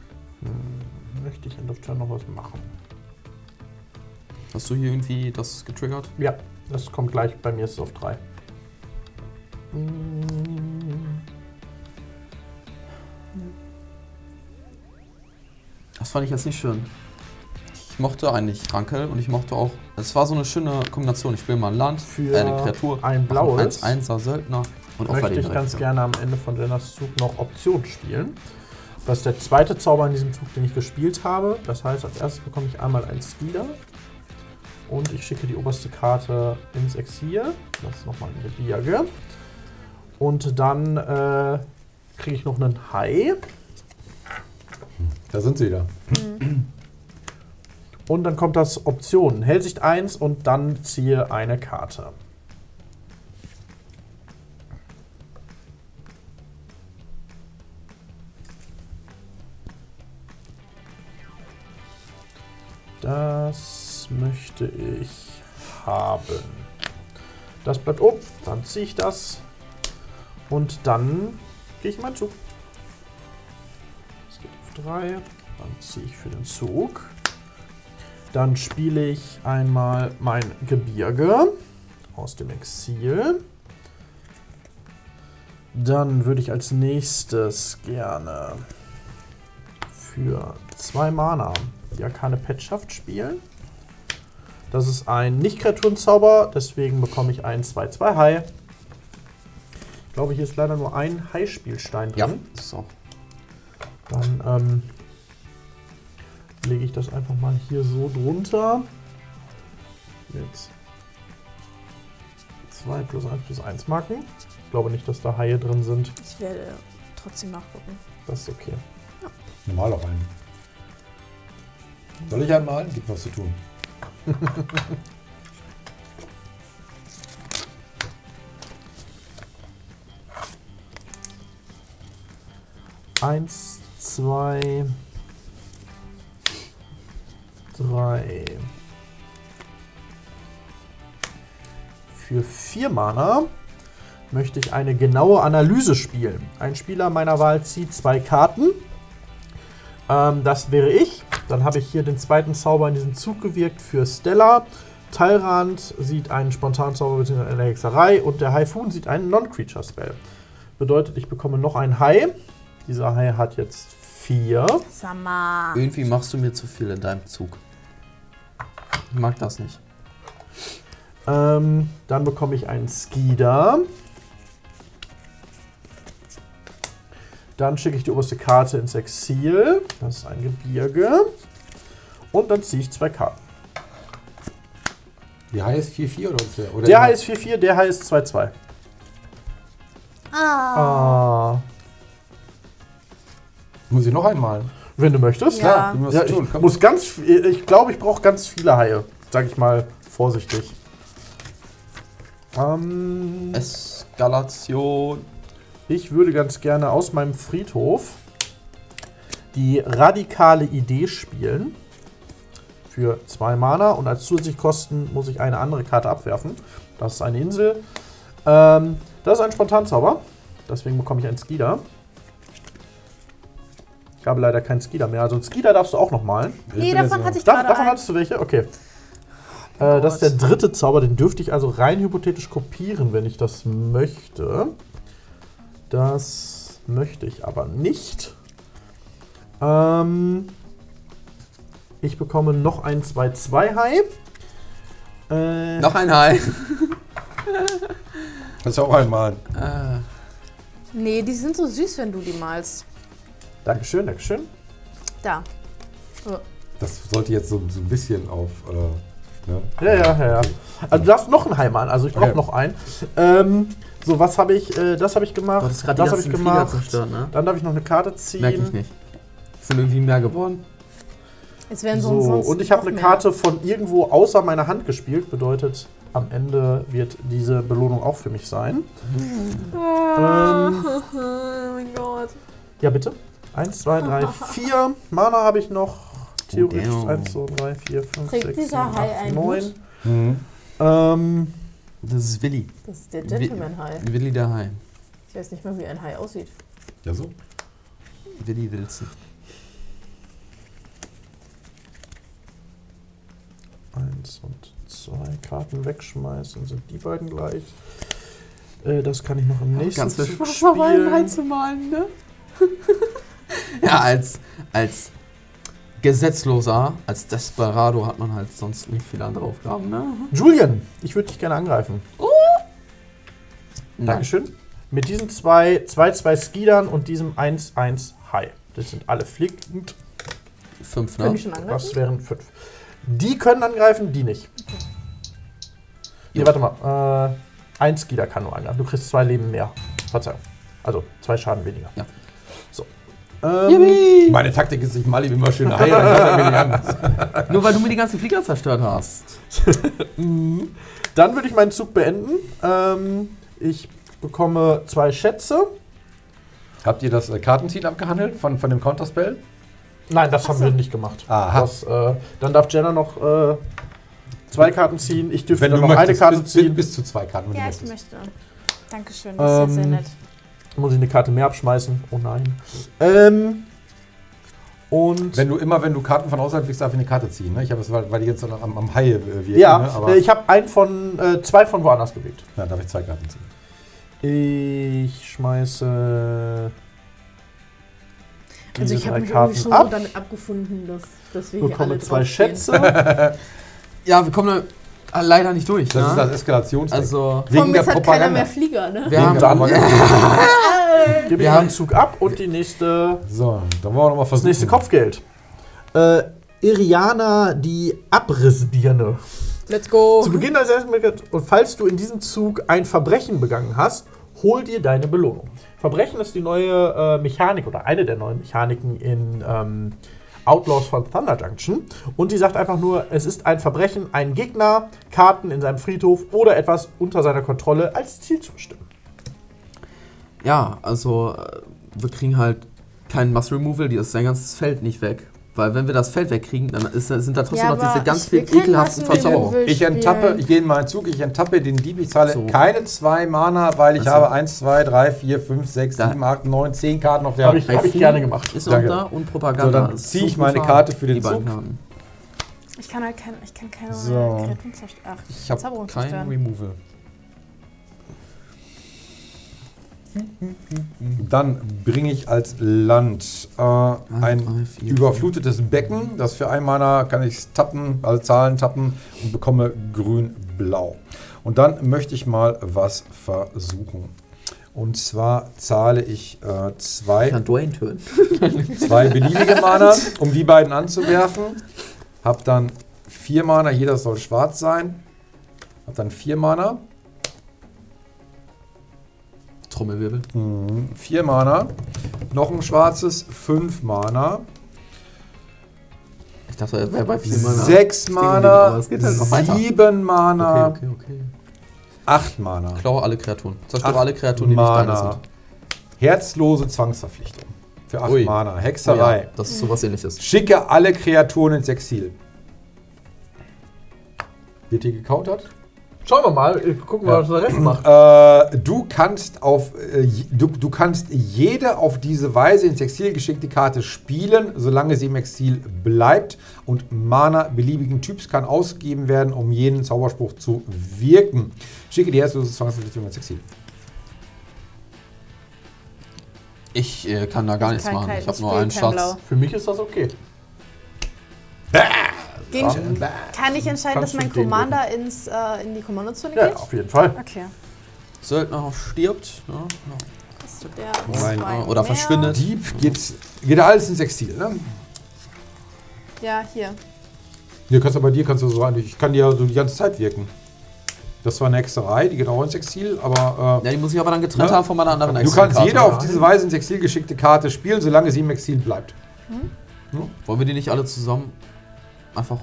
möchte ich End of Turn noch was machen. Hast du hier irgendwie das getriggert? Ja, das kommt gleich. Bei mir ist es auf 3. Das fand ich jetzt nicht schön. Ich mochte eigentlich Rankel und ich mochte auch. Es war so eine schöne Kombination. Ich spiele mal ein Land, Für äh, eine Kreatur, ein blaues 1-1er Söldner und möchte ich ganz gerne am Ende von Jennas Zug noch Option spielen. Das ist der zweite Zauber in diesem Zug, den ich gespielt habe. Das heißt, als erstes bekomme ich einmal einen Speeder. Und ich schicke die oberste Karte ins Exil. Das ist nochmal eine Gebirge. Und dann äh, kriege ich noch einen Hai. Da sind sie wieder. Und dann kommt das Optionen. Hellsicht 1 und dann ziehe eine Karte. Das möchte ich haben. Das bleibt oben, dann ziehe ich das und dann gehe ich meinen Zug. Das geht auf 3, dann ziehe ich für den Zug. Dann spiele ich einmal mein Gebirge aus dem Exil. Dann würde ich als nächstes gerne für zwei Mana die Arkane Petschaft spielen. Das ist ein Nicht-Kreaturenzauber, deswegen bekomme ich einen 2-2 Hai. Ich glaube, hier ist leider nur ein Hai-Spielstein drin. Ja, auch. Dann ähm, lege ich das einfach mal hier so drunter. Jetzt 2 plus 1 plus 1 Marken. Ich glaube nicht, dass da Haie drin sind. Ich werde trotzdem nachgucken. Das ist okay. Normal auch einen. Soll ich einen malen? Gibt was zu tun. Eins, zwei, drei. Für vier Mana möchte ich eine genaue Analyse spielen. Ein Spieler meiner Wahl zieht zwei Karten. Ähm, das wäre ich. Dann habe ich hier den zweiten Zauber in diesem Zug gewirkt für Stella. Teilrand sieht einen Spontanzauber bzw. eine Hexerei und der Haifun sieht einen Non-Creature-Spell. Bedeutet, ich bekomme noch ein Hai. Dieser Hai hat jetzt vier. Sama. Irgendwie machst du mir zu viel in deinem Zug. Ich mag das nicht. Ähm, dann bekomme ich einen Skida. Dann schicke ich die oberste Karte ins Exil. Das ist ein Gebirge. Und dann ziehe ich zwei Karten. Die ist 4-4 oder was? Der, oder Der Hai ist 4-4, der Hai ist 2-2. Ah. Ah. Muss ich noch einmalen? Wenn du möchtest. Ja. Du musst Ja, tun. ich Komm. muss ganz, viel- ich glaube, ich brauche ganz viele Haie. Sag ich mal vorsichtig. Ähm, Eskalation. ich würde ganz gerne aus meinem Friedhof die radikale Idee spielen. Für zwei Mana und als zusätzliche Kosten muss ich eine andere Karte abwerfen. Das ist eine Insel. Ähm, das ist ein Spontanzauber. Deswegen bekomme ich einen Skida. Ich habe leider keinen Skida mehr. Also einen Skida darfst du auch noch malen. Nee, davon hatte ich Dav gerade davon hattest du welche? Okay. Äh, das ist der dritte Zauber, den dürfte ich also rein hypothetisch kopieren, wenn ich das möchte. Das möchte ich aber nicht. Ähm, ich bekomme noch ein 2-2-Hai. Äh, Noch ein Hai. Kannst du auch einmalen. Ah, Nee, die sind so süß, wenn du die malst. Dankeschön, Dankeschön. Da. Oh. Das sollte jetzt so, so ein bisschen auf. Äh, ne? Ja, ja, ja. ja. Also du darfst noch einen Hai malen, also ich brauche Okay. noch einen. Ähm, so, was habe ich? Äh, das habe ich gemacht. die das habe ich gemacht. zerstört, ne? Dann darf ich noch eine Karte ziehen. Merke ich nicht. Sind irgendwie mehr geworden. Es werden So, sonst und ich habe eine mehr. Karte von irgendwo außer meiner Hand gespielt. Bedeutet, am Ende wird diese Belohnung auch für mich sein. Ähm, Oh mein Gott. ja, bitte. Eins, zwei, drei, vier. Mana habe ich noch. Theoretisch. damn. Eins, zwei, drei, vier, fünf, Trägt sechs, dieser sieben, Hai acht, einen neun. Hut? Mhm. Ähm, Das ist Willi. Das ist der Gentleman-Hai. Willi der Hai. Ich weiß nicht mal, wie ein Hai aussieht. Ja, so. Willi Wilson. eins und zwei Karten wegschmeißen. Sind die beiden gleich? Äh, das kann ich noch im nächsten Ganz viel Zug Hai spielen. zu malen, ne? ja, als, als Gesetzloser, als Desperado hat man halt sonst nicht viele andere Aufgaben, ne? Julian, ich würde dich gerne angreifen. Nein. Dankeschön. Mit diesen zwei 2-2 Skidern und diesem 1-1 High. Das sind alle fliegend. Fünf, Können ne? die schon angreifen? Das wären fünf. Die können angreifen, die nicht. Nee, Jo. warte mal. Äh, ein Skider kann nur angreifen. Du kriegst zwei Leben mehr. Verzeihung. Also zwei Schaden weniger. Ja. Ähm, Meine Taktik ist, ich male ihm immer dann er mir nicht an. Nur weil du mir die ganzen Flieger zerstört hast. dann würde ich meinen Zug beenden. Ähm, ich bekomme zwei Schätze. Habt ihr das äh, Kartenziehen abgehandelt von, von dem Counterspell? Nein, das haben wir nicht gemacht. Aha. Das, äh, dann darf Jenna noch äh, zwei Karten ziehen. Ich dürfte Wenn du dann noch eine möchtest, Karte bis, ziehen. bis, bis zu zwei Karten. Wenn Ja, du ich möchtest. möchte. Dankeschön, das ist Ähm, sehr nett. Muss ich eine Karte mehr abschmeißen? Oh nein. Ähm, und Wenn du immer, wenn du Karten von außerhalb kriegst, darf ich eine Karte ziehen. Ne? Ich habe es, weil, weil die jetzt am, am Haie wirken. ja, ne? aber äh, ich habe einen von äh, zwei von woanders gewählt. na, darf ich zwei Karten ziehen. Ich schmeiße Also ich habe mich irgendwie Karten schon ab, so damit abgefunden, dass, dass wir hier bekomme alle zwei. Schätze. Ja, wir kommen da leider nicht durch. Das ist ne? das Eskalationsdeck. Also, Wegen der jetzt hat keiner mehr Propaganda. Flieger, ne? wir Wegen haben der Propaganda. Gebe ich Ja. einen Zug ab und die nächste, So, dann wollen wir nochmal das versuchen. nächste Kopfgeld. Äh, Iriana, die Abrissbirne. Let's go. Zu Beginn deines ersten Möglichkeit, und falls du in diesem Zug ein Verbrechen begangen hast, hol dir deine Belohnung. Verbrechen ist die neue äh, Mechanik oder eine der neuen Mechaniken in ähm, Outlaws von Thunder Junction. Und die sagt einfach nur, es ist ein Verbrechen, einen Gegner, Karten in seinem Friedhof oder etwas unter seiner Kontrolle als Ziel zu bestimmen. Ja, also äh, wir kriegen halt kein Mass Removal, die ist sein ganzes Feld nicht weg. Weil wenn wir das Feld wegkriegen, dann ist, sind da trotzdem Ja, noch diese ganz vielen ekelhaften Verzauberungen. Ich enttappe, ich gehe in meinen Zug, ich enttappe den Dieb, ich zahle So. keine zwei Mana, weil ich Also. habe 1, 2, 3, 4, 5, 6, Da- 7, 8, 9, 10 Karten auf der Habe ich, hab ich gerne gemacht. Ist noch Danke. da und Propaganda. So, dann ziehe ich meine Karte für den Zug. Karten. Ich kann halt kein, ich kann keine So. Kreaturen zerstören. Ach, Ich habe Zauberung kein zerstören. Removal. Dann bringe ich als Land äh, ein überflutetes Becken. Das für ein Mana kann ich tappen, also Zahlen tappen und bekomme grün-blau. Und dann möchte ich mal was versuchen. Und zwar zahle ich äh, zwei, zwei beliebige Mana, um die beiden anzuwerfen. Hab dann vier Mana, jeder soll schwarz sein. Hab dann vier Mana. Trommelwirbel. Mhm. Vier Mana. Noch ein schwarzes, fünf Mana. Ich dachte, er wäre bei vier Mana. Sechs Mana. halt. Sieben Mana. Okay, okay, okay. Acht Mana. Klaue alle Kreaturen. Zerstöre alle Kreaturen, die nicht deine Mana. sind. Herzlose Zwangsverpflichtung. Für acht Ui. Mana. Oh Hexerei. ja, das ist sowas ähnliches. Schicke alle Kreaturen ins Exil. Wird hier gekautert? Schauen wir mal, äh, gucken wir, Ja. was der Rest macht. Äh, du kannst auf äh, du, du kannst jede auf diese Weise ins Exil geschickte Karte spielen, solange sie im Exil bleibt und Mana beliebigen Typs kann ausgegeben werden, um jenen Zauberspruch zu wirken. Schicke die herzlose Zwangsverpflichtung ins Exil. Ich äh, kann da gar nichts Kein- machen. kein- Ich habe ich nur einen Schatz. Blau. Für mich ist das okay. Gehen, kann ich entscheiden, dass mein du Commander ins, äh, in die Kommandozone Ja, geht? auf jeden Fall. Okay. Söldner stirbt. Ne? Der Nein, zwei oder mehr. verschwindet. Dieb geht, geht alles ins Exil. Ne? Ja, hier. Hier kannst du bei dir kannst du so ich kann dir so die ganze Zeit wirken. Das war eine Hexerei, die geht auch ins Exil, aber äh, Ja, die muss ich aber dann getrennt Ja. haben von meiner anderen du Exilkarte. kannst jede auf diese Weise ins Exil geschickte Karte spielen, solange sie im Exil bleibt. Wollen wir die nicht alle zusammen einfach.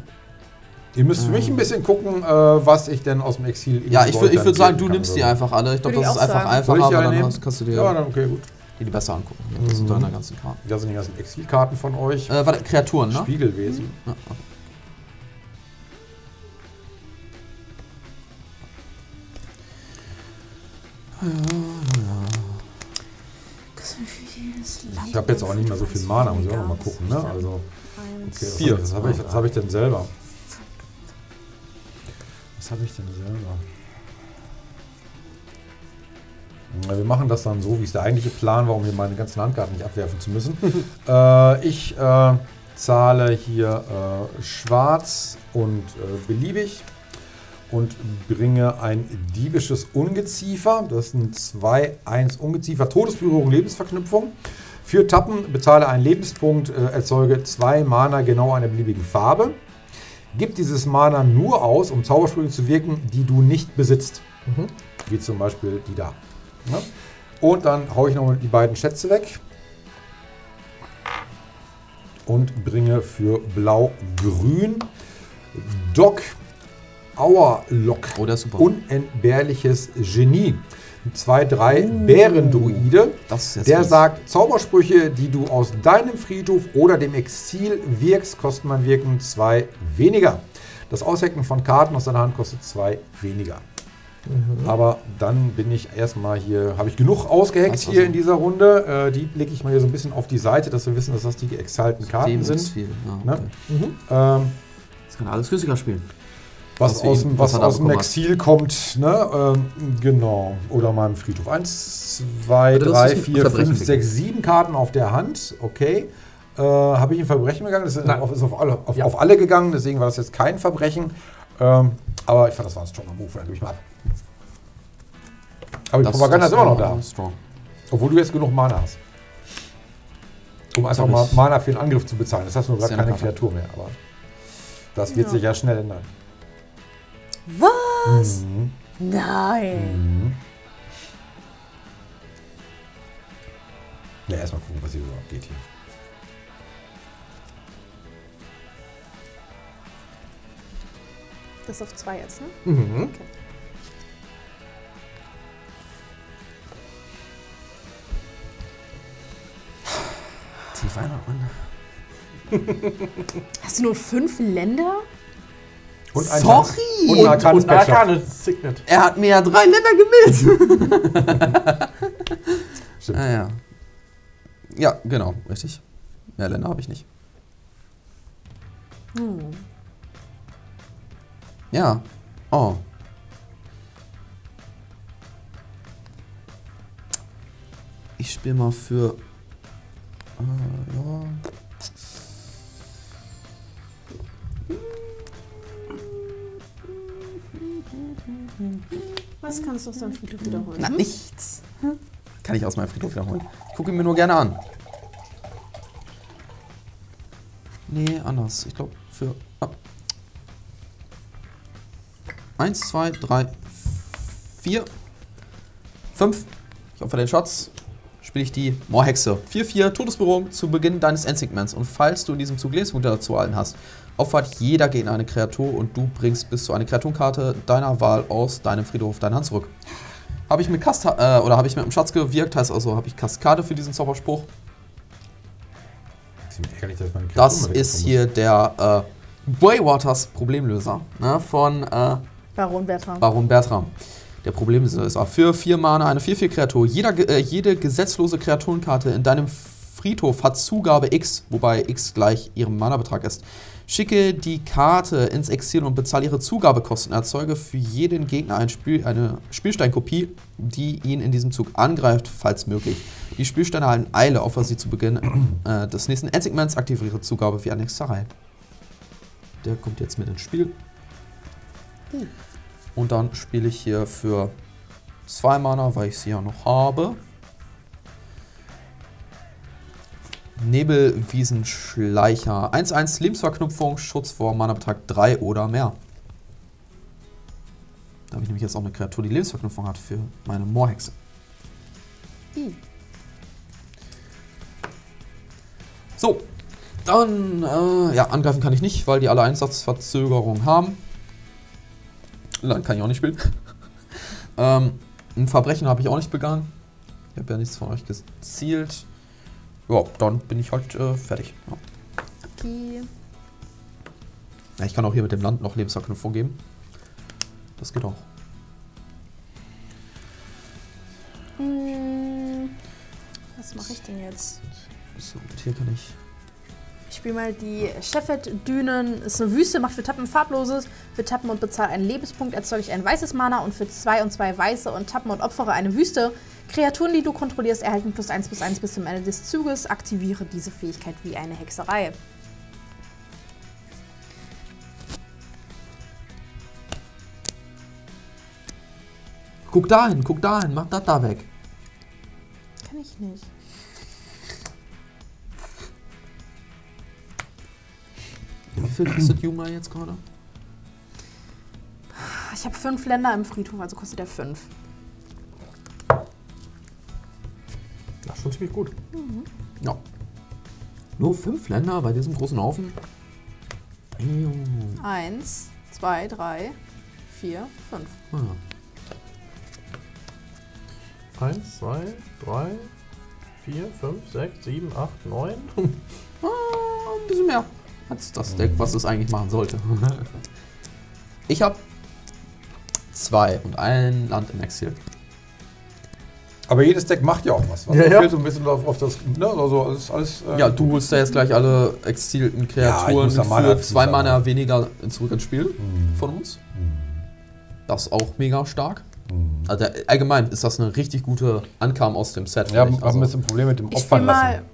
Ihr müsst für mich ein bisschen gucken, äh, was ich denn aus dem Exil. Ja, ich, würd- ich würde sagen, du nimmst die einfach alle. Ich glaube, Würde das ich ist auch einfach sagen. Soll einfacher, ich die aber alle dann nehmen? hast, kannst du dir Ja, dann okay, gut. die, die besser angucken. Ja, das sind Mhm. deine ganzen Karten. Das sind die ganzen Exilkarten von euch. Äh, warte, Kreaturen, ne? Spiegelwesen. Ja, okay. Ich habe jetzt auch nicht mehr so viel Mana, muss ich auch noch mal gucken. Ne? Also, okay, was Vier. Was habe ich, was hab ich denn selber? Was habe ich denn selber? Na, Wir machen das dann so, wie es der eigentliche Plan war, um hier meine ganzen Handkarten nicht abwerfen zu müssen. äh, ich äh, zahle hier äh, schwarz und äh, beliebig und bringe ein diebisches Ungeziefer. Das sind 2, 1 Ungeziefer. Todesberührung, Lebensverknüpfung. Für Tappen bezahle einen Lebenspunkt, äh, erzeuge zwei Mana genau einer beliebigen Farbe. Gib dieses Mana nur aus, um Zaubersprüche zu wirken, die du nicht besitzt. Wie zum Beispiel die da. Ja? Und dann haue ich noch die beiden Schätze weg. Und bringe für Blau-Grün Doc Auerlock. Oh, der ist super. Unentbehrliches Genie. 2, 3 Bärendruide. Das ist jetzt Der fies. sagt, Zaubersprüche, die du aus deinem Friedhof oder dem Exil wirkst, kosten beim Wirken 2 weniger. Das Aushecken von Karten aus deiner Hand kostet 2 weniger. Aber dann bin ich erstmal hier, habe ich genug ausgeheckt war hier in dieser Runde. Äh, die lege ich mal hier so ein bisschen auf die Seite, dass wir wissen, dass das die exalten Karten sind. viel. Ja, Ne? okay. Ähm, Das kann alles Physiker spielen. Was aus dem, was aus dem. Exil kommt, ne? Ähm, genau. Oder meinem Friedhof. Eins, zwei, das drei, vier, fünf, sechs, sieben Karten auf der Hand. Okay. Äh, Habe ich ein Verbrechen begangen? Das ist, auf, ist auf, alle, auf, Ja. auf alle gegangen, deswegen war das jetzt kein Verbrechen. Ähm, aber ich fand, das war ein stronger Move, dann gebe ich mal ab. Aber die Propaganda ist immer noch da. Strong. Obwohl du jetzt genug Mana hast. Um einfach mal Mana für den Angriff zu bezahlen. Das hast du gerade keine. Kreatur mehr. Aber das wird Ja. sich ja schnell ändern. Was? Mhm. Nein. Mhm. Ja, erstmal gucken, was hier überhaupt geht hier. Das ist auf zwei jetzt, ne? Mhm. Tief einatmen. Hast du nur fünf Länder? Und ein Sorry! Und, Und. Arcane Signet. Er hat mir ja drei Länder gemeldet. Stimmt. ah, ja. Ja, genau, richtig. Mehr Länder habe ich nicht. Ja. Oh. Ich spiele mal für. Äh, ja. Was kannst du aus deinem Friedhof wiederholen? Na, nichts. Kann ich aus meinem Friedhof wiederholen. Ich gucke ihn mir nur gerne an. Nee, anders. Ich glaube, für. Ah. Eins, zwei, drei, vier, fünf. Ich opfer den Schatz. Spiele ich die Moorhexe. 4-4, Todesberührung zu Beginn deines Endsegments. Und falls du in diesem Zug Lebenspunkte dazu erhalten hast, opfert jeder Gegner eine Kreatur und du bringst bis zu eine Kreaturenkarte deiner Wahl aus deinem Friedhof deine Hand zurück. Habe ich mit Kast äh, oder habe ich mit dem Schatz gewirkt, heißt also, habe ich Kaskade für diesen Zauberspruch. Das ist hier der äh, Boywaters Problemlöser ne, von äh, Baron Bertram. Baron Bertram. Der Problemlöser ist auch für vier Mana eine 4-4-Kreatur. Jeder, ge- äh, jede gesetzlose Kreaturenkarte in deinem Friedhof hat Zugabe X, wobei X gleich ihrem Mana-Betrag ist. Schicke die Karte ins Exil und bezahle ihre Zugabekosten. Erzeuge für jeden Gegner ein Spiel, eine Spielsteinkopie, die ihn in diesem Zug angreift, falls möglich. Die Spielsteine erhalten Eile, opfer sie zu Beginn äh, des nächsten Endsegments, aktiviere ihre Zugabe wie eine Hexerei. Der kommt jetzt mit ins Spiel. Und dann spiele ich hier für zwei Mana, weil ich sie ja noch habe. Nebelwiesenschleicher. 1-1 Lebensverknüpfung, Schutz vor Mana-Betrag 3 oder mehr. Da habe ich nämlich jetzt auch eine Kreatur, die Lebensverknüpfung hat für meine Moorhexe. So, dann, äh, ja, angreifen kann ich nicht, weil die alle Einsatzverzögerung haben. Dann kann ich auch nicht spielen. ähm, ein Verbrechen habe ich auch nicht begangen. Ich habe ja nichts von euch gezielt. Ja, dann bin ich halt äh, fertig. Ja. Okay. Ja, ich kann auch hier mit dem Land noch Lebensverknüpfung geben. Das geht auch. Hm, was mache ich denn jetzt? So, und hier kann ich. Ich spiele mal die Sheffet-Dünen. Ist eine Wüste, macht für Tappen farbloses. Für Tappen und bezahle einen Lebenspunkt erzeuge ich ein weißes Mana und für zwei und zwei weiße und Tappen und opfere eine Wüste. Kreaturen, die du kontrollierst, erhalten plus 1 plus 1 bis zum Ende des Zuges. Aktiviere diese Fähigkeit wie eine Hexerei. Guck da hin, guck da hin, mach das da weg. Kann ich nicht. Wie viel kostet Yuma jetzt gerade? Ich habe fünf Länder im Friedhof, also kostet er fünf. Das ist schon ziemlich gut. Ja. Nur fünf Länder bei diesem großen Haufen? Eins, zwei, drei, vier, fünf. Ah. 1, 2, 3, 4, 5, 6, 7, 8, 9. Ah, ein bisschen mehr als das Deck, was es eigentlich machen sollte. Ich habe zwei und ein Land im Exil. Aber jedes Deck macht ja auch was. was Ja, Mir ja. fehlt so ein bisschen auf, auf das. Ne, also alles. alles äh, Ja, du holst da jetzt gleich alle exilten Kreaturen ja für zwei. Mana weniger zurück ins Spiel Mhm. von uns. Das ist auch mega stark. Also der, allgemein ist das eine richtig gute Ankam aus dem Set. Wir haben, haben ein Also, bisschen Probleme mit dem Ich Opfern spiele mal lassen.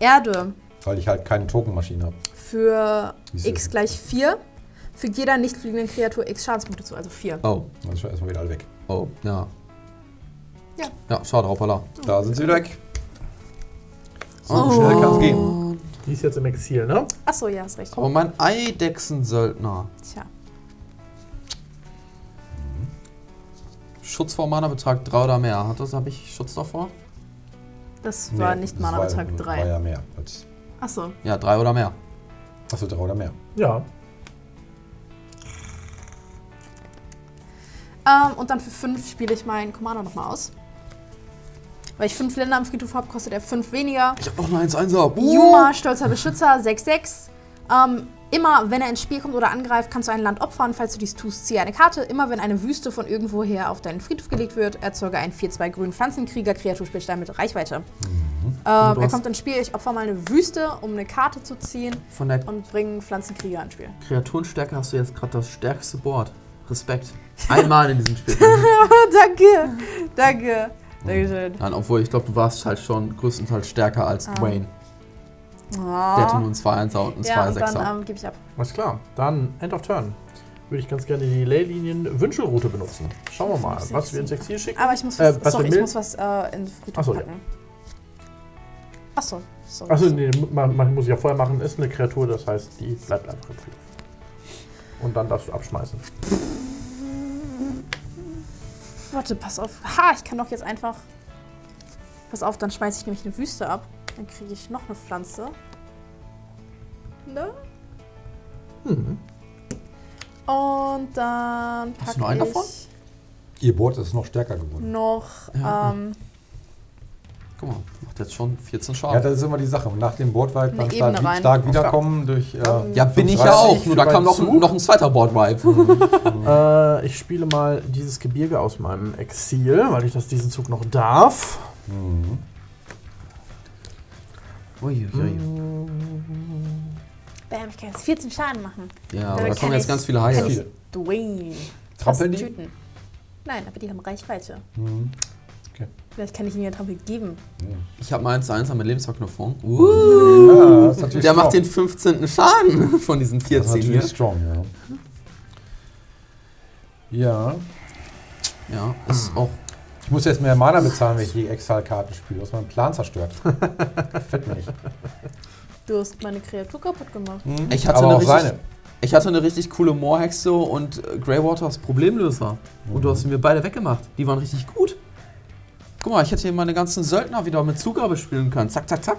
Erde Weil ich halt keine Tokenmaschine habe. für x gleich 4. Fügt jeder nicht fliegenden Kreatur x Schadenspunkte zu, also 4. oh, Dann ist schon erstmal wieder alle weg. oh, ja. Ja. Ja, schade, hoppala. Da sind sie wieder weg. Oh. So schnell kann es gehen. Die ist jetzt im Exil, ne? Achso, ja, ist recht. Aber mein Eidechsen-Söldner. Tja. Schutz vor Mana-Betrag 3 oder mehr. Hat das, habe ich Schutz davor? Das war Nee, nicht das Mana-Betrag war- 3. War ja mehr. Als, Achso. Ja, 3 oder mehr. achso, drei oder mehr. Ja. Ähm, und dann für 5 spiele ich meinen Commander nochmal aus. Weil ich 5 Länder am Friedhof habe, kostet er 5 weniger. Ich habe noch eine 1-1er. Yuma, stolzer Beschützer, 6-6. Ähm, immer, wenn er ins Spiel kommt oder angreift, kannst du ein Land opfern. Falls du dies tust, ziehe eine Karte. Immer, wenn eine Wüste von irgendwoher auf deinen Friedhof gelegt wird, erzeuge einen 4-2 grünen Pflanzenkrieger, Kreaturspielstein mit Reichweite. Ähm, du er kommt ins Spiel, ich opfer mal eine Wüste, um eine Karte zu ziehen Von der und bringe Pflanzenkrieger ins Spiel. Kreaturenstärke hast du jetzt gerade das stärkste Board. Respekt. Einmal in diesem Spiel. danke, danke. Dankeschön. Nein, obwohl ich glaube, du warst halt schon größtenteils stärker als Dwayne. Der hatte nur einen 2-1er und einen Ja, und 2-6er. dann ähm, gebe ich ab. Alles klar. Dann End of Turn. Würde ich ganz gerne die Leylinien-Wünschelroute benutzen. Schauen wir mal, was wir ins Exil schicken. Aber ich muss Äh, was, was sorry, wir ich muss was äh, in den Friedhof Ach so, ja. packen. Achso, sorry. Achso, nee, man, man muss ich ja vorher machen. Ist eine Kreatur, das heißt, die bleibt einfach im Friedhof. Und dann darfst du abschmeißen. Warte, pass auf. Ha, ich kann doch jetzt einfach. Pass auf, dann schmeiße ich nämlich eine Wüste ab. Dann kriege ich noch eine Pflanze. Ne? Mhm. Und dann packe Hast du noch einen ich davon? Ihr Board ist noch stärker geworden. noch. Ja. Ähm, Guck mal, macht jetzt schon 14 Ja, Schaden. das ist immer die Sache. Und nach dem Boardwipe Ebene stark, rein. stark wiederkommen durch. Äh, Ja, bin ich 35 ja auch. Nur da kam noch, noch ein zweiter Board-Wipe. Äh, ich spiele mal dieses Gebirge aus meinem Exil, weil ich das diesen Zug noch darf. Uiuiui. bam, ich kann jetzt 14 Schaden machen. Ja, aber Damit da kommen jetzt ganz viele Haie. Dwayne. Trampeln die? Töten. Nein, aber die haben Reichweite. Mhm. Okay. Vielleicht kann ich ihnen ja Trampel geben. Ich habe mal 1-1er mit Lebensverknüpfung. Ja, das ist natürlich Der macht strong. den 15. Schaden von diesen Das ist 14 hier. strong, ja. Ja. Ja, ist auch. Ich muss jetzt mehr Mana bezahlen, wenn ich die Exile-Karten spiele. Du hast meinen Plan zerstört. Mir nicht. Du hast meine Kreatur kaputt gemacht. Ich hatte, Aber eine auch richtig, seine. ich hatte eine richtig coole Moorhexe und äh, Greywaters Problemlöser. Und du hast sie mir beide weggemacht. Die waren richtig gut. Guck mal, ich hätte hier meine ganzen Söldner wieder mit Zugabe spielen können. Zack, zack, zack.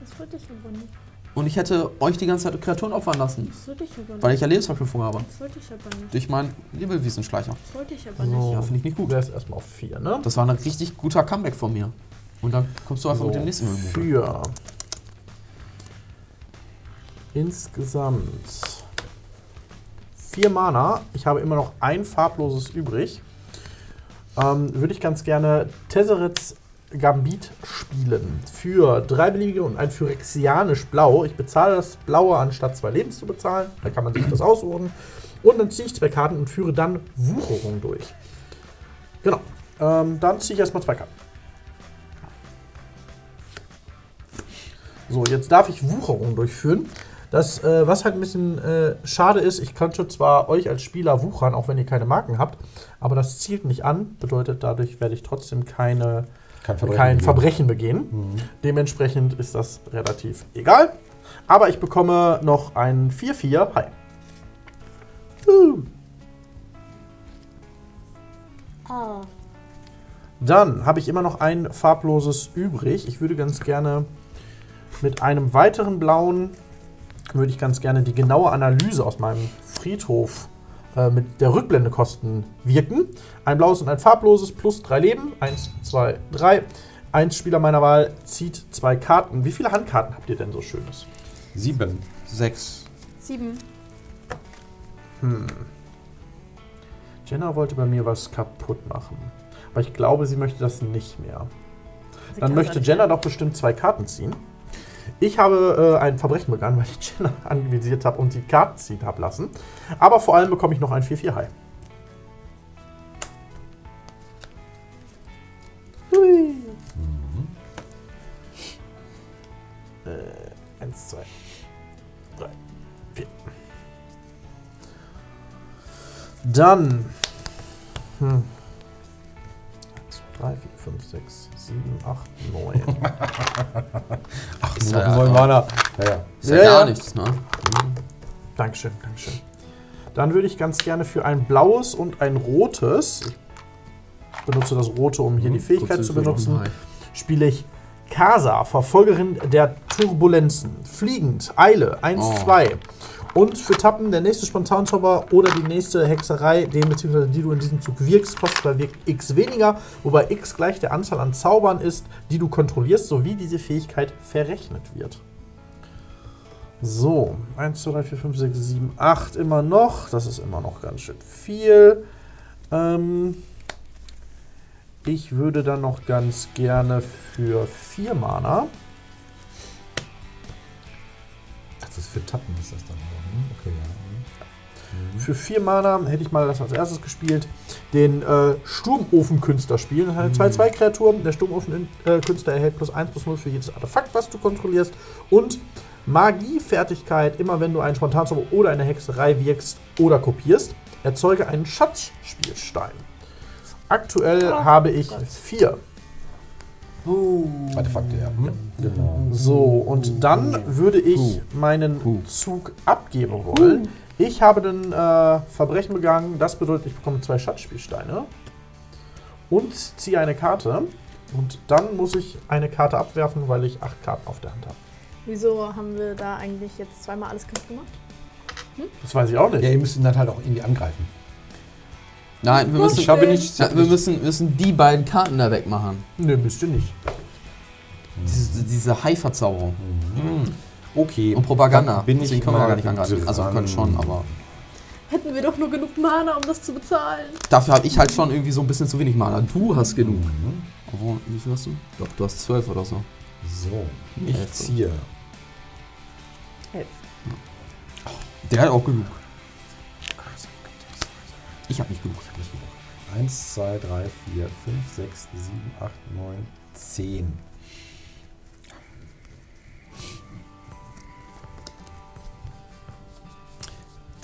Das wollte ich aber nicht. Und ich hätte euch die ganze Zeit Kreaturen opfern lassen. Das wollte ich aber nicht. Weil ich ja Lebensverknüpfung habe. Das wollte ich aber nicht. Durch meinen Nebelwiesenschleicher. Das wollte ich aber So, Ja, finde ich nicht du gut. wärst erstmal auf 4, ne? Das war ein richtig guter Comeback von mir. Und dann kommst du einfach mit dem nächsten. Für insgesamt vier Mana. Ich habe immer noch ein farbloses übrig. Ähm, würde ich ganz gerne Tesserets Gambit spielen. Für drei beliebige und ein Phyrexianisch Blau. Ich bezahle das Blaue anstatt zwei Lebens zu bezahlen. Da kann man sich das aussuchen. Und dann ziehe ich zwei Karten und führe dann Wucherung durch. Genau. Ähm, dann ziehe ich erstmal zwei Karten. So, jetzt darf ich Wucherung durchführen. Das, äh, was halt ein bisschen äh, schade ist, ich könnte zwar euch als Spieler wuchern, auch wenn ihr keine Marken habt, aber das zielt nicht an, bedeutet dadurch werde ich trotzdem keine, Kein Verbrechen. kein begehen. Verbrechen begehen. Dementsprechend ist das relativ egal. Aber ich bekomme noch ein 4-4. Hi. Uh. Dann habe ich immer noch ein farbloses übrig. Ich würde ganz gerne mit einem weiteren blauen, würde ich ganz gerne die genaue Analyse aus meinem Friedhof äh, mit der Rückblendekosten wirken. Ein blaues und ein farbloses plus drei Leben. Eins, zwei, drei. Ein Spieler meiner Wahl zieht zwei Karten. Wie viele Handkarten habt ihr denn so schönes? Sieben. Sechs. Sieben. Jenna wollte bei mir was kaputt machen. Aber ich glaube, sie möchte das nicht mehr. Dann möchte Jenna doch bestimmt zwei Karten ziehen. Ich habe äh, ein Verbrechen begangen, weil ich Jenna anvisiert habe und die Karten ziehen habe lassen. Aber vor allem bekomme ich noch ein 4-4-High. Hui. Mhm. Äh, eins, zwei, drei, vier. Dann. Hm. 1, 2, 3, 4, 5, 6, 7, 8, 9 nichts. Wo soll Mana? Ja, ja. Ist ja, ja gar ja. nichts, ne? Mhm. Dankeschön, Dankeschön. Dann würde ich ganz gerne für ein blaues und ein rotes, ich benutze das rote, um hier mhm, die Fähigkeit zu benutzen, spiele ich Kasa, Verfolgerin der Turbulenzen. Fliegend, Eile, 1, 2. Oh. 2. Und für Tappen der nächste Spontanzauber oder die nächste Hexerei, den bzw. die du in diesem Zug wirkst, kostet bei Wirk x weniger, wobei x gleich der Anzahl an Zaubern ist, die du kontrollierst, sowie diese Fähigkeit verrechnet wird. So, 1, 2, 3, 4, 5, 6, 7, 8 immer noch. Das ist immer noch ganz schön viel. Ähm, ich würde dann noch ganz gerne für 4 Mana. Das ist für Tappen ist das dann. Hm, Okay, ja. Für 4 Mana hätte ich mal das als erstes gespielt. Den äh, Sturmofenkünstler spielen. Das ist eine 2-2-Kreatur. Der Sturmofenkünstler erhält plus 1 plus 0 für jedes Artefakt, was du kontrollierst. Und Magiefertigkeit, immer wenn du einen Spontanzauber oder eine Hexerei wirkst oder kopierst, erzeuge einen Schatzspielstein. Aktuell habe ich 4. Artefakte, ja. Hm? Genau. So, und dann würde ich meinen Zug abgeben wollen. Ich habe ein äh, Verbrechen begangen, das bedeutet, ich bekomme zwei Schatzspielsteine und ziehe eine Karte. Und dann muss ich eine Karte abwerfen, weil ich acht Karten auf der Hand habe. Wieso haben wir da eigentlich jetzt zweimal alles kaputt gemacht? Das weiß ich auch nicht. Ja, ihr müsst ihn dann halt auch irgendwie angreifen. Nein, wir müssen, Ich habe nicht. ja, wir müssen, müssen die beiden Karten da wegmachen. Nö, müsst ihr nicht. Diese, diese Hai-Verzauberung. Okay. Und Propaganda. Dann bin ich Deswegen können wir gar nicht angreifen. Also wir können schon, aber. Hätten wir doch nur genug Mana, um das zu bezahlen. Dafür habe ich halt schon irgendwie so ein bisschen zu wenig Mana. Du hast genug. Obwohl, wie viel hast du? Ich glaube, du hast zwölf oder so. So, ich Elf. ziehe. Der hat auch genug. Ich habe nicht genug. Nicht genug. 1, 2, 3, 4, 5, 6, 7, 8, 9, 10.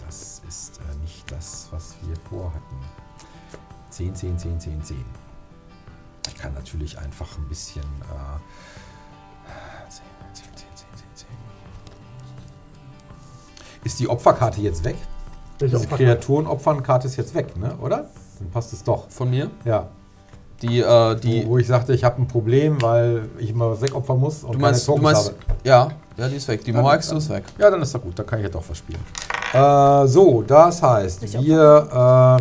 Das ist äh, nicht das, was wir vorhatten. 10, 10, 10, 10, 10. Ich kann natürlich einfach ein bisschen. Äh, 10, 10, 10, 10, 10, 10. Ist die Opferkarte jetzt weg? Diese Opferkarte? Kreaturenopfernkarte ist jetzt weg, ne? oder? Dann passt es doch. Von mir? Ja. Die, äh, die. wo ich sagte, ich habe ein Problem, weil ich immer was wegopfern muss und Du meinst, du keine meinst. Tokens Ja, ja, die ist weg. Die Moaxu ist weg. habe. Ja, dann ist doch gut, dann kann ich ja doch was spielen. Äh, so, das heißt, Nicht wir,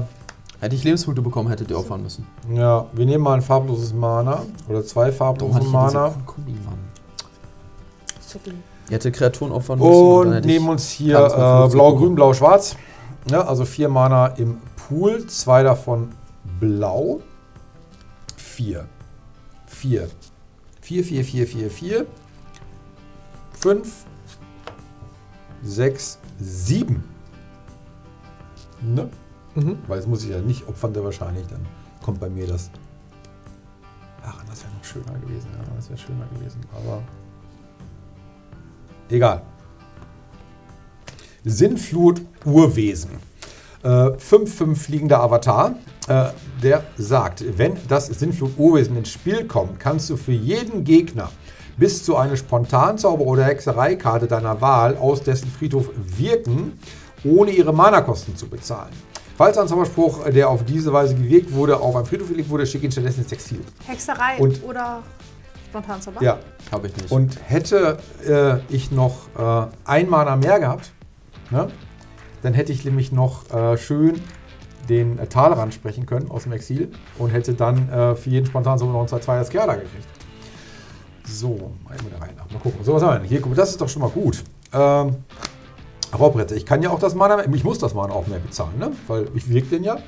Hätte ich Lebenspunkte bekommen, hättet ihr opfern müssen. äh, ja, wir nehmen mal ein farbloses Mana oder zwei farblose ich Mana. Ihr hättet Kreaturen opfern müssen. und hätte ich- nehmen uns hier äh, 50 blau, grün, blau, schwarz. Ja, also vier Mana im Pool, zwei davon blau. Vier. Vier. Vier, vier, vier, vier, vier. Fünf. Sechs, sieben. Ne? Mhm. Weil jetzt muss ich ja nicht opfern, der wahrscheinlich, dann kommt bei mir das. Ach, das wäre noch schöner gewesen. Ja, das wäre schöner gewesen, aber. Egal. Sinnflut Urwesen. 5-5 fliegender Avatar. Äh, der sagt, wenn das Sinnflut Urwesen ins Spiel kommt, kannst du für jeden Gegner bis zu eine Spontanzauber- oder Hexereikarte deiner Wahl aus dessen Friedhof wirken, ohne ihre Mana-Kosten zu bezahlen. Falls ein Zauberspruch, der auf diese Weise gewirkt wurde, auf einen Friedhof gelegt wurde, schick ihn stattdessen ins Exil. Hexerei Und- oder Spontanzauber? Ja, Hab ich nicht. und hätte äh, ich noch äh, ein Mana mehr gehabt, ne, dann hätte ich nämlich noch äh, schön den äh, Talrand sprechen können aus dem Exil und hätte dann äh, für jeden spontan so noch ein 2-2er Skala gekriegt. So, mal eben der Reihe nach. Mal gucken. So, was haben wir denn? Hier, guck, das ist doch schon mal gut. Ähm, Raubrette. Ich kann ja auch das Mana, ich muss das Mana auch mehr bezahlen, ne? Weil ich wirke den ja,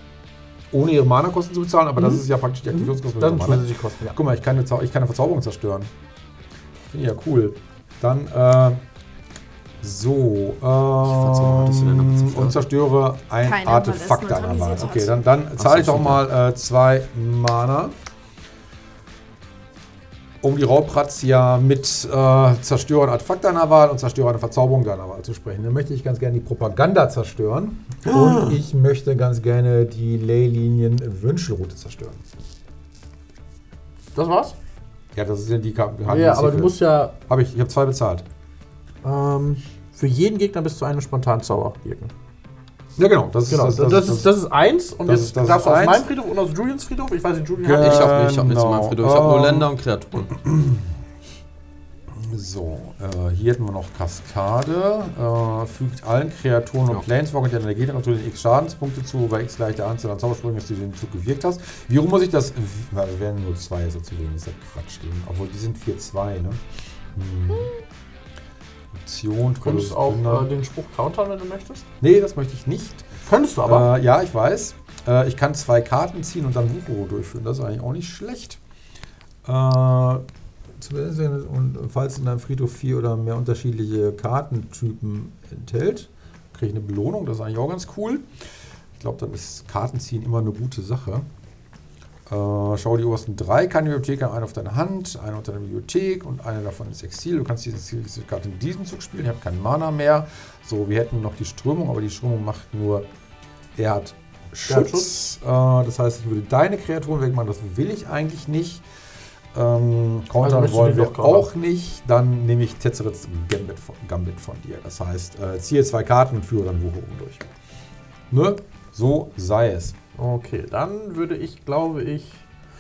ohne ihre Mana-Kosten zu bezahlen, aber das ist ja praktisch die. Dann tun Mana. sie sich kosten, ja. Guck mal, ich kann eine, ich kann eine Verzauberung zerstören. Finde ich ja cool. Dann, äh, so, ähm, und zerstöre ein Keine, Artefakt deiner Wahl. Okay, dann, dann zahle ich doch mal äh, zwei Mana. Um die Raubrazzia mit äh, Zerstörer ein Artefakt deiner Wahl und Zerstörer eine Verzauberung deiner Wahl zu sprechen. Dann möchte ich ganz gerne die Propaganda zerstören. Und ich möchte ganz gerne die Leylinien Wünschelroute zerstören. Das war's? Ja, das ist ja die Karte. Ja, aber du musst ja Habe ich, ich habe zwei bezahlt. Ähm, für jeden Gegner bis zu einem Spontanzauber wirken. Ja, genau. Das ist Genau, das, das, ist, das ist eins und das jetzt ist- das darfst du aus meinem Friedhof und aus Julians Friedhof. Ich weiß nicht, Julian Ge- hat. Ich habe nicht, ich hab nichts in meinem Genau. Friedhof. Ich habe nur Ähm, Länder und Kreaturen. So, äh, hier hätten wir noch Kaskade. Äh, fügt allen Kreaturen und Ja. Planeswalker, die an der Gegner natürlich x Schadenspunkte zu, bei x gleich der Anzahl an Zaubersprüngen ist, die du den Zug gewirkt hast. Wie rum muss ich das? Na, wir werden nur zwei, ist ja zu wenig, ist ja Quatsch. Eben. Obwohl, die sind 4-2, ne? Hm. Option, Du könntest auch äh, den Spruch countern, wenn du möchtest. Nee, das möchte ich nicht. Könntest du aber. Äh, ja, ich weiß. Äh, ich kann zwei Karten ziehen und dann Wuchoro durchführen. Das ist eigentlich auch nicht schlecht. Äh, und falls in deinem Friedhof vier oder mehr unterschiedliche Kartentypen enthält, kriege ich eine Belohnung. Das ist eigentlich auch ganz cool. Ich glaube, dann ist Kartenziehen immer eine gute Sache. Äh, schau die obersten drei Kartenbibliotheken an, eine auf deine Hand, eine auf deine Bibliothek und eine davon ist Exil. Du kannst diese, Karte in diesem Zug spielen. Ich habe keinen Mana mehr. So, wir hätten noch die Strömung, aber die Strömung macht nur Erdschutz. Erdschutz. Äh, das heißt, ich würde deine Kreaturen wegmachen. Das will ich eigentlich nicht. Ähm, countern du wollen wir countern? auch nicht. Dann nehme ich Tetzerets Gambit von, Gambit von dir. Das heißt, äh, ziehe zwei Karten und führe dann Wucherung durch. Ne? So sei es. Okay, dann würde ich, glaube ich.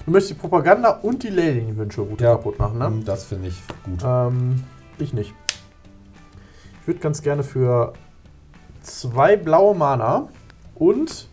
Du möchtest die Propaganda und die Leylinien-Wünsche-Route Ja. kaputt machen, ne? Mm, Das finde ich gut. Ähm, ich nicht. Ich würde ganz gerne für zwei blaue Mana und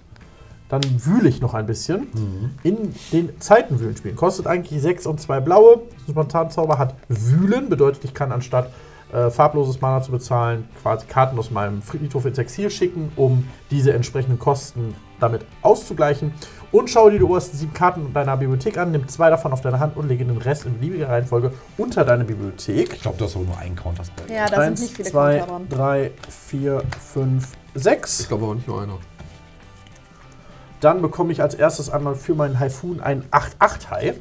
dann wühle ich noch ein bisschen Mhm. in den Zeitenwühlen spielen. Kostet eigentlich sechs und zwei blaue. Spontanzauber hat Wühlen, bedeutet, ich kann anstatt äh, farbloses Mana zu bezahlen, quasi Karten aus meinem Friedhof ins Exil schicken, um diese entsprechenden Kosten damit auszugleichen. Und schaue dir die obersten sieben Karten deiner Bibliothek an, nimm zwei davon auf deine Hand und lege den Rest in beliebiger Reihenfolge unter deine Bibliothek. Ich glaube, du hast auch nur einen Counterspell. Ja, da sind nicht viele zwei, Counter dran. drei, vier, fünf, sechs. Ich glaube aber nicht nur einer. Dann bekomme ich als erstes einmal für meinen Haifun einen 8-8-Hai.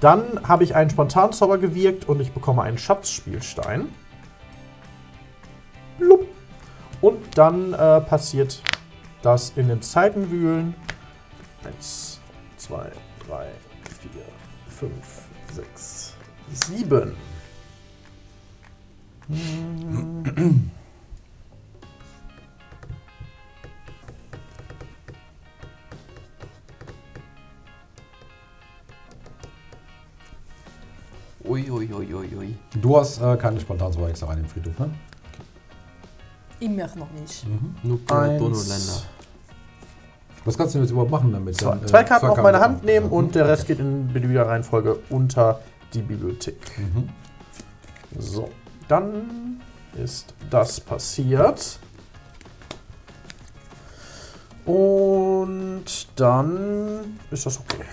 Dann habe ich einen Spontanzauber gewirkt und ich bekomme einen Schatzspielstein. Flupp. Und dann äh, passiert das in den Zeitenwühlen. Eins, zwei, drei, vier, fünf, sechs, sieben. Ui, ui, ui, ui, ui. Du hast äh, keine Spontansauber extra rein im Friedhof, ne? Ich möchte noch nicht. Nur Eins. Kreaturen und Länder. Was kannst du denn jetzt überhaupt machen damit? Zwei, Dann, äh, zwei Karten auf meine. Hand nehmen und der Okay. Rest geht in beliebiger Reihenfolge unter die Bibliothek. Mhm. So, dann ist das passiert. Und dann ist das okay.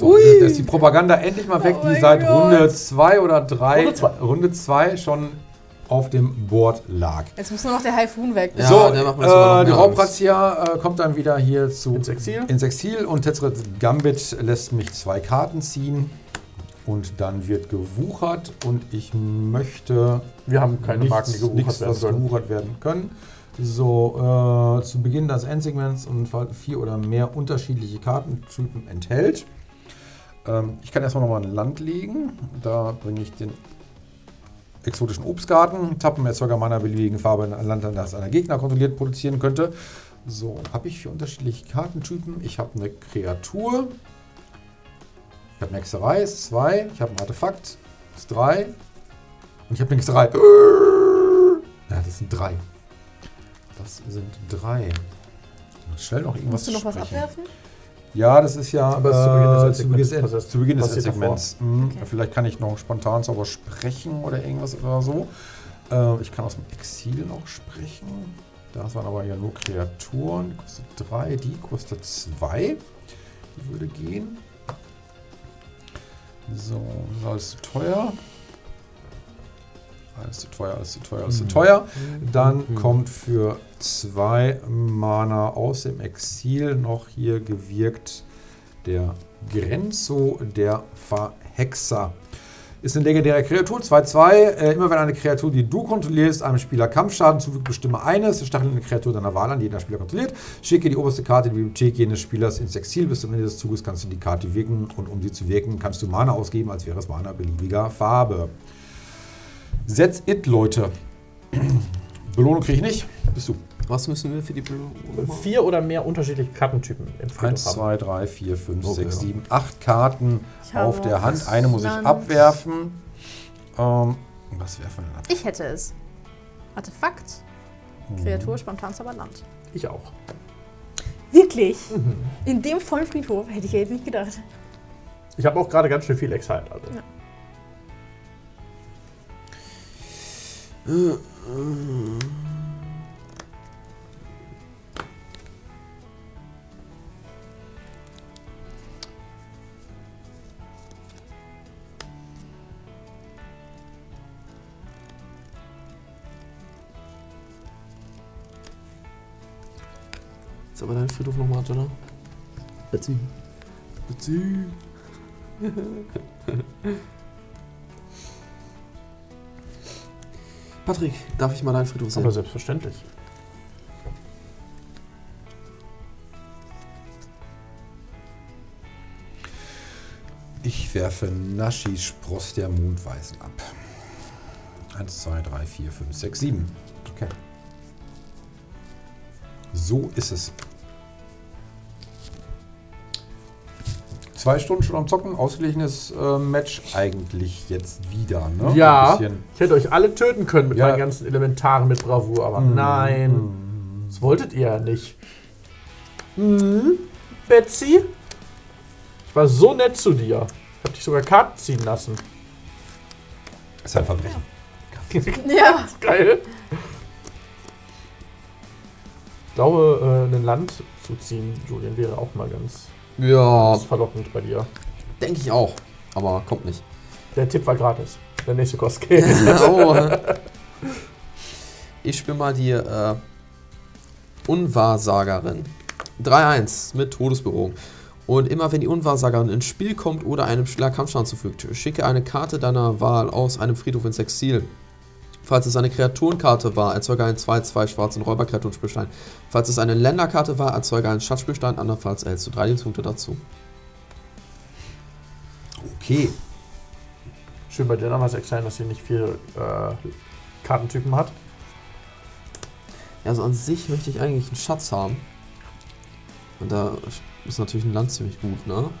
So, da ist die Propaganda endlich mal weg, Oh die seit Gott. Runde 2 oder 3, Runde zwei. Runde 2 schon auf dem Board lag. Jetzt muss nur noch der Haifun weg. Ja, so, der macht mir das äh, die Raubrazzia äh, kommt dann wieder hier zu Ins Exil. ins Exil und Tetzeret Gambit lässt mich zwei Karten ziehen und dann wird gewuchert und ich möchte Wir haben keine nichts, Marken, die gewuchert nichts, werden was können. gewuchert werden können. So, äh, zu Beginn des Endsegments und vier oder mehr unterschiedliche Kartentypen enthält. Ähm, ich kann erstmal nochmal ein Land legen. Da bringe ich den exotischen Obstgarten. Tappen Erzeuger meiner beliebigen Farbe in ein Land, das einer Gegner kontrolliert produzieren könnte. So, habe ich vier unterschiedliche Kartentypen. Ich habe eine Kreatur. habe eine Hexerei, ist 2. Ich habe ein Artefakt, ist 3. Und ich habe eine Hexerei. Ja, das sind 3. Das sind 3. Schnell noch irgendwas Musst du noch was sprechen. abwerfen? Ja, das ist ja zu Beginn des äh, Segments. zu Beginn, zu Beginn des Segments. Mhm. Okay. Vielleicht kann ich noch spontan sauber sprechen oder irgendwas oder so. Äh, ich kann aus dem Exil noch sprechen. Das waren aber ja nur Kreaturen. Die kostet 3, die kostet 2. Die würde gehen. So, das ist alles zu teuer. Alles zu teuer, alles zu teuer, alles zu teuer. Dann kommt für zwei Mana aus dem Exil noch hier gewirkt der Grenzo, der Verhexer. Ist eine legendäre Kreatur, 2-2. Äh, immer wenn eine Kreatur, die du kontrollierst, einem Spieler Kampfschaden zufügt, bestimme eines, stachelt eine Kreatur deiner Wahl an, die der Spieler kontrolliert. Schicke die oberste Karte der Bibliothek jenes Spielers ins Exil. Bis zum Ende des Zuges kannst du die Karte wirken und um sie zu wirken, kannst du Mana ausgeben, als wäre es Mana beliebiger Farbe. That's it, Leute. Belohnung kriege ich nicht. Bist du. Was müssen wir für die Belohnung machen? Vier oder mehr unterschiedliche Kartentypen im Friedhof 1, haben. 2, 3, 4, 5, Okay, 6, ja. 7, 8 Karten auf der Hand. Eine muss ich abwerfen. Ähm, was werfen wir denn ab? Ich hätte es. Artefakt, Kreatur, Spontanzauberland. Ich auch. Wirklich? In dem vollen Friedhof hätte ich ja jetzt nicht gedacht. Ich habe auch gerade ganz schön viel Exile. Also. Ja. Ist aber dein Friedhof nochmal, oder? Betsy. Betsy. Patrick, darf ich mal deinen Friedhof sehen? Aber selbstverständlich. Ich werfe Naschis Spross der Mondweisen ab. 1, 2, 3, 4, 5, 6, 7. Okay. So ist es. Zwei Stunden schon am Zocken, ausgeglichenes äh, Match eigentlich jetzt wieder. Ne? Ja, ich hätte euch alle töten können mit Ja. meinen ganzen Elementaren mit Bravour, aber nein. Das wolltet ihr ja nicht. Hm? Betsy? Ich war so nett zu dir. Ich hab dich sogar Karten ziehen lassen. ist ein Verbrechen. Ja. Geil. Ich glaube, äh, ein Land zu ziehen, Julian, wäre auch mal ganz, Ja, ganz verlockend bei dir. denke ich auch. Aber kommt nicht. Der Tipp war gratis. Der nächste kostet Geld. oh. Ich spiele mal die äh, Unwahrsagerin. 3-1 mit Todesberührung. Und immer wenn die Unwahrsagerin ins Spiel kommt oder einem Spieler Kampfschaden zufügt, schicke eine Karte deiner Wahl aus einem Friedhof ins Exil. Falls es eine Kreaturenkarte war, erzeuge einen 2-2 schwarzen Räuberkreaturenspielstein. Falls es eine Länderkarte war, erzeuge einen Schatzspielstein, andernfalls erhältst du drei Lebenspunkte dazu. Okay. Schön bei der damals Exile, dass sie nicht viele äh, Kartentypen hat. Ja, also an sich möchte ich eigentlich einen Schatz haben. Und da ist natürlich ein Land ziemlich gut, ne? Und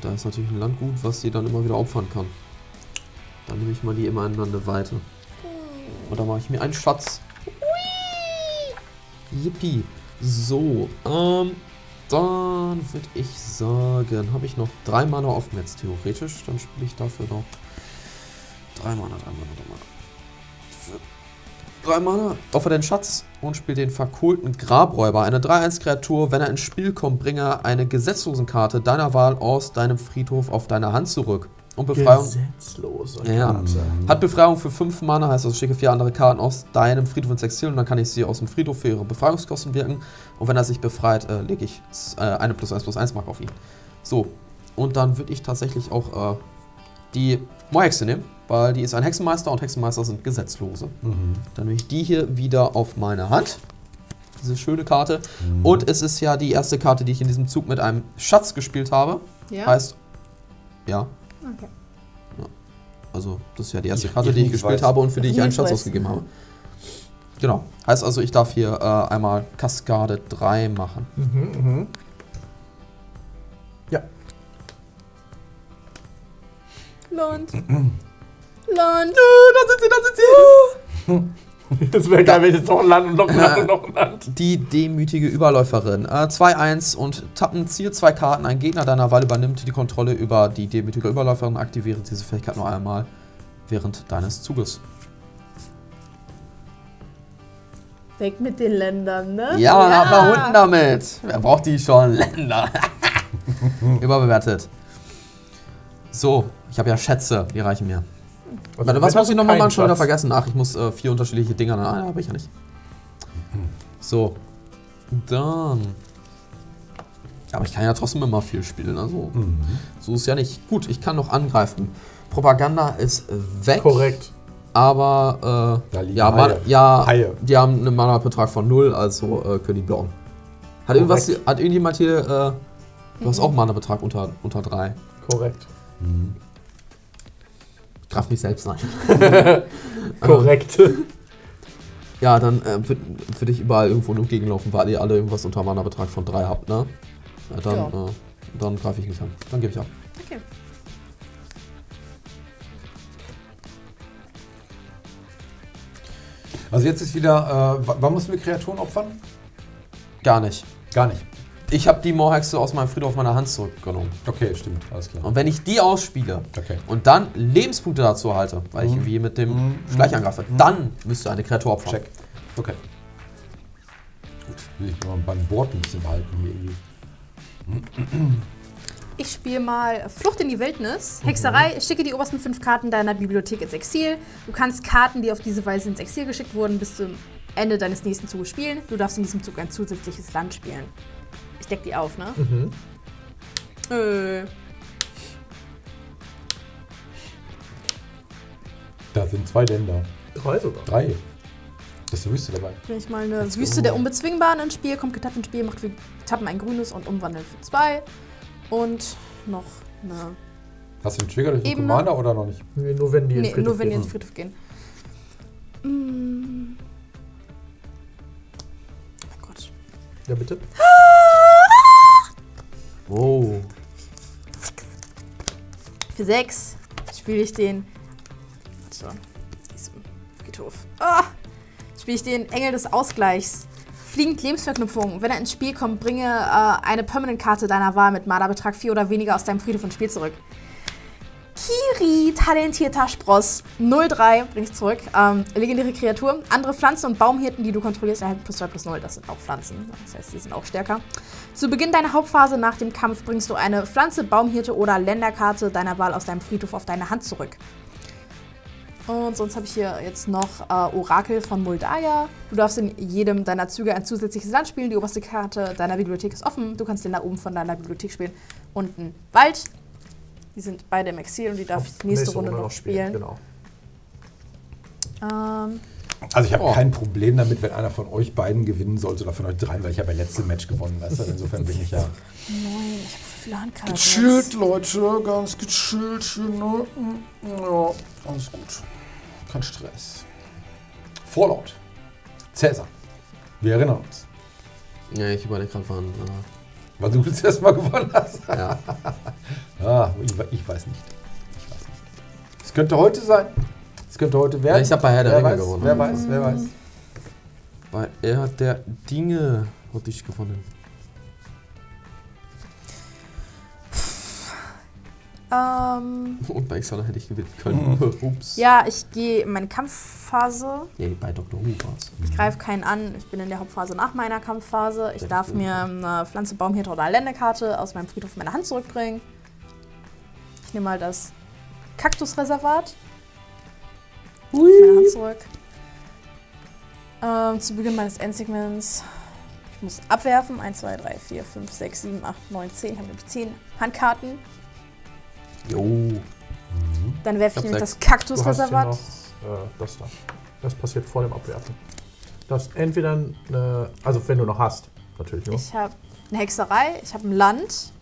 da ist natürlich ein Land gut, was sie dann immer wieder opfern kann. Dann nehme ich mal die immer aneinander weiter. Und dann mache ich mir einen Schatz. Yippie. So, ähm, dann würde ich sagen, habe ich noch drei Mana offen jetzt theoretisch. Dann spiele ich dafür noch drei Mana, drei Mana, drei Mana. Drei Mana, opfer den Schatz und spiele den verkohlten Grabräuber. Eine 3-1-Kreatur, wenn er ins Spiel kommt, bringe eine Gesetzlosenkarte deiner Wahl aus deinem Friedhof auf deine Hand zurück. Und Befreiung. Gesetzlose Ja. Karte. Hat Befreiung für 5 Mana, heißt also schicke vier andere Karten aus deinem Friedhof ins Exil und dann kann ich sie aus dem Friedhof für ihre Befreiungskosten wirken. Und wenn er sich befreit, äh, lege ich äh, eine plus 1 plus 1 Mark auf ihn. So, und dann würde ich tatsächlich auch äh, die Moorhexe nehmen, weil die ist ein Hexenmeister und Hexenmeister sind Gesetzlose. Dann nehme ich die hier wieder auf meine Hand. Diese schöne Karte. Und es ist ja die erste Karte, die ich in diesem Zug mit einem Schatz gespielt habe. Ja. Heißt, ja, Okay. Ja. Also, das ist ja die erste Karte, die ich gespielt weiß. habe und für die ich einen Schatz ausgegeben habe. Genau. Heißt also, ich darf hier äh, einmal Kaskade 3 machen. Mhm, mhm. Ja. Land. Land. Äh, da sind sie, da sind sie. Das wäre geil, wenn jetzt noch ein Land und noch ein Land und noch ein Land. Die demütige Überläuferin. Äh, 2-1 und tappen Ziel zwei Karten. Ein Gegner deiner Wahl übernimmt die Kontrolle über die demütige Überläuferin. Aktiviere diese Fähigkeit nur einmal während deines Zuges. Weg mit den Ländern, ne? Ja, ja. aber unten damit. Wer braucht die schon? Länder. Überbewertet. So, ich habe ja Schätze, die reichen mir. Also, Warte, was muss ich nochmal machen? Schon wieder vergessen. Ach, ich muss äh, vier unterschiedliche Dinger. Nein, habe ich ja nicht. So. Dann. Aber ich kann ja trotzdem immer viel spielen. Also, so ist ja nicht. Gut, ich kann noch angreifen. Propaganda ist weg. Korrekt. Aber, Da äh, liegen ja, Haie. Ja Haie. die haben einen Mana-Betrag von 0, also äh, können die blocken. Hat, irgendwas, hat irgendjemand hier, äh, du hast auch einen Mana-Betrag unter, unter 3. Korrekt. Ich greif mich selbst an. Korrekt. Ja, dann äh, würde würd ich überall irgendwo nur gegenlaufen, weil ihr alle irgendwas unter Mana-Betrag von 3 habt, ne? Ja, dann Ja. äh, dann greife ich nicht an. Dann gebe ich ab. Okay. Also jetzt ist wieder, äh, wann mussten wir Kreaturen opfern? Gar nicht. Gar nicht. Ich habe die Moorhexe aus meinem Friedhof meiner Hand zurückgenommen. Okay, stimmt, alles klar. Und wenn ich die ausspiele Okay. und dann Lebenspunkte dazu erhalte, weil ich irgendwie mit dem Schleich angreife, dann müsst ihr eine Kreatur opfern. Check. Okay. Gut, will ich mal beim Board ein bisschen behalten hier irgendwie. Ich spiele mal Flucht in die Wildnis. Hexerei, schicke die obersten fünf Karten deiner Bibliothek ins Exil. Du kannst Karten, die auf diese Weise ins Exil geschickt wurden, bis zum Ende deines nächsten Zuges spielen. Du darfst in diesem Zug ein zusätzliches Land spielen. Ich deck die auf, ne? Mhm. Äh, Da sind zwei Länder. Drei sogar. Drei. Das ist die Wüste dabei. bring ich mal eine Wüste der Unbezwingbaren ins Spiel. Kommt getappt ins Spiel, macht für Tappen ein grünes und umwandeln für zwei. Und noch eine. Hast du einen Trigger durch den. Commander oder noch nicht? Nee, nur wenn die in Nee, Friedhof nur wenn die gehen. ins Friedhof gehen. Mm. Ja, bitte. Wow. Für sechs spiele ich den. So, diesem Friedhof. Ah! Spiele ich den Engel des Ausgleichs. Fliegend Lebensverknüpfung. Wenn er ins Spiel kommt, bringe äh, eine Permanent-Karte deiner Wahl mit Mana-Betrag 4 oder weniger aus deinem Friedhof ins Spiel zurück. Kiri, talentierter Spross. 03 bring ich zurück. Ähm, legendäre Kreatur. Andere Pflanzen und Baumhirten, die du kontrollierst, erhalten plus 2 plus 0. Das sind auch Pflanzen. Das heißt, die sind auch stärker. Zu Beginn deiner Hauptphase nach dem Kampf bringst du eine Pflanze, Baumhirte oder Länderkarte deiner Wahl aus deinem Friedhof auf deine Hand zurück. Und sonst habe ich hier jetzt noch äh, Orakel von Moldaya. Du darfst in jedem deiner Züge ein zusätzliches Land spielen. Die oberste Karte deiner Bibliothek ist offen. Du kannst den da oben von deiner Bibliothek spielen. Und ein Wald. Die sind beide im Exil und die darf ich nächste, Runde, noch spielen. Genau. Ähm, Also ich habe Oh. kein Problem damit, wenn einer von euch beiden gewinnen sollte oder von euch dreien, weil ich habe ja letzte Match gewonnen. Weißt du? Insofern bin ich ja neun. Ich habe viele Handkarten. gechillt, jetzt. Leute, ganz gechillt hier. Ne? Ja, alles gut. Kein Stress. Fallout. Cäsar. Wir erinnern uns. Ja, ich überlege gerade, wann. Äh, Weil du das erste Mal gewonnen hast. ja. Ah, ich, ich weiß nicht. Ich weiß nicht. Es könnte heute sein. Es könnte heute werden. Ja, ich hab bei Herr der Ringe gewonnen. Wer weiß, wer weiß. Weil er hat der Dinge hat dich gewonnen. Ähm, Und bei Xana hätte ich gewinnen können. Ups. ja, ich gehe in meine Kampfphase. Nee, bei Dr. Who war's. Ich greife keinen an. Ich bin in der Hauptphase nach meiner Kampfphase. Ich darf mir eine Pflanze, Baumhirte oder Ländekarte aus meinem Friedhof in meine Hand zurückbringen. Ich nehme mal das Kaktusreservat. Auf meine Hand zurück. Ähm, zu Beginn meines Endsegments. Ich muss abwerfen. 1, 2, 3, 4, 5, 6, 7, 8, 9, 10. Ich habe nämlich 10 Handkarten. Jo. Dann werfe ich Ich nämlich das Kaktusreservat. noch äh, das da. Das passiert vor dem Abwerfen. Du hast entweder eine, also wenn du noch hast, natürlich nur. Ich habe eine Hexerei, ich habe ein Land,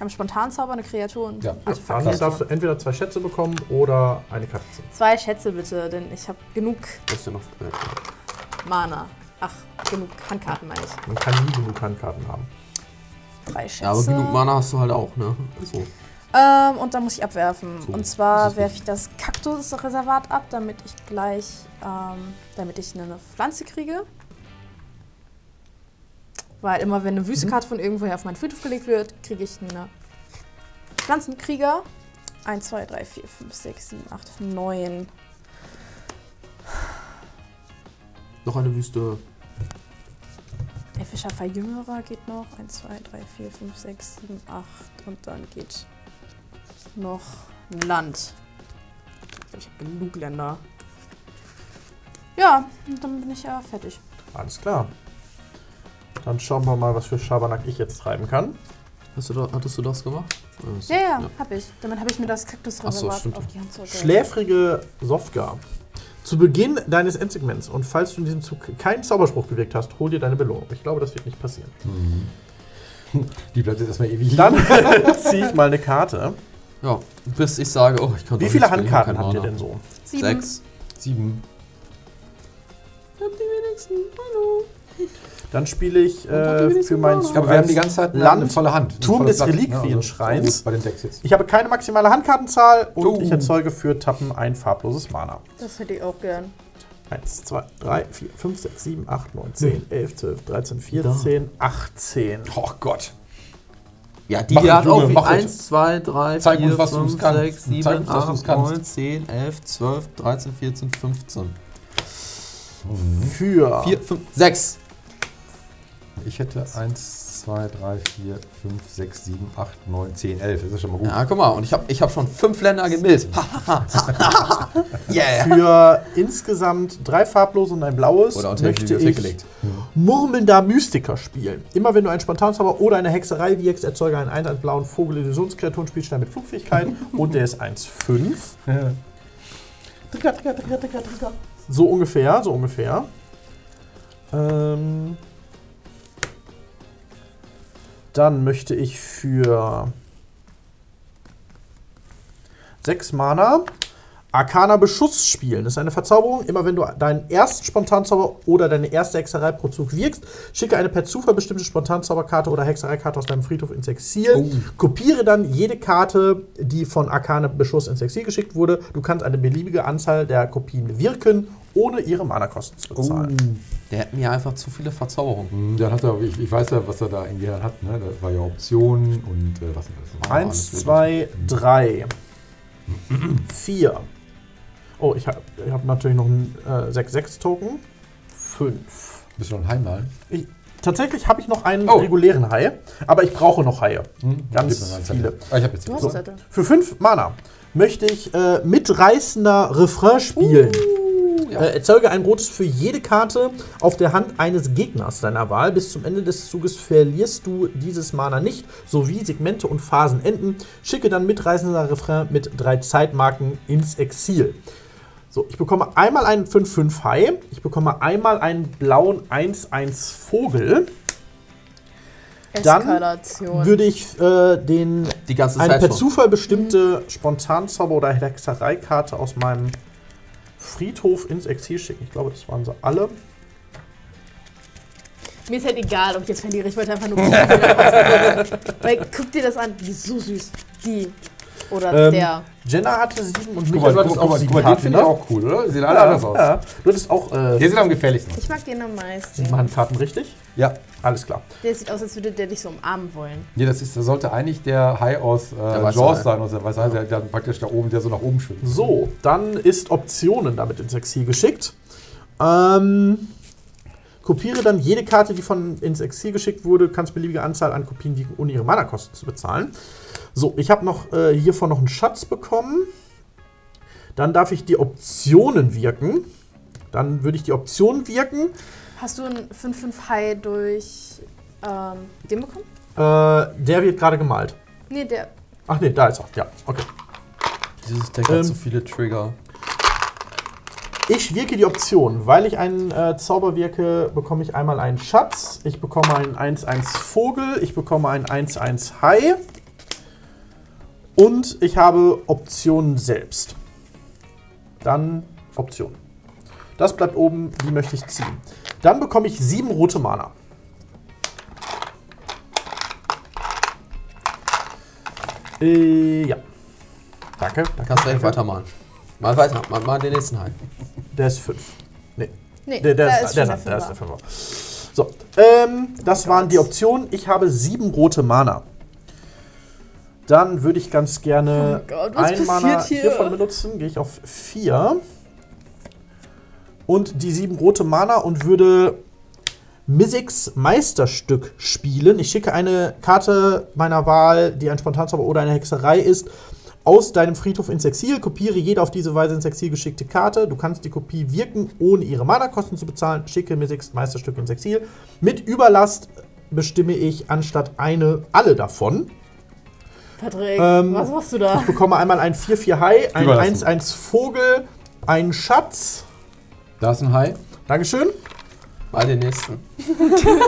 ich habe einen Spontanzauber, eine Kreatur und Ja. ein Dann Artefakt. darfst du entweder zwei Schätze bekommen oder eine Karte ziehen. Zwei Schätze bitte, denn ich habe genug Das ist ja noch. Äh, Mana. Ach, genug Handkarten meine ich. Man kann nie genug Handkarten haben. Drei Schätze. ja, aber genug Mana hast du halt auch, ne? Also, Ähm, und dann muss ich abwerfen. So, und zwar werfe ich das Kaktusreservat ab, damit ich gleich, ähm, damit ich eine Pflanze kriege. Weil immer wenn eine Wüstekarte von irgendwoher auf meinen Friedhof gelegt wird, kriege ich eine Pflanzenkrieger. 1, 2, 3, 4, 5, 6, 7, 8, 9. Noch eine Wüste. Der Fischer Verjüngerer geht noch. 1, 2, 3, 4, 5, 6, 7, 8. Und dann geht noch ein Land. Ich habe genug Länder. Ja, und dann bin ich ja fertig. Alles klar. Dann schauen wir mal, was für Schabernack ich jetzt treiben kann. Hast du da, hattest du das gemacht? Das- Ja, ja, hab ich. Damit habe ich mir das Kaktusreservat stimmt. auf die Hand zurück. Schläfrige Sofga. Zu Beginn deines Endsegments und falls du in diesem Zug keinen Zauberspruch gewirkt hast, hol dir deine Belohnung. Ich glaube, das wird nicht passieren. Die bleibt jetzt erstmal ewig Dann ziehe ich mal eine Karte. Ja, bis ich sage, oh, ich kann Wie viele Handkarten habt ihr denn so? Sieben. Sechs. Sieben. Ich hab die wenigsten. Hallo. Dann spiele ich äh, für meinen Zug Aber wir haben die ganze Zeit Land eine volle Hand. ein Turm des? Reliquienschreins. Also, so bei den Decks jetzt. Ich habe keine maximale Handkartenzahl und Oh. ich erzeuge für Tappen ein farbloses Mana. Das hätte ich auch gern. 1, 2, 3, 4, 5, 6, 7, 8, 9, 10, 11, 12, 13, 14, 18. Oh Gott. Ja, die hat auch wie mach es. 1, 2, 3, Zeig 4, uns, was du 5, kannst. 6, 7, Zeig uns, was du 8, kannst. 9, 10, 11, 12, 13, 14, 15. Für 4, 5, 6. Ich hätte 1, 2, 3, 4, 5, 6, 7, 8, 9, 10, 11. Das ist schon mal gut. Ja, guck mal, und ich habe ich hab schon 5 Länder gemillt. yeah. Für insgesamt drei farblose und ein blaues möchte ich gelegt. Murmelnder Mystiker spielen. Immer wenn du einen Spontanzauber oder eine Hexerei wirkst, erzeuge einen 1 1 blauen Vogel Illusionskreaturen Spielstein mit Flugfähigkeit und der ist 1,5. So ungefähr, so ungefähr. Ähm, dann möchte ich für 6 Mana Arcana Beschuss spielen. Das ist eine Verzauberung. Immer wenn du deinen ersten Spontanzauber oder deine erste Hexerei pro Zug wirkst, schicke eine per Zufall bestimmte Spontanzauberkarte oder Hexereikarte aus deinem Friedhof ins Exil. Kopiere dann jede Karte, die von Arcana Beschuss ins Exil geschickt wurde. Du kannst eine beliebige Anzahl der Kopien wirken, ohne ihre Mana-Kosten zu bezahlen. Der hat mir einfach zu viele Verzauberungen. Hm, Dann hat er, ich, ich weiß ja, was er da irgendwie hat. Ne? Das war ja Optionen und äh, was das? Eins, zwei, drei, vier. Oh, ich habe hab natürlich noch einen äh, 6-6-Token. Fünf. Bist du noch ein Heimmal? Ich, tatsächlich habe ich noch einen Oh. regulären Hai, aber ich brauche noch Haie. Ganz mal einen viele. Ah, ich habe jetzt So. Für fünf Mana möchte ich äh, mitreißender Refrain spielen. Äh, erzeuge ein rotes für jede Karte auf der Hand eines Gegners deiner Wahl. Bis zum Ende des Zuges verlierst du dieses Mana nicht, sowie Segmente und Phasen enden. Schicke dann mitreißender Refrain mit drei Zeitmarken ins Exil. So, ich bekomme einmal einen 5-5 Hai, ich bekomme einmal einen blauen 1-1 Vogel. Dann Eskalation. Würde ich äh, den Die ganze eine Zeit per schon. Zufall bestimmte Spontanzauber- oder Hexereikarte aus meinem Friedhof ins Exil schicken. Ich glaube, das waren sie alle. Mir ist halt egal, ob ich jetzt verliere. Ich wollte einfach nur. Weil guck dir das an. Die ist so süß. Die. Oder Ähm, der. Jenna hatte sieben und Michael, mal, auch sieben guck mal, den Karten, finde ich auch cool, oder? Die sehen alle anders aus. Ja, du hattest auch äh, Der sieht am gefährlichsten. Ich mag den am meisten. sieben Handkarten, richtig? Ja. Alles klar. Der sieht aus, als würde der dich so umarmen wollen. Nee, das, ist, das sollte eigentlich der Hai aus äh, Jaws sein, aus der Weiße Hai, der, der praktisch da oben, der so nach oben schwimmt. So, dann ist Optionen damit ins Exil geschickt. Ähm, kopiere dann jede Karte, die von ins Exil geschickt wurde, kannst beliebige Anzahl an Kopien wiegen, ohne ihre Mana-Kosten zu bezahlen. So, ich habe noch äh, hiervon noch einen Schatz bekommen. Dann darf ich die Optionen wirken. Dann würde ich die Optionen wirken. Hast du einen 5-5 High durch ähm, den bekommen? Äh, der wird gerade gemalt. Nee, der. Ach nee, da ist er. Ja, okay. Dieses Deck Ähm, hat so viele Trigger. Ich wirke die Option. Weil ich einen äh, Zauber wirke, bekomme ich einmal einen Schatz. Ich bekomme einen 1-1 Vogel. Ich bekomme einen 1-1 Hai. Und ich habe Optionen selbst. Dann Option. Das bleibt oben, die möchte ich ziehen. Dann bekomme ich sieben rote Mana. Äh, ja. Danke. Da kannst du direkt weitermalen. Mal weiter, mal, mal den nächsten Hai. Der ist 5. Nee, Der, der, da ist, der, schon ist, der, ist der Fünfer. Fünfer. So, ähm, das waren die Optionen. Ich habe sieben rote Mana. Dann würde ich ganz gerne Oh Gott, was ein Mana hier? hiervon benutzen. Gehe ich auf vier. Und die sieben rote Mana und würde Mizzix Meisterstück spielen. Ich schicke eine Karte meiner Wahl, die ein Spontanzauber oder eine Hexerei ist, aus deinem Friedhof ins Exil. Kopiere jede auf diese Weise ins Exil geschickte Karte. Du kannst die Kopie wirken, ohne ihre Mana-Kosten zu bezahlen. Schicke Mizzix Meisterstück ins Exil. Mit Überlast bestimme ich anstatt eine alle davon. Patrick, Ähm, was machst du da? Ich bekomme einmal ein 4-4 Hai, ein Überlassen. 1-1 Vogel, einen Schatz. Da ist ein Hai. Dankeschön. Mal den nächsten.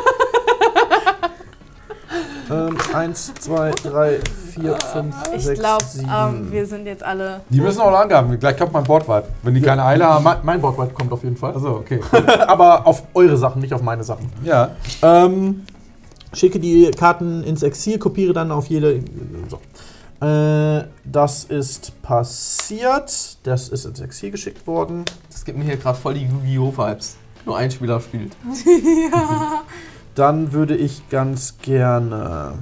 Ähm, 1, 2, 3, 4, 5, Ich 6, glaube, 7. ähm, wir sind jetzt alle. Die müssen auch lang haben. Gleich kommt mein Bordweit. Wenn die keine Eile haben. mein, mein Bordwald kommt auf jeden Fall. Also, okay. Aber auf eure Sachen, nicht auf meine Sachen. Ja. Ähm, schicke die Karten ins Exil, kopiere dann auf jede. So. Äh, das ist passiert. Das ist ins Exil geschickt worden. Das gibt mir hier gerade voll die Yu-Gi-Oh! Vibes. Nur ein Spieler spielt. Dann würde ich ganz gerne.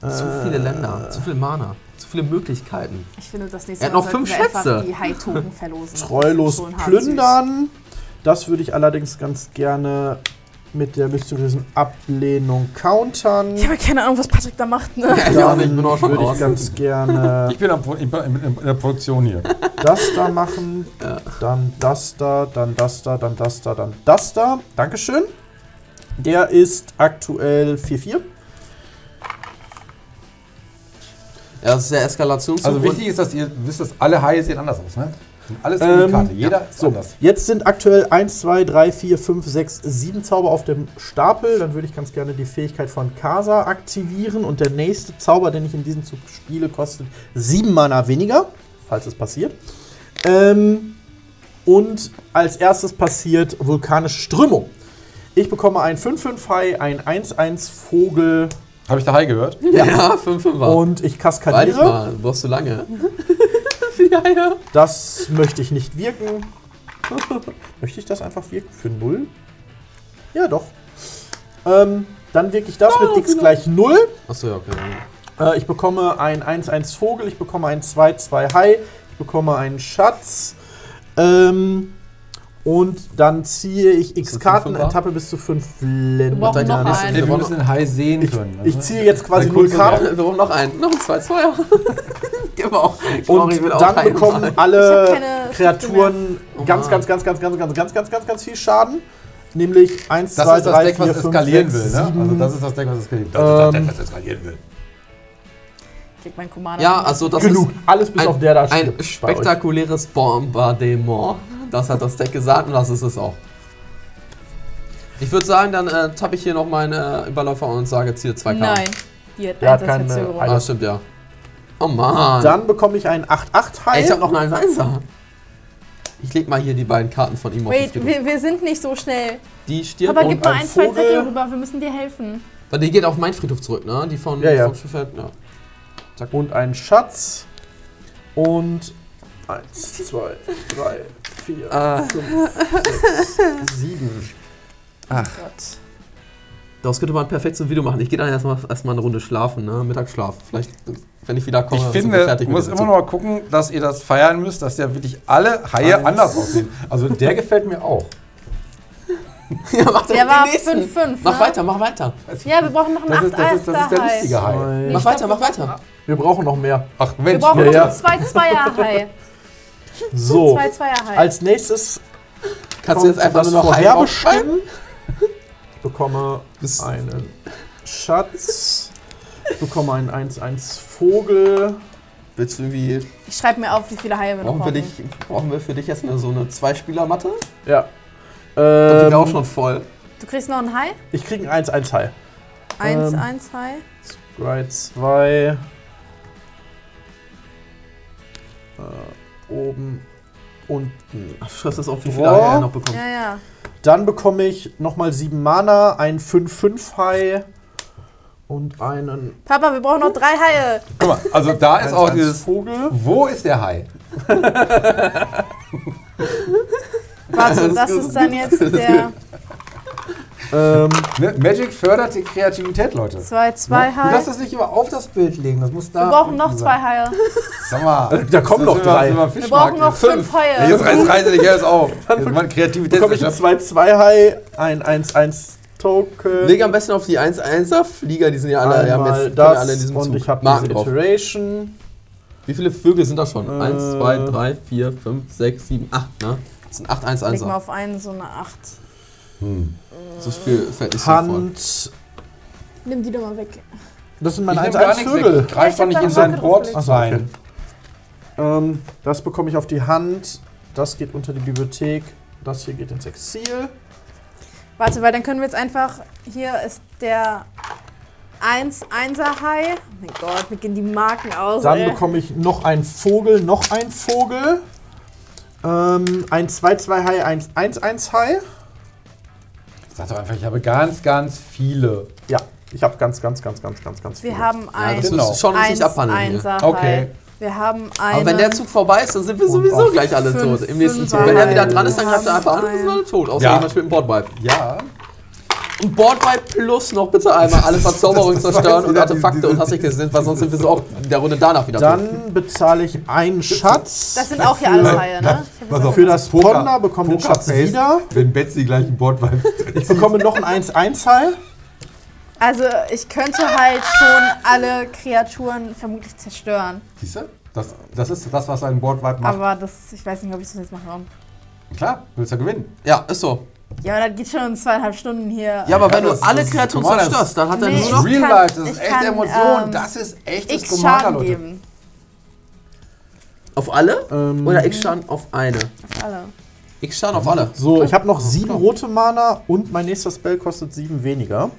Zu äh, viele Länder, zu viel Mana, zu viele Möglichkeiten. Ich finde, das nächste Er hat Mal noch fünf Schätze. einfach die Hai-Token verlosen. Treulos plündern. Das würde ich allerdings ganz gerne mit der mysteriösen Ablehnung countern. Ich habe keine Ahnung, was Patrick da macht, ne? Ja, ich bin auch schon würde raus. ich ganz gerne Ich bin in, der Produktion hier. das da machen, dann das da, dann das da, dann das da, dann das da. Dankeschön. Der ist aktuell 4-4. Ja, das ist der Eskalationszug. Also wichtig ist, dass ihr wisst, dass alle Haie sehen anders aus. Ne? Alles Ähm, Unikate. Jeder ist So, anders. jetzt sind aktuell 1, 2, 3, 4, 5, 6, 7 Zauber auf dem Stapel. Dann würde ich ganz gerne die Fähigkeit von Kasa aktivieren. Und der nächste Zauber, den ich in diesem Zug spiele, kostet 7 Mana weniger, falls es passiert. Ähm, und als erstes passiert vulkanische Strömung. Ich bekomme ein 5-5-Hai, ein 1-1 Vogel Habe ich der Hai gehört? Ja, 5 5 war. und ich kaskadiere. mal, du brauchst du lange. ja, ja. Das möchte ich nicht wirken. möchte ich das einfach wirken für 0? Ja, doch. Ähm, dann wirke ich das mit x gleich 0. Achso, ja, okay. Äh, ich bekomme ein 1-1 Vogel, ich bekomme ein 2-2 Hai, ich bekomme einen Schatz. Ähm, und dann ziehe ich x Karten? Etappe bis zu 5 Wir Länder. brauchen noch einen. Wir müssen den Hai sehen Ich, können. ich ziehe jetzt quasi Ein null Karten. Wir brauchen noch einen. Noch ein 2 2 Genau. Und dann bekommen alle Kreaturen Oh ganz, ganz, ganz, ganz, ganz, ganz, ganz, ganz, ganz, ganz viel Schaden. Nämlich 1, Das 2, ist das 3, Deck, 4, was 5, eskalieren 6, will. Ne? 7. Also das ist das Deck, was eskalieren will. Das ist das Ähm, Deck, was eskalieren will. Krieg mein Commander. Ja, also das Genug. ist Alles bis ein, auf der da ein bei euch. spektakuläres Bombardement. Das hat das Deck gesagt und das ist es auch. Ich würde sagen, dann äh, tappe ich hier noch meinen äh, Überläufer und sage jetzt hier zwei Karten. Nein. Die hat Der hat keine Verzögerung. Ah, stimmt, ja. Oh Mann. Dann bekomme ich einen 8-8 Hai. Ey, ich habe noch einen 1 Ich leg mal hier die beiden Karten von ihm auf Wait, den Friedhof. wir, wir sind nicht so schnell. Die stirbt Aber und gib mal ein zwei Vogel. Zettel rüber, wir müssen dir helfen. Weil die geht auf meinen Friedhof zurück, ne? Die von, Ja, ja. Spielfeld, ja. und ein Schatz. Und 1, 2, 3, 4, Äh, 5, 6, 7. Gott. daraus könnte man perfekt so ein Video machen. Ich gehe dann erstmal erst mal eine Runde schlafen, ne? Mittagsschlaf. Vielleicht, wenn ich wieder komme, Ich sind wir finde, fertig dem immer noch mal gucken, dass ihr das feiern müsst, dass ja wirklich alle Haie Eins. anders aussehen. Also der gefällt mir auch. Ja, mach Der war nächsten. 5-5. Mach ne? weiter, mach weiter. Ja, wir brauchen noch Das einen ist, das ist, das ist der 8-8er lustige Hai. Nee, mach weiter, mach wir weiter. Wir brauchen noch mehr. Ach Wir Mensch, brauchen Ja, noch ja. einen 2-2er-Hai. So, 2-2er-Hai. als nächstes Kannst du jetzt einfach nur noch Hai aufschreiben? vorherbestimmen. Ich bekomme Bis- einen Schatz. Ich bekomme einen 1-1 Vogel. Willst du irgendwie, Ich schreibe mir auf, wie viele Haie wir noch brauchen wir, brauchen. dich, brauchen wir für dich jetzt eine, so eine Zwei-Spieler-Matte? Ja. Die wäre auch Ähm, schon voll. Du kriegst noch einen Hai? ich kriege einen 1-1 Hai. 1, Ähm. 1 Hai. 3, 2. Äh, oben, unten. Das auf, wie viele Boah. Haie er noch bekommt. Ja, ja. Dann bekomme ich nochmal 7 Mana, ein 5-5 Hai und einen Papa, wir brauchen noch drei Haie. Guck mal, also da ist auch dieses. Vogel. Wo ist der Hai? Warte, das ist dann jetzt der Ähm, Ne? Magic fördert die Kreativität, Leute. 2-2 Du darfst Hai. das nicht immer auf das Bild legen, das muss da. Wir brauchen noch zwei. Haie. Sag mal. Da kommen noch drei. wir brauchen noch fünf Haie. Jetzt reiß, reiß dich alles auf. Jetzt mal Kreativität. bekomme ich ein 2-2 Hai, ein 1-1 Token. Leg am besten auf die 1-1er Flieger, die sind ja alle, ja, jetzt das alle in diesem und Zug. ich habe Marken diese drauf. Iteration. Wie viele Vögel sind da schon? Äh. 1, 2, 3, 4, 5, 6, 7, 8, ne? Das sind 8 1 Leg 1 mal auf einen so eine 8. So Spielfeld ist sinnvoll. Hand. Nimm die doch mal weg. Das sind meine nehm gar 1-1 nichts Vögel. weg. Greif doch Ich nicht in sein Board rein. Ähm, das bekomme ich auf die Hand. Das geht unter die Bibliothek. Das hier geht ins Exil. Warte, weil dann können wir jetzt einfach. Hier ist der 1-1er Hai. Oh mein Gott, mir gehen die Marken aus. Dann ey. bekomme ich noch einen Vogel, noch einen Vogel. Ähm, ein 2-2 Hai, ein 1-1 Hai. Sag doch einfach, ich habe ganz, ganz viele. Ja, ich habe ganz, ganz, ganz, ganz, ganz, ganz Wir viele. haben Ja, ein das Genau. ist schon richtig abhandeln hier. 1-1er Okay. Wir haben einen. Aber wenn der Zug vorbei ist, dann sind wir sowieso gleich alle fünf, tot. Im nächsten Zug. Wenn er wieder dran ist, dann greift er einfach an und sind alle tot. Außer Ja. jemand spielt einen Boardwipe. Ja. Und Boardwipe plus noch bitte einmal alle Verzauberungen Das- das war zerstören und Artefakte und hast nicht gesehen, weil sonst sind wir so auch in der Runde danach wieder. Dann bezahle ich einen Schatz. das sind auch hier alles Haie, ne? Ich Pass auf, Für das Poker- Ponder bekommt den Schatz Pokerface, wieder. Wenn Betsy gleich ein Board weiß. Ich bekomme noch ein 1-1 Hai. Also, ich könnte halt schon alle Kreaturen vermutlich zerstören. Siehst du? Das, das ist das, was ein Boardwipe macht. Aber das, ich weiß nicht, ob ich das jetzt machen kann. Klar, du willst ja gewinnen. Ja, ist so. Ja, aber das geht schon in zweieinhalb Stunden hier. Ja, aber Ja, wenn du das- alle das- Kreaturen das- zerstörst, dann hat er Nee, nur Das noch. ist Real kann- Life, das ist kann, Emotion. ähm, das ist echtes Commander, Leute. geben. Auf alle? Ähm, Oder X Schaden auf eine? Auf alle. X Schaden auf alle. So, ich habe noch sieben rote Mana und mein nächster Spell kostet sieben weniger.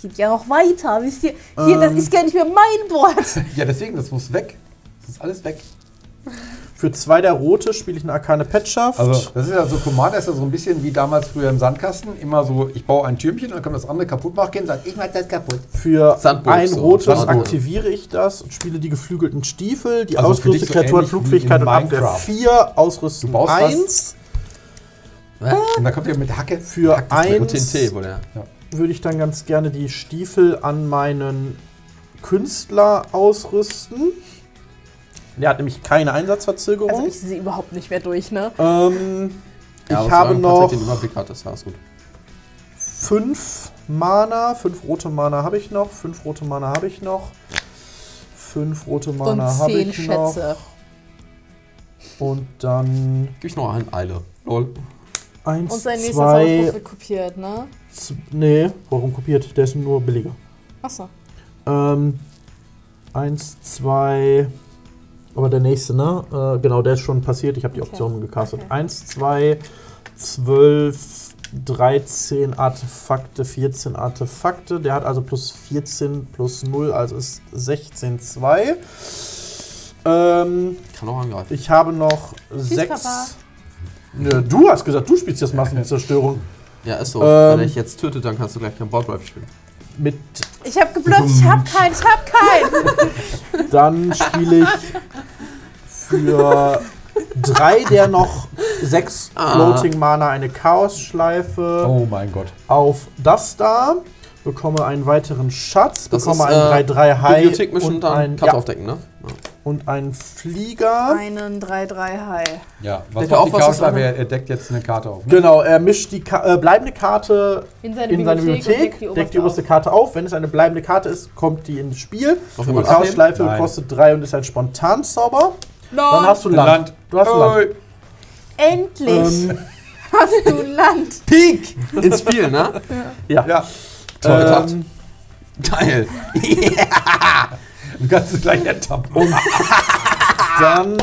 Geht ja noch weiter. Wisst ihr? Hier, das Ähm. ist gar nicht mehr mein Board. Ja, deswegen, das muss weg. Das ist alles weg. Für zwei der rote spiele ich eine Arkane Petschaft. Also, das ist ja so, Commander ist ja so ein bisschen wie damals früher im Sandkasten. Immer so, ich baue ein Türmchen, dann kann das andere kaputt machen, sagt, ich mach das kaputt. Für Sandburg, ein so. rotes Sandburg. aktiviere ich das und spiele die geflügelten Stiefel. Die Also ausgerüstete so Kreatur hat Flugfähigkeit und Abwehr Minecraft. 4, Ausrüstung Du baust was? 1. Und dann kommt ihr mit Hacke. Für Hack das weg. Und 1 TNT wohl, ja. würde ich dann ganz gerne die Stiefel an meinen Künstler ausrüsten. Der hat nämlich keine Einsatzverzögerung. Also, ich sehe überhaupt nicht mehr durch, ne? ähm, Ja, ich habe noch den Überblick hat, ist alles gut. fünf Mana, fünf rote Mana habe ich noch, fünf rote Mana habe ich noch, fünf rote Mana habe ich noch Schätze. und dann Gib ich noch einen Eile. Lol. eins, Und sein nächster zwei, Zauberspruch wird kopiert, ne? z- nee, warum kopiert? Der ist nur billiger. Achso. Ähm, eins, zwei, aber der nächste, ne? Äh, genau, der ist schon passiert. Ich habe die Okay. Optionen gecastet. Okay. Eins, zwei, zwölf, 13 Artefakte, 14 Artefakte. Der hat also plus 14 plus 0, also ist 16, 2. Ähm, Kann auch angreifen. ich habe noch Papa. sechs. Nö, du hast gesagt, du spielst jetzt Massenzerstörung. Ja, ist so. Ähm, Wenn er dich jetzt tötet, dann kannst du gleich kein Boardwipe spielen. Mit Ich hab geblufft, ich hab keinen, ich hab keinen. Dann spiele ich für drei der noch sechs Ah. Floating Mana eine Chaos-Schleife Oh mein Gott. auf das da. Bekomme einen weiteren Schatz, Das bekomme ist, einen äh, 3-3 High Bibliothek und, ein, Karte ja, aufdecken, ne? Ja. und einen Flieger. Einen 3-3 High. Ja, was macht auf, die Chaosschleife? eine? Er er deckt jetzt eine Karte auf. Ne? Genau, er mischt die Ka äh, bleibende Karte In seine in seine Bibliothek, Bibliothek, und deckt deckt die oberste Karte auf. Wenn es eine bleibende Karte ist, kommt die ins Spiel. Noch Die Chaos-Schleife Nein. kostet 3 und ist ein Spontanzauber. Land. Dann hast du Land. Land. Du hast Land. Endlich Ähm, hast du Land. Peak! Ins Spiel, ne? ja. Ja, Toll getan. Ähm, Geil. du kannst es gleich ertappen. Dann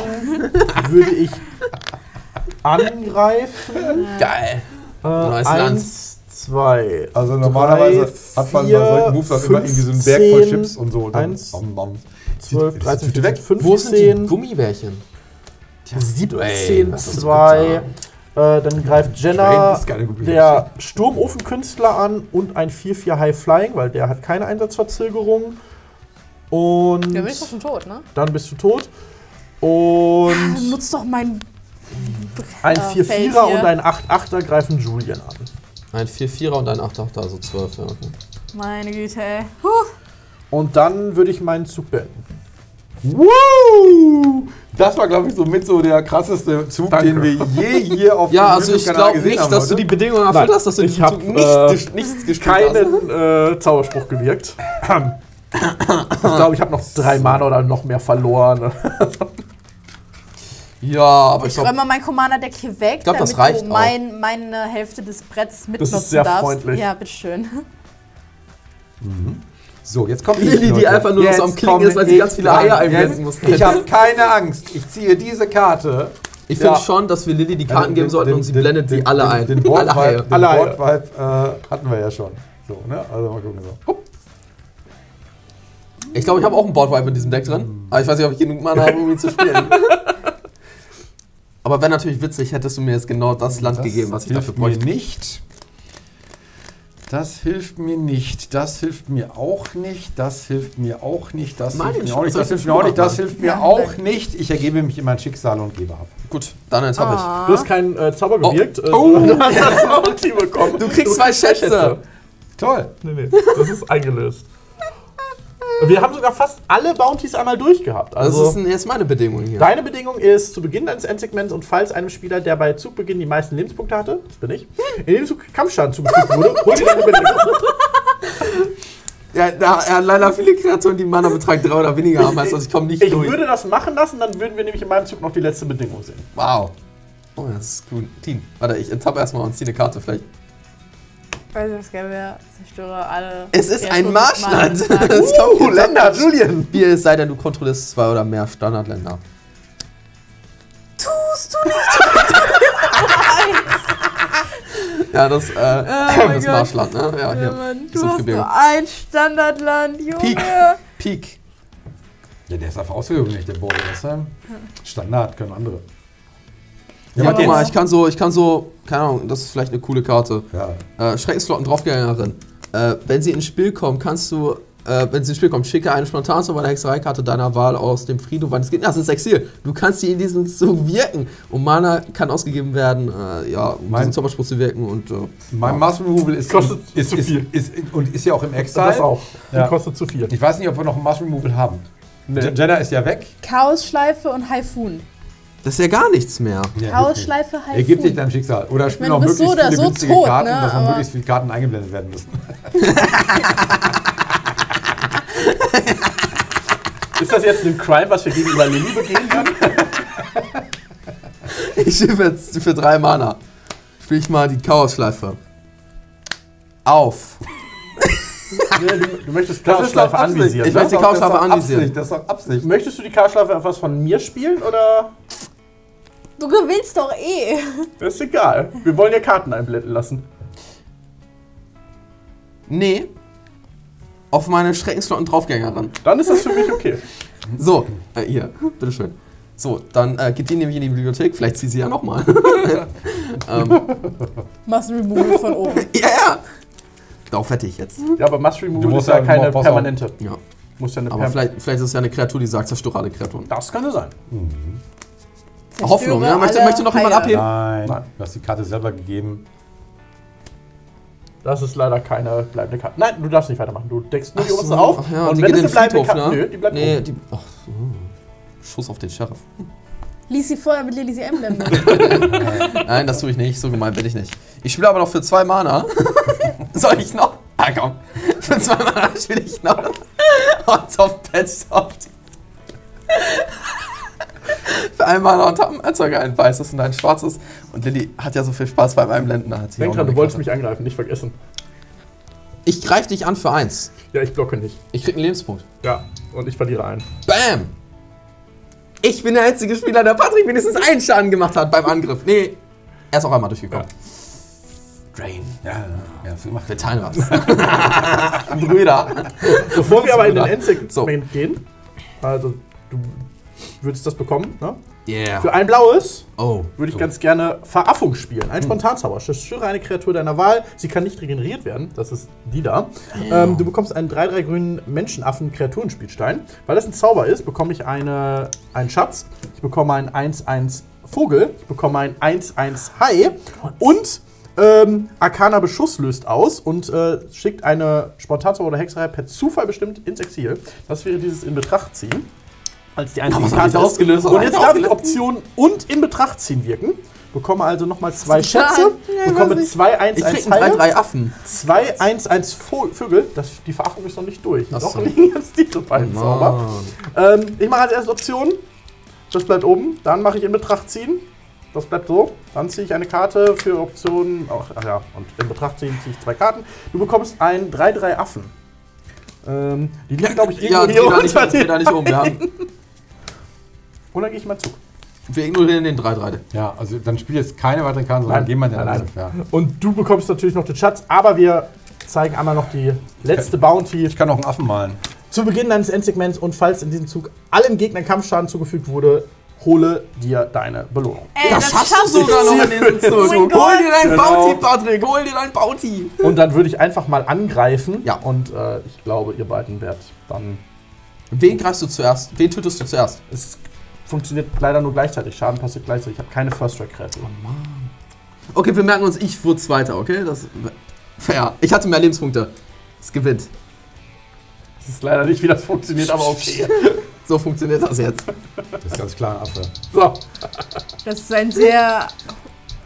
würde ich angreifen. Geil. Äh, Neues eins, zwei. Also normalerweise drei, hat man vier, bei solchen Moves auch immer irgendwie so einen Berg voll 15, Chips und so. Und dann eins, bam, bam. 12, Ist die 13, Tüte 14, weg? 15, Wo sind die Gummibärchen? 17, hast du 2, getan? Äh, dann greift Jenna der Sturmofenkünstler an und ein 4-4 High Flying, weil der hat keine Einsatzverzögerung. Und Dann bin ich doch schon tot, ne? dann bist du tot. Und Nutz doch mein. ein äh, 4-4er Feld hier. und ein 8-8er greifen Julian an. Ein 4-4er und ein 8-8er, also 12. Ja, okay. Meine Güte, ey. Huh. Und dann würde ich meinen Zug beenden. Woo! Das war, glaube ich, so mit so der krasseste Zug, Danke. den wir je hier auf Ja, dem also ich glaube gesehen nicht, haben dass du die Bedingungen erfüllt hast, dass du ich hab, Zug nicht, äh, nichts gespielt hast. Keinen äh, Zauberspruch gewirkt. ich glaube, ich habe noch drei Mana oder noch mehr verloren. Ja, aber ich Ich räume mein Commander-Deck hier weg, glaub, damit das reicht du auch. mein, meine Hälfte des Bretts mitnutzen sehr darfst. freundlich. Ja, bitteschön. So, jetzt kommt Lilly, die einfach nur noch so am Klicken ist, weil sie ganz viele Eier einblenden muss. Ich habe keine Angst. Ich ziehe diese Karte. ich finde Ja. schon, dass wir Lilly die Karten Den- geben sollten den- und sie den- blendet die den- alle den- ein. Den Board alle Haie. Vibe, den Alle Haie. Board Vibe äh, hatten wir ja schon. So, ne? Also mal gucken. So. Hup. Ich glaube, ich habe auch einen Boardwipe in diesem Deck drin. Aber ich weiß nicht, ob ich genug Mana habe, um ihn zu spielen. aber wäre natürlich witzig, hättest du mir jetzt genau das Land gegeben, was ich dafür hilft mir bräuchte. nicht. Das hilft mir nicht. Das hilft mir auch nicht. Das hilft mir auch nicht. Das Mal hilft mir auch nicht. Das ich hilft mir auch nicht. Das hilft mir auch nicht. Ich ergebe mich in mein Schicksal und gebe ab. Gut, dann jetzt habe ich. Du hast keinen äh, Zauber gewirkt. äh, Oh. Du hast das Bounty bekommen. Du kriegst zwei Schätze. Toll. Nee, nee, das ist eingelöst. Wir haben sogar fast alle Bounties einmal durchgehabt. Das Also, ist ein, jetzt meine Bedingung hier. deine Bedingung ist, zu Beginn deines Endsegments und falls einem Spieler, der bei Zugbeginn die meisten Lebenspunkte hatte, das bin ich, in dem Zug Kampfschaden zugefügt wurde, hol dir deine Bedingung. Ja, da, er hat leider viele Kreaturen, die Mana-Betrag 3 oder weniger haben, heißt das, ich komme nicht Ich durch. würde das machen lassen, dann würden wir nämlich in meinem Zug noch die letzte Bedingung sehen. Wow. Oh, das ist gut. Team. Warte, ich enttappe erstmal und ziehe eine Karte vielleicht. Also, das Gäbe, zerstöre alle. Es ist ein Marschland. Marschlands. kommt Uh, Länder, Julian! Wie es sei denn, du kontrollierst zwei oder mehr Standardländer. Tust du nicht? Ja, das, äh, mein das. Marschland, ne? Ja, hier. Ja, Mann, das du hast Gebirge. nur ein Standardland, Junge. Peak. Peak. Ja, der ist einfach ausgewöhnlich, der. Das ist ja Standard, können andere. Ja, Ja, warte mal, ich kann so, ich kann so, keine Ahnung, das ist vielleicht eine coole Karte. Ja. Äh, Schreckensflotten Draufgängerin. Äh, wenn sie ins Spiel kommen, kannst du, äh, wenn sie ins Spiel kommen, schicke eine Spontanzauber der Hexereikarte deiner Wahl aus dem Friedhof eines Gegners ins Exil. Du kannst sie in diesem Zug wirken. Und Mana kann ausgegeben werden, äh, ja, um Mein- diesen Zauberspruch zu wirken. Und, äh, Mein Mass Removal ist, Kostet ist, zu ist, viel. Ist, und ist ja auch im Exile. Das auch. Die Ja. kostet zu viel. Ich weiß nicht, ob wir noch ein Mass Removal haben. Nee. Je- Jenna ist ja weg. Chaosschleife und Haifun. Das ist ja gar nichts mehr. Ja, Chaosschleife, Haifun. Ergibt sich deinem Schicksal. Oder du bist möglichst so oder viele so günstige tot, Karten, ne, dass aber- möglichst viele Karten eingeblendet werden müssen. Ist das jetzt ein Crime, was wir gegenüber Lilly begehen können? Ich schiebe jetzt für drei Mana. Spiel ich mal die Chaosschleife. Auf. Nee, du, du möchtest Chaosschleife anvisieren. Ich ne? möchte die Chaosschleife anvisieren. Absicht, Das ist doch Absicht. Möchtest du die Chaosschleife etwas von mir spielen oder? Du gewinnst doch eh. Das ist egal. Wir wollen ja Karten einblenden lassen. Nee. Auf meine Schreckensflotten Draufgängerin. Dann ist das für mich okay. So, äh, hier, bitteschön. So, dann äh, geht die nämlich in die Bibliothek. Vielleicht zieht sie ja nochmal. ähm, Must remove von oben. ja, ja. Darauf wette ich jetzt. Ja, aber Must musst ist ja ja keine permanente. Ja. Muss ja eine Aber Perm vielleicht, vielleicht ist es ja eine Kreatur, die sagt, zerstöre alle Kreaturen. Das könnte sein. Hoffnung, ja? Möchte, möchte noch jemand abheben? Nein, Nein. du hast die Karte selber gegeben. Das ist leider keine bleibende Karte. Nein, du darfst nicht weitermachen. Du deckst nur die Ach oberste so, auf. ja, und die wenn es in eine bleibende Karte. ne? Nö, die bleibt Nee, oben. die. Ach, so. Schuss auf den Sheriff. Lies sie vorher mit Lily sie Emblem. Nein, das tue ich nicht. So gemein bin ich nicht. Ich spiele aber noch für zwei Mana. Soll ich noch? Ah, komm. Für zwei Mana spiele ich noch. Hot of Pet Soft. Für ein Mana und hab einen Erzeuger ein weißes und ein schwarzes. Und Lilly hat ja so viel Spaß beim Einblenden. Hat sie Denk dran, du wolltest mich angreifen, nicht vergessen. Ich greife dich an für eins. Ja, ich blocke nicht. Ich krieg einen Lebenspunkt. Ja, und ich verliere einen. Bam! Ich bin der einzige Spieler, der Patrick wenigstens einen Schaden gemacht hat beim Angriff. Nee, er ist auch einmal durchgekommen. Drain. Ja, ja. Wir teilen was. Brüder. Bevor wir aber in den. Endsegment So. gehen, also du würdest das bekommen, ne? Yeah. Für ein blaues Oh. würde ich ganz gerne Veraffung spielen. Ein Spontanzauber. Zerstöre eine Kreatur deiner Wahl. Sie kann nicht regeneriert werden. Das ist die da. Ähm, du bekommst einen 3-3 grünen Menschenaffen-Kreaturenspielstein. Weil das ein Zauber ist, bekomme ich eine, einen Schatz. Ich bekomme einen 1-1 Vogel. Ich bekomme einen 1-1 Hai. Und ähm, Arcana Beschuss löst aus und äh, schickt eine Spontanzauber oder Hexerei per Zufall bestimmt ins Exil. Das wäre dieses in Betracht ziehen. Als die einzige ich Karte ist. ausgelöst? Und ich jetzt darf ich ausgelöst? Option und in Betracht ziehen wirken. Bekomme also nochmal zwei? Schätze. Ja, bekomme ich. zwei 1 Ich 1 krieg einen Haie, 3-3 Affen. zwei 1 1 Vo- Vögel. Das, die Veraffung ist noch nicht durch. Ach Noch so. liegen jetzt diese beiden Zauber. Ähm, ich mache als erste Option. Das bleibt oben. Dann mache ich in Betracht ziehen. Das bleibt so. Dann ziehe ich eine Karte für Option. Ach, ach ja, und in Betracht ziehen ziehe ich zwei Karten. Du bekommst ein 3-3 Affen. Ähm, die liegen, glaube ich, irgendwo Ja, hier geh da nicht, unter da nicht um. Wir, haben, Und dann gehe ich mal Zug. wir ignorieren den 3-3. Ja, also dann spiel jetzt keine weiteren Karten, sondern gehen wir in den Angriff. Ja. Und du bekommst natürlich noch den Schatz, aber wir zeigen einmal noch die letzte Bounty Ich kann auch einen Affen malen. zu Beginn deines Endsegments und falls in diesem Zug allen Gegnern Kampfschaden zugefügt wurde, hole dir deine Belohnung. Ey, Das schaffst du sogar noch in diesem Zug. Oh Hol dir dein Genau. Bounty, Patrick. Hol dir dein Bounty. Und dann würde ich einfach mal angreifen. Ja. Und äh, ich glaube, ihr beiden werdet dann. Wen greifst du zuerst? Wen tötest du zuerst? Es funktioniert leider nur gleichzeitig. Schaden passiert gleichzeitig. Ich habe keine First Strike Kreatur. Okay, wir merken uns, ich wurde Zweiter, okay? Das fair. Ich hatte mehr Lebenspunkte. Es gewinnt. Das ist leider nicht, wie das funktioniert, aber okay. So funktioniert das jetzt. Das ist ganz klar ein Affe. So, Das ist ein sehr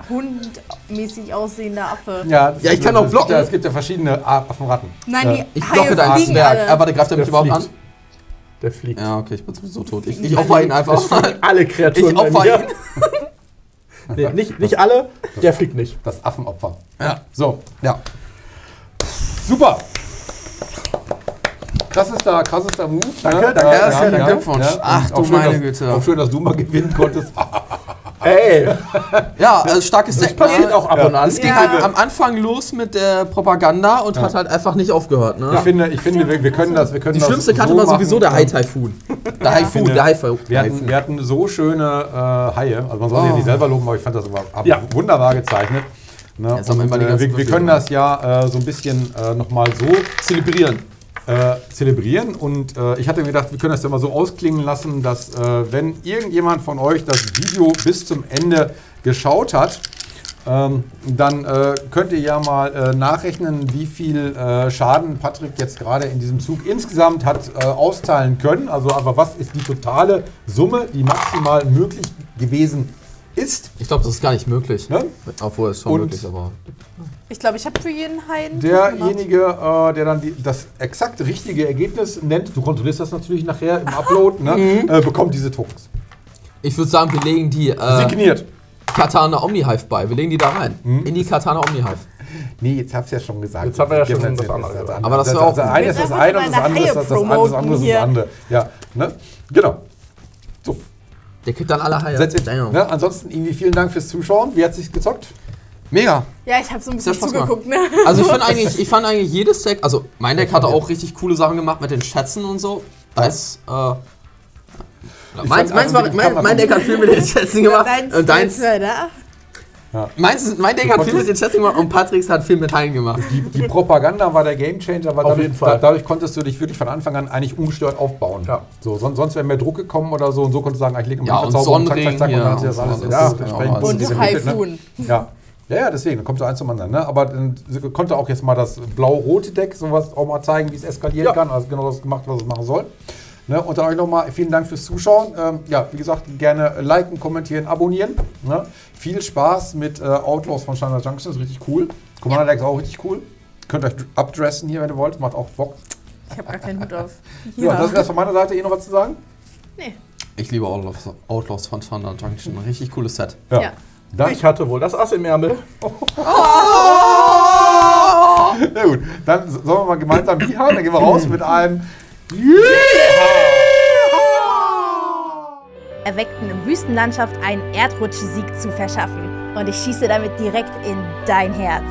hundmäßig aussehender Affe. Ja, Ja, ich kann auch es gibt blocken. Ja, es gibt ja verschiene Ar- Affenratten. Nein, Ja. die Ich Haie blocke deinen Zwerg. Äh, warte, greift er mich Der überhaupt an? Der fliegt. Ja, okay, ich bin sowieso tot. Ich, ich opfer ihn einfach. Alle Kreaturen. Ich opfer ihn. Nee, nicht, nicht alle, der fliegt nicht. Das Affenopfer. Ja. So, ja. Super. Krassester, krassester Move. Danke, ne? danke. Äh, Herzlichen Glückwunsch. Ach du schön, meine dass, Güte. Auch schön, dass du mal gewinnen konntest. Ey, Ja, also starkes Deck. passiert auch ab und an. Es ging Ja. halt am Anfang los mit der Propaganda und hat halt einfach nicht aufgehört. Ich Ne? finde, ich finde wir, wir können das. Wir können Die das schlimmste Karte so war sowieso der Hai-Typhoon. Der Haifun, finde, der Haifun. Wir hatten, wir hatten so schöne äh, Haie. Also man soll sie Oh. nicht selber loben, aber ich fand das Ja. wunderbar gezeichnet. Ne? Und, immer äh, wir, wir können das ja äh, so ein bisschen äh, nochmal so Zelebrieren. Äh, zelebrieren. Und äh, ich hatte mir gedacht, wir können das ja mal so ausklingen lassen, dass äh, wenn irgendjemand von euch das Video bis zum Ende geschaut hat, ähm, dann äh, könnt ihr ja mal äh, nachrechnen, wie viel äh, Schaden Patrick jetzt gerade in diesem Zug insgesamt hat austeilen können. Also aber was ist die totale Summe, die maximal möglich gewesen ist. Ich glaube, das ist gar nicht möglich. Ne? Obwohl, es ist schon Und- möglich, aber. Ich glaube, ich habe für jeden Haien. Derjenige, äh, der dann die, das exakt richtige Ergebnis nennt, du kontrollierst das natürlich nachher im Upload, ne, äh, bekommt diese Tokens. Ich würde sagen, wir legen die äh, Signiert. Katana Omnihive bei. Wir legen die da rein. Mhm. In die Katana Omnihive. Nee, jetzt hab's ja schon gesagt. Jetzt haben wir ja schon das gesagt. andere. Aber das das, auch das eine ist das eine und das andere ist das, andere, das andere ist das andere. Ja, ne? Genau. So, Der kriegt dann alle Haie. Ne? Ansonsten irgendwie vielen Dank fürs Zuschauen. Wie hat sich's gezockt? Mega. Ja, ich habe so ein bisschen zugeguckt, ne? Also ich finde eigentlich, ich fand eigentlich jedes Deck, also mein Deck hatte auch richtig coole Sachen gemacht mit den Schätzen und so. Da ist, äh, meins, fand meins war, mein, mein Deck hat viel mit den Schätzen gemacht. Deins, und deins, da. meins, mein Deck hat viel mit den Schätzen gemacht und Patricks hat viel mit Haien gemacht. Die, die Propaganda war der Gamechanger, weil Auf dadurch, jeden Fall. da, dadurch konntest du dich wirklich von Anfang an eigentlich ungestört aufbauen. Ja. So, son, sonst wäre mehr Druck gekommen oder so und so konntest du sagen, ich lege Ja, mal und Zauber und zack, zack, zack, und dann hat sich das und alles so. ins- Ja, entsprechend genau. Und entwickelt, ne? Haifun. Ja. Ja, ja, deswegen, dann kommt so eins zum anderen. Ne? Aber dann konnte auch jetzt mal das blau-rote Deck sowas auch mal zeigen, wie es eskalieren Ja. kann. Also genau das gemacht, was es machen soll. Ne? Und dann euch nochmal vielen Dank fürs Zuschauen. Ähm, ja, wie gesagt, gerne liken, kommentieren, abonnieren. Ne? Viel Spaß mit äh, Outlaws von Standard Junction, ist richtig cool. Commander Deck ist auch richtig cool. Könnt euch abdressen hier, wenn ihr wollt, macht auch Bock. Ich habe gar keinen Hut auf. Ja, das wäre von meiner Seite. Eh noch was zu sagen? Ich liebe Outlaws, Outlaws von Thunder Junction. Ein richtig cooles Set. Ja. Dann, Ich hatte wohl das Ass im Ärmel. ja gut, dann sollen wir mal gemeinsam die haben. Dann gehen wir raus mit einem erweckten Wüstenlandschaft einen Erdrutschsieg zu verschaffen. Und ich schieße damit direkt in dein Herz.